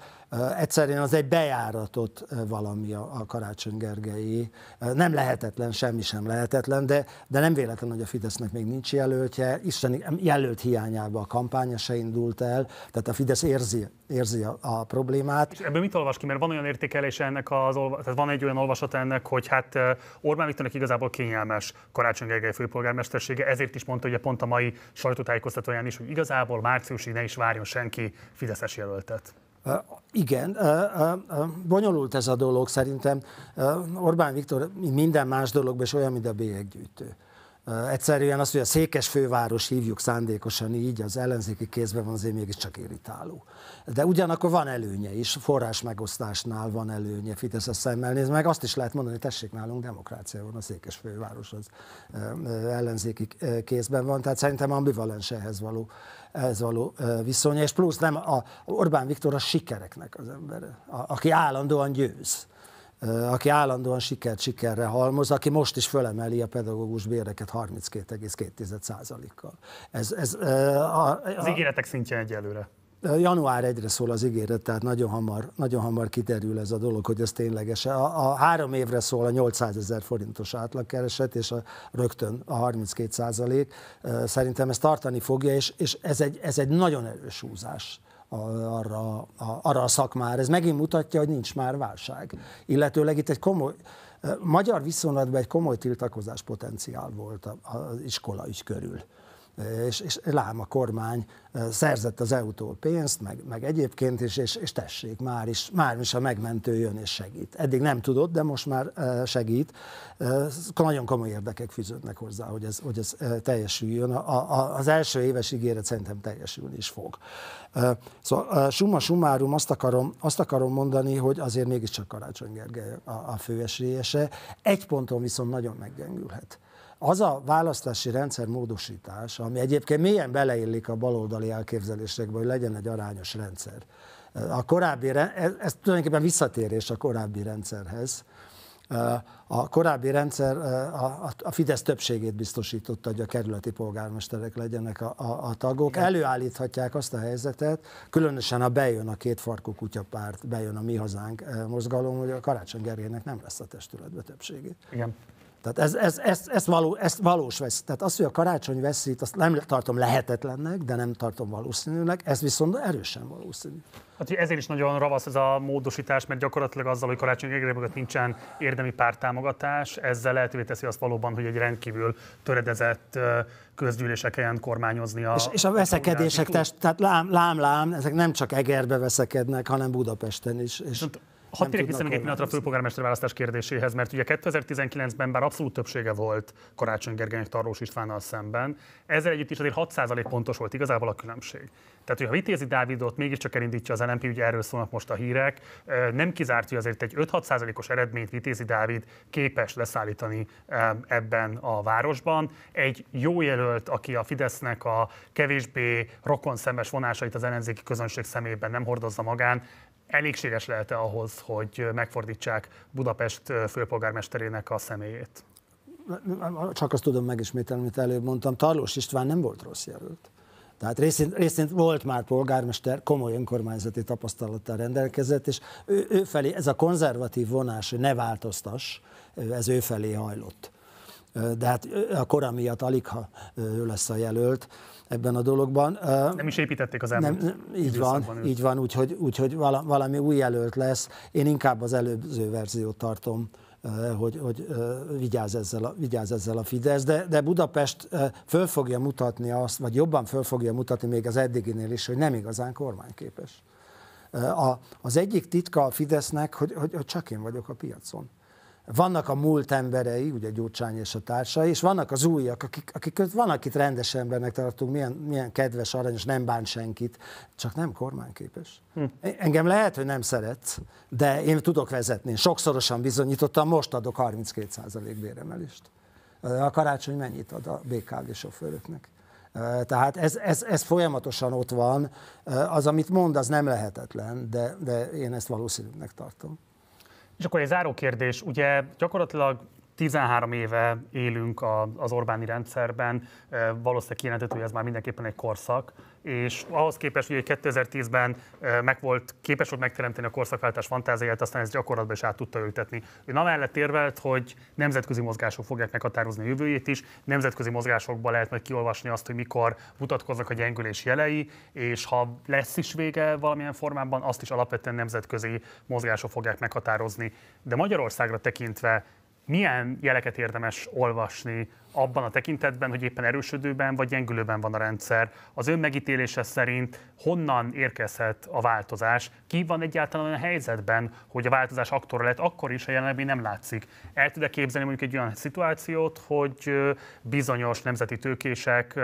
Egyszerűen az egy bejáratott valami a, Karácsony Gergelyi. Nem lehetetlen, semmi sem lehetetlen, de, de nem véletlen, hogy a Fidesznek még nincs jelöltje. Isten jelölt hiányában a kampánya se indult el, tehát a Fidesz érzi, érzi a, a problémát. És ebből mit olvas ki? Mert van olyan értékelése ennek az, tehát van egy olyan olvasat ennek, hogy hát Orbán Viktornak igazából kényelmes Karácsony Gergely főpolgármestersége, ezért is mondta ugye pont a mai sajtótájékoztatóján is, hogy igazából márciusig ne is várjon senki Fideszes jelöltet. Igen, bonyolult ez a dolog szerintem. Orbán Viktor minden más dologban is olyan, mint a bélyeggyűjtő. Egyszerűen az, hogy a székes főváros hívjuk szándékosan így, az ellenzéki kézben van azért mégiscsak irritáló. De ugyanakkor van előnye is, forrás megosztásnál van előnye, Fidesz szemmel néz. Meg, azt is lehet mondani, hogy tessék nálunk demokrácia van, a székes főváros az ellenzéki kézben van, tehát szerintem ambivalens ehhez való, ehhez való viszonya, és plusz nem, a Orbán Viktor a sikereknek az ember, aki állandóan győz aki állandóan sikert sikerre halmoz, aki most is fölemeli a pedagógus béreket 32,2%-kal. Ez, ez, a, a, az ígéretek szintje egyelőre. Január 1-re szól az ígéret, tehát nagyon hamar, nagyon hamar kiterül ez a dolog, hogy ez tényleges. A, a három évre szól a 800 ezer forintos átlagkereset, és a, rögtön a 32 százalék. Szerintem ez tartani fogja, és, és ez, egy, ez egy nagyon erős húzás arra, arra a szakmára. Ez megint mutatja, hogy nincs már válság. Illetőleg itt egy komoly, magyar viszonylatban egy komoly tiltakozás potenciál volt az iskola is körül és, és lám a kormány szerzett az EU-tól pénzt, meg, meg egyébként is, és, és tessék, már is, már is a megmentő jön és segít. Eddig nem tudott, de most már segít. Nagyon komoly érdekek fűződnek hozzá, hogy ez, hogy ez teljesüljön. A, a, az első éves ígéret szerintem teljesülni is fog. Szóval summa summarum azt akarom, azt akarom mondani, hogy azért mégiscsak Karácsony Gergely a, a főesélyese. Egy ponton viszont nagyon meggyengülhet az a választási rendszer módosítás, ami egyébként mélyen beleillik a baloldali elképzelésekbe, hogy legyen egy arányos rendszer. A korábbi, ez, tulajdonképpen visszatérés a korábbi rendszerhez. A korábbi rendszer a, a Fidesz többségét biztosította, hogy a kerületi polgármesterek legyenek a, a, a tagok. Igen. Előállíthatják azt a helyzetet, különösen ha bejön a két farkú kutyapárt, bejön a Mi Hazánk mozgalom, hogy a Karácsony Gergelynek nem lesz a testületbe többségét. Igen. Tehát ez, ez, ez, ez, való, ez valós vesz. Tehát az, hogy a karácsony veszít, azt nem tartom lehetetlennek, de nem tartom valószínűnek, ez viszont erősen valószínű. Hát ezért is nagyon ravasz ez a módosítás, mert gyakorlatilag azzal, hogy karácsony mögött nincsen érdemi pártámogatás, ezzel lehetővé teszi azt valóban, hogy egy rendkívül töredezett közgyűléseken kormányozni a... És, és a veszekedések, tehát lám, lám, lám, ezek nem csak Egerbe veszekednek, hanem Budapesten is. És... Hadd térjek vissza még egy pillanatra a főpolgármester választás kérdéséhez, mert ugye 2019-ben bár abszolút többsége volt Karácsony Gergelynek Tarlós Istvánnal szemben, ezzel együtt is azért 6% pontos volt igazából a különbség. Tehát, hogyha Vitézi Dávidot mégiscsak elindítja az LNP, ugye erről szólnak most a hírek, nem kizárt, hogy azért egy 5-6%-os eredményt Vitézi Dávid képes leszállítani ebben a városban. Egy jó jelölt, aki a Fidesznek a kevésbé rokon szemes vonásait az ellenzéki közönség szemében nem hordozza magán, elégséges lehet-e ahhoz, hogy megfordítsák Budapest főpolgármesterének a személyét? Csak azt tudom megismételni, amit előbb mondtam. Tarlós István nem volt rossz jelölt. Tehát részint, részint volt már polgármester, komoly önkormányzati tapasztalattal rendelkezett, és ő, ő felé, ez a konzervatív vonás, ne változtass, ez ő felé hajlott. de hát a kora miatt alig, ha ő lesz a jelölt ebben a dologban. Nem is építették az elmúlt nem, Így van, őt. így van, úgyhogy, úgyhogy valami új jelölt lesz. Én inkább az előző verziót tartom hogy, hogy vigyáz, ezzel a, vigyáz ezzel a Fidesz, de, de Budapest föl fogja mutatni azt, vagy jobban föl fogja mutatni még az eddiginél is, hogy nem igazán kormányképes. A, az egyik titka a Fidesznek, hogy, hogy, hogy csak én vagyok a piacon. Vannak a múlt emberei, ugye Gyurcsány és a társai, és vannak az újak, akik, akik van, akit rendes embernek tartunk, milyen, milyen kedves, aranyos, nem bán senkit, csak nem kormányképes. Hm. Engem lehet, hogy nem szeretsz, de én tudok vezetni. Sokszorosan bizonyítottam, most adok 32% béremelést. A karácsony mennyit ad a BKV sofőröknek? Tehát ez, ez, ez folyamatosan ott van. Az, amit mond, az nem lehetetlen, de, de én ezt valószínűnek tartom. És akkor egy záró kérdés, ugye gyakorlatilag 13 éve élünk az Orbáni rendszerben, valószínűleg kijelenthető, hogy ez már mindenképpen egy korszak, és ahhoz képest, hogy 2010-ben meg volt, képes volt megteremteni a korszakváltás fantáziáját, aztán ez gyakorlatban is át tudta ültetni. Ő amellett érvelt, hogy nemzetközi mozgások fogják meghatározni a jövőjét is, nemzetközi mozgásokban lehet majd kiolvasni azt, hogy mikor mutatkoznak a gyengülés jelei, és ha lesz is vége valamilyen formában, azt is alapvetően nemzetközi mozgások fogják meghatározni. De Magyarországra tekintve milyen jeleket érdemes olvasni abban a tekintetben, hogy éppen erősödőben vagy gyengülőben van a rendszer. Az ön megítélése szerint honnan érkezhet a változás? Ki van egyáltalán a helyzetben, hogy a változás aktor lett, akkor is a jelenleg nem látszik. El tud-e képzelni mondjuk egy olyan szituációt, hogy bizonyos nemzeti tőkések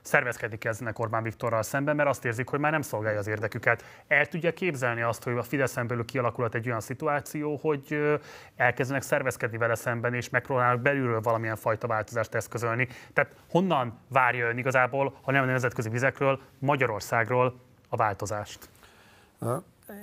szervezkedni kezdenek Orbán Viktorral szemben, mert azt érzik, hogy már nem szolgálja az érdeküket. El tudja képzelni azt, hogy a Fideszen belül kialakulhat egy olyan szituáció, hogy elkezdenek szervezkedni vele szemben, és megpróbálnak belülről valamilyen fajta változást eszközölni. Tehát honnan várja ön igazából, ha nem a nemzetközi vizekről, Magyarországról a változást?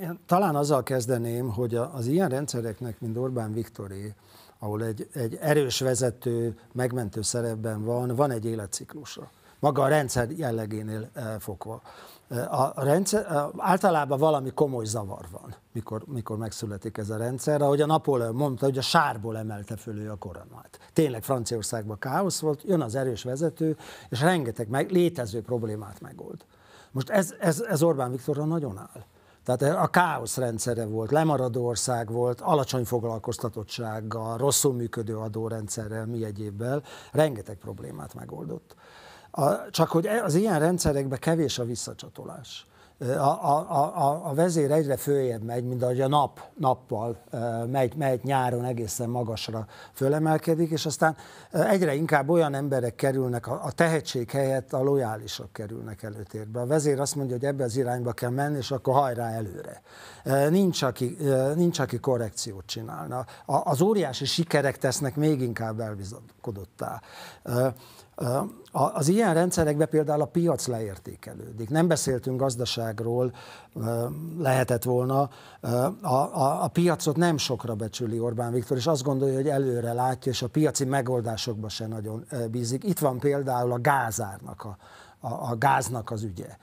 Én talán azzal kezdeném, hogy az ilyen rendszereknek, mint Orbán Viktoré, ahol egy, egy erős vezető megmentő szerepben van, van egy életciklusa. Maga a rendszer jellegénél fogva. A rendszer, általában valami komoly zavar van, mikor, mikor megszületik ez a rendszer. Ahogy a Napóleon mondta, hogy a sárból emelte föl ő a koronát. Tényleg Franciaországban káosz volt, jön az erős vezető, és rengeteg meg, létező problémát megold. Most ez, ez, ez Orbán Viktorra nagyon áll. Tehát a káosz rendszere volt, lemaradó ország volt, alacsony foglalkoztatottsággal, rosszul működő adórendszerrel, mi egyébbel, rengeteg problémát megoldott. A, csak hogy e, az ilyen rendszerekben kevés a visszacsatolás. A, a, a, a vezér egyre följebb megy, mint ahogy a nap nappal megy, megy nyáron egészen magasra fölemelkedik, és aztán egyre inkább olyan emberek kerülnek, a, a tehetség helyett a lojálisok kerülnek előtérbe. A vezér azt mondja, hogy ebbe az irányba kell menni, és akkor hajrá előre. Nincs, aki, nincs, aki korrekciót csinálna. Az óriási sikerek tesznek még inkább elbizakodottá. Az ilyen rendszerekben például a piac leértékelődik. Nem beszéltünk gazdaságról, lehetett volna. A, a, a piacot nem sokra becsüli Orbán Viktor, és azt gondolja, hogy előre látja, és a piaci megoldásokba se nagyon bízik. Itt van például a gázárnak a, a, a gáznak az ügye.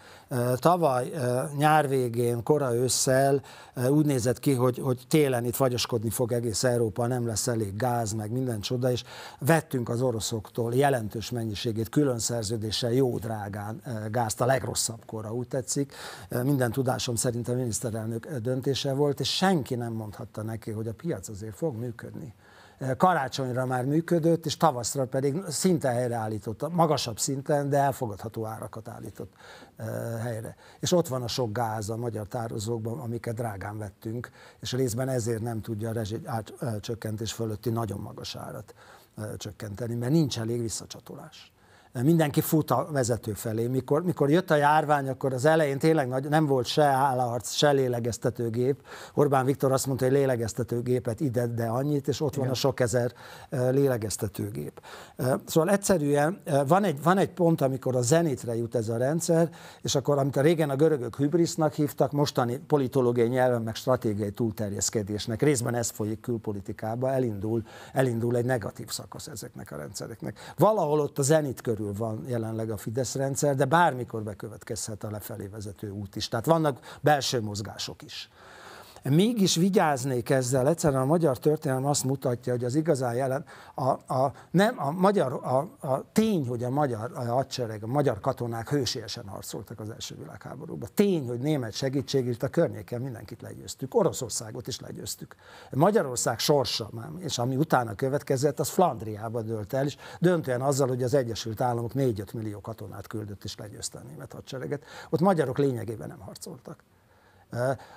Tavaly nyár végén, kora ősszel úgy nézett ki, hogy, hogy télen itt fagyoskodni fog egész Európa, nem lesz elég gáz, meg minden csoda, és vettünk az oroszoktól jelentős mennyiségét, külön szerződéssel jó drágán gázt, a legrosszabb kora, úgy tetszik. Minden tudásom szerint a miniszterelnök döntése volt, és senki nem mondhatta neki, hogy a piac azért fog működni karácsonyra már működött, és tavaszra pedig szinte helyreállította, magasabb szinten, de elfogadható árakat állított helyre. És ott van a sok gáz a magyar tározókban, amiket drágán vettünk, és részben ezért nem tudja a rezsi csökkentés fölötti nagyon magas árat csökkenteni, mert nincs elég visszacsatolás mindenki fut a vezető felé. Mikor, mikor jött a járvány, akkor az elején tényleg nagy, nem volt se állarc, se lélegeztetőgép. Orbán Viktor azt mondta, hogy lélegeztetőgépet ide, de annyit, és ott Igen. van a sok ezer lélegeztetőgép. Szóval egyszerűen van egy, van egy pont, amikor a zenitre jut ez a rendszer, és akkor, amit a régen a görögök hübrisznak hívtak, mostani politológiai nyelven meg stratégiai túlterjeszkedésnek, részben ez folyik külpolitikába, elindul, elindul egy negatív szakasz ezeknek a rendszereknek. Valahol ott a zenit körül körül van jelenleg a Fidesz rendszer, de bármikor bekövetkezhet a lefelé vezető út is. Tehát vannak belső mozgások is. Mégis vigyáznék ezzel, egyszerűen a magyar történelem azt mutatja, hogy az igazán jelen, a, a, nem, a, magyar, a, a tény, hogy a magyar a hadsereg, a magyar katonák hősiesen harcoltak az első világháborúban. Tény, hogy német segítségért a környéken mindenkit legyőztük, Oroszországot is legyőztük. Magyarország sorsa, és ami utána következett, az Flandriába dőlt el, és döntően azzal, hogy az Egyesült Államok 4-5 millió katonát küldött és legyőzte a német hadsereget. Ott magyarok lényegében nem harcoltak.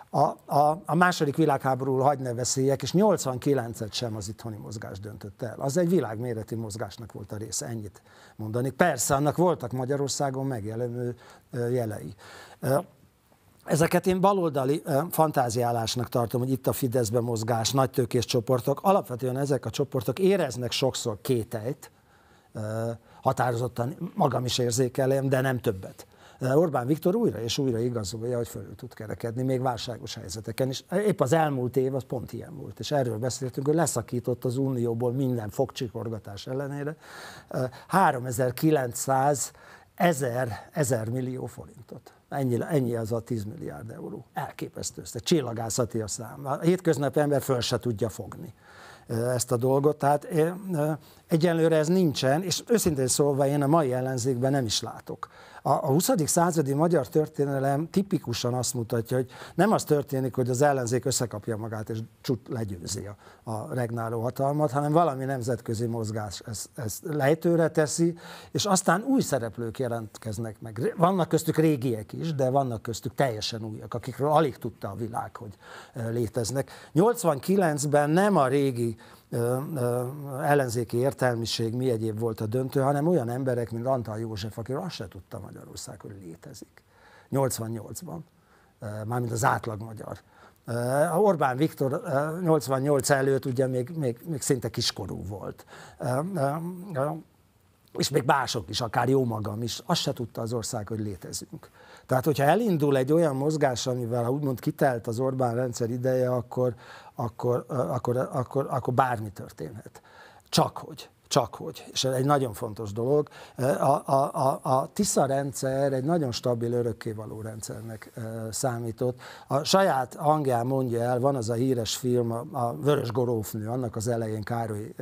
A, a, a második világháború hagy ne veszélyek, és 89-et sem az itthoni mozgás döntött el. Az egy világméretű mozgásnak volt a része, ennyit mondani. Persze, annak voltak Magyarországon megjelenő jelei. Ezeket én baloldali fantáziálásnak tartom, hogy itt a Fideszben mozgás, nagy tőkés csoportok. Alapvetően ezek a csoportok éreznek sokszor kételyt, határozottan magam is érzékelem, de nem többet. Orbán Viktor újra és újra igazolja, hogy fölül tud kerekedni, még válságos helyzeteken. És épp az elmúlt év az pont ilyen volt. És erről beszéltünk, hogy leszakított az Unióból minden fogcsikorgatás ellenére 3900 ezer, ezer millió forintot. Ennyi, ennyi az a 10 milliárd euró. Elképesztő össze. Csillagászati a szám. A hétköznapi ember föl se tudja fogni ezt a dolgot. Tehát egyenlőre ez nincsen, és őszintén szólva én a mai ellenzékben nem is látok a, a 20. századi magyar történelem tipikusan azt mutatja, hogy nem az történik, hogy az ellenzék összekapja magát és csut legyőzi a, a regnáló hatalmat, hanem valami nemzetközi mozgás ezt, ezt lejtőre teszi, és aztán új szereplők jelentkeznek meg. Vannak köztük régiek is, de vannak köztük teljesen újak, akikről alig tudta a világ, hogy léteznek. 89-ben nem a régi ellenzéki értelmiség mi egyéb volt a döntő, hanem olyan emberek, mint Antal József, akiről azt se tudta Magyarország, hogy létezik. 88-ban, mármint az átlag magyar. Orbán Viktor 88 előtt ugye még, még, még szinte kiskorú volt. És még mások is, akár jó magam is, azt se tudta az ország, hogy létezünk. Tehát, hogyha elindul egy olyan mozgás, amivel ha úgymond kitelt az Orbán rendszer ideje, akkor, akkor, akkor, akkor, akkor bármi történhet. Csak hogy. Csak hogy. És ez egy nagyon fontos dolog. A, a, a, a TISZA rendszer egy nagyon stabil, örökkévaló rendszernek számított. A saját hangján mondja el, van az a híres film, a Vörös Gorófnő, annak az elején Károly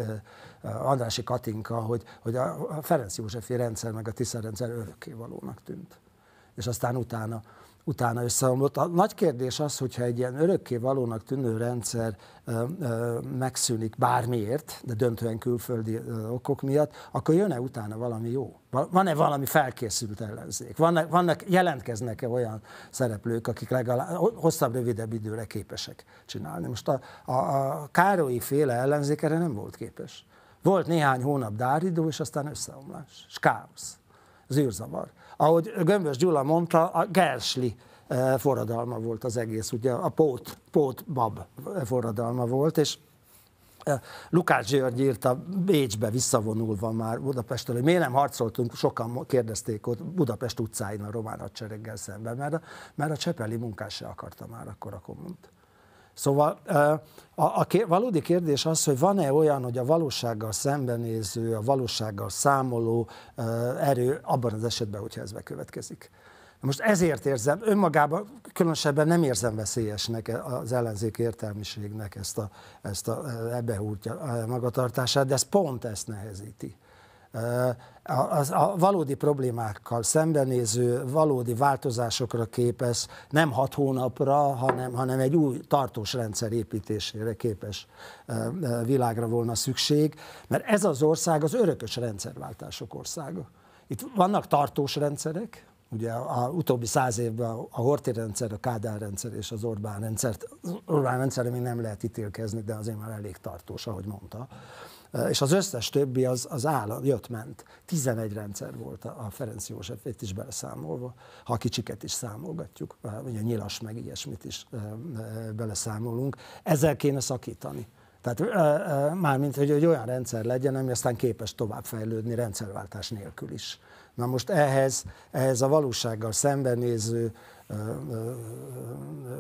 Andrási Katinka, hogy, hogy a Ferenc Józsefi rendszer meg a TISZA rendszer örökkévalónak tűnt. És aztán utána utána összeomlott. A nagy kérdés az, hogyha egy ilyen örökké valónak tűnő rendszer ö, ö, megszűnik bármiért, de döntően külföldi ö, okok miatt, akkor jön-e utána valami jó? Van-e valami felkészült ellenzék? Vannak, vannak jelentkeznek-e olyan szereplők, akik legalább hosszabb, rövidebb időre képesek csinálni? Most a, a, a Károlyi féle ellenzék erre nem volt képes. Volt néhány hónap dáridó, és aztán összeomlás, és káosz, az ahogy Gömbös Gyula mondta, a Gersli eh, forradalma volt az egész, ugye a pót, pót bab forradalma volt, és eh, Lukács György írta Bécsbe visszavonulva már Budapestről, hogy miért nem harcoltunk, sokan kérdezték ott Budapest utcáin a román hadsereggel szemben, mert a, mert a Csepeli munkás se akarta már akkor a kommunt. Szóval a, a valódi kérdés az, hogy van-e olyan, hogy a valósággal szembenéző, a valósággal számoló erő abban az esetben, hogyha ez bekövetkezik. Most ezért érzem, önmagában különösebben nem érzem veszélyesnek az ellenzék értelmiségnek ezt a, ezt a ebbehúrtja magatartását, de ez pont ezt nehezíti a, a valódi problémákkal szembenéző, valódi változásokra képes, nem hat hónapra, hanem, hanem egy új tartós rendszer építésére képes világra volna szükség, mert ez az ország az örökös rendszerváltások országa. Itt vannak tartós rendszerek, ugye a, a utóbbi száz évben a, a Horthy rendszer, a Kádár rendszer és az Orbán rendszert, az Orbán rendszerre még nem lehet ítélkezni, de azért már elég tartós, ahogy mondta és az összes többi az, az áll, jött, ment. 11 rendszer volt a Ferenc Józsefét is beleszámolva, ha a kicsiket is számolgatjuk, ugye nyilas meg ilyesmit is beleszámolunk. Ezzel kéne szakítani. Tehát mármint, hogy egy olyan rendszer legyen, ami aztán képes továbbfejlődni rendszerváltás nélkül is. Na most ehhez, ehhez a valósággal szembenéző,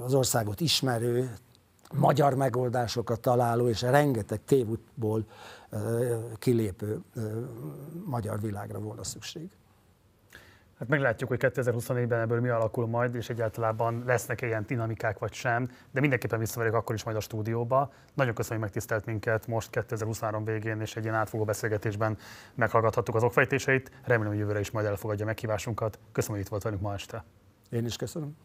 az országot ismerő, magyar megoldásokat találó és rengeteg tévútból kilépő magyar világra volna szükség. Hát meglátjuk, hogy 2024-ben ebből mi alakul majd, és egyáltalán lesznek -e ilyen dinamikák vagy sem, de mindenképpen visszaverjük akkor is majd a stúdióba. Nagyon köszönöm, hogy megtisztelt minket most 2023 végén, és egy ilyen átfogó beszélgetésben meghallgathattuk az okfejtéseit. Remélem, hogy jövőre is majd elfogadja meghívásunkat. Köszönöm, hogy itt volt velünk ma este. Én is köszönöm.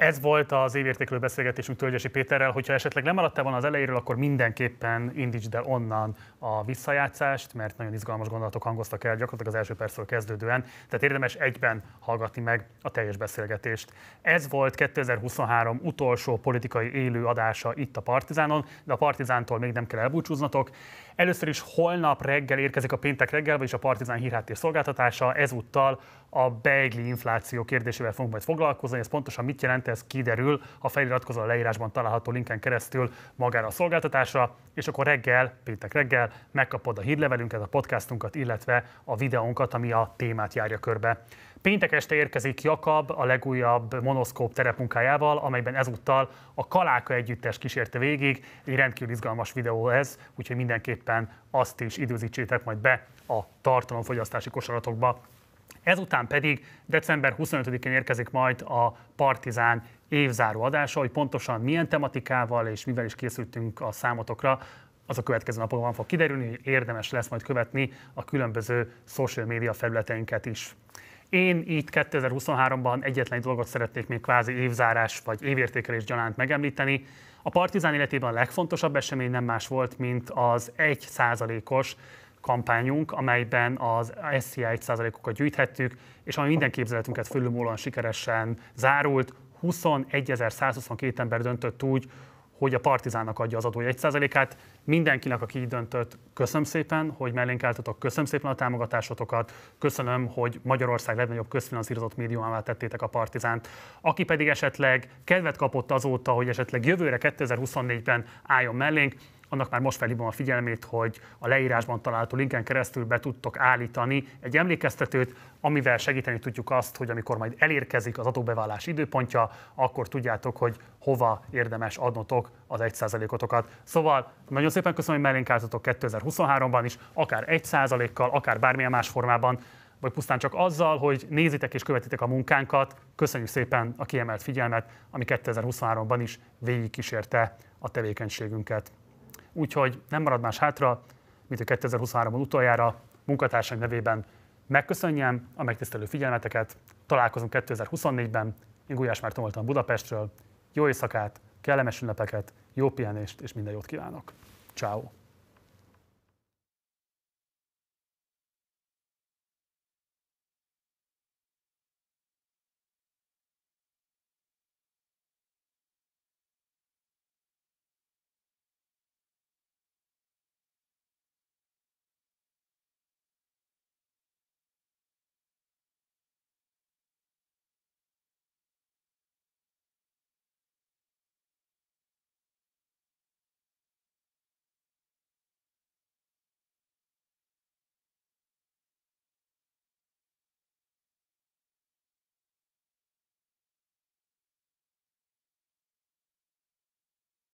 Ez volt az évértékelő beszélgetésünk Tölgyesi Péterrel. Hogyha esetleg lemaradtál volna az elejéről, akkor mindenképpen indítsd el onnan a visszajátszást, mert nagyon izgalmas gondolatok hangoztak el gyakorlatilag az első percről kezdődően. Tehát érdemes egyben hallgatni meg a teljes beszélgetést. Ez volt 2023 utolsó politikai élő adása itt a Partizánon, de a Partizántól még nem kell elbúcsúznatok. Először is holnap reggel érkezik a péntek reggel, vagyis a Partizán hírháttér szolgáltatása. Ezúttal a beigli infláció kérdésével fogunk majd foglalkozni. Ez pontosan mit jelent, ez kiderül, ha feliratkozol a leírásban található linken keresztül magára a szolgáltatásra, és akkor reggel, péntek reggel megkapod a hírlevelünket, a podcastunkat, illetve a videónkat, ami a témát járja körbe. Péntek este érkezik Jakab a legújabb monoszkóp terepmunkájával, amelyben ezúttal a Kaláka együttes kísérte végig. Egy rendkívül izgalmas videó ez, úgyhogy mindenképpen azt is időzítsétek majd be a tartalomfogyasztási kosaratokba. Ezután pedig december 25-én érkezik majd a Partizán évzáró adása, hogy pontosan milyen tematikával és mivel is készültünk a számotokra, az a következő napokban fog kiderülni, hogy érdemes lesz majd követni a különböző social média felületeinket is. Én itt 2023-ban egyetlen egy dolgot szeretnék még kvázi évzárás vagy évértékelés gyanánt megemlíteni. A Partizán életében a legfontosabb esemény nem más volt, mint az 1%-os kampányunk, amelyben az SZIA 1%-okat gyűjthettük, és ami minden képzeletünket fölülmúlóan sikeresen zárult. 21.122 ember döntött úgy, hogy a Partizánnak adja az adója 1%-át. Mindenkinek, aki így döntött, köszönöm szépen, hogy mellénk álltatok, köszönöm szépen a támogatásotokat, köszönöm, hogy Magyarország legnagyobb közfinanszírozott médiumává tettétek a Partizánt. Aki pedig esetleg kedvet kapott azóta, hogy esetleg jövőre 2024-ben álljon mellénk, annak már most felhívom a figyelmét, hogy a leírásban található linken keresztül be tudtok állítani egy emlékeztetőt, amivel segíteni tudjuk azt, hogy amikor majd elérkezik az adóbevallás időpontja, akkor tudjátok, hogy hova érdemes adnotok az 1%-otokat. Szóval nagyon szépen köszönöm, hogy mellénk álltatok 2023-ban is, akár 1%-kal, akár bármilyen más formában, vagy pusztán csak azzal, hogy nézitek és követitek a munkánkat. Köszönjük szépen a kiemelt figyelmet, ami 2023-ban is végigkísérte a tevékenységünket. Úgyhogy nem marad más hátra, mint a 2023-ban utoljára munkatársaim nevében megköszönjem a megtisztelő figyelmeteket. Találkozunk 2024-ben. Én Gulyás Márton voltam Budapestről. Jó éjszakát, kellemes ünnepeket, jó pihenést és minden jót kívánok. Ciao.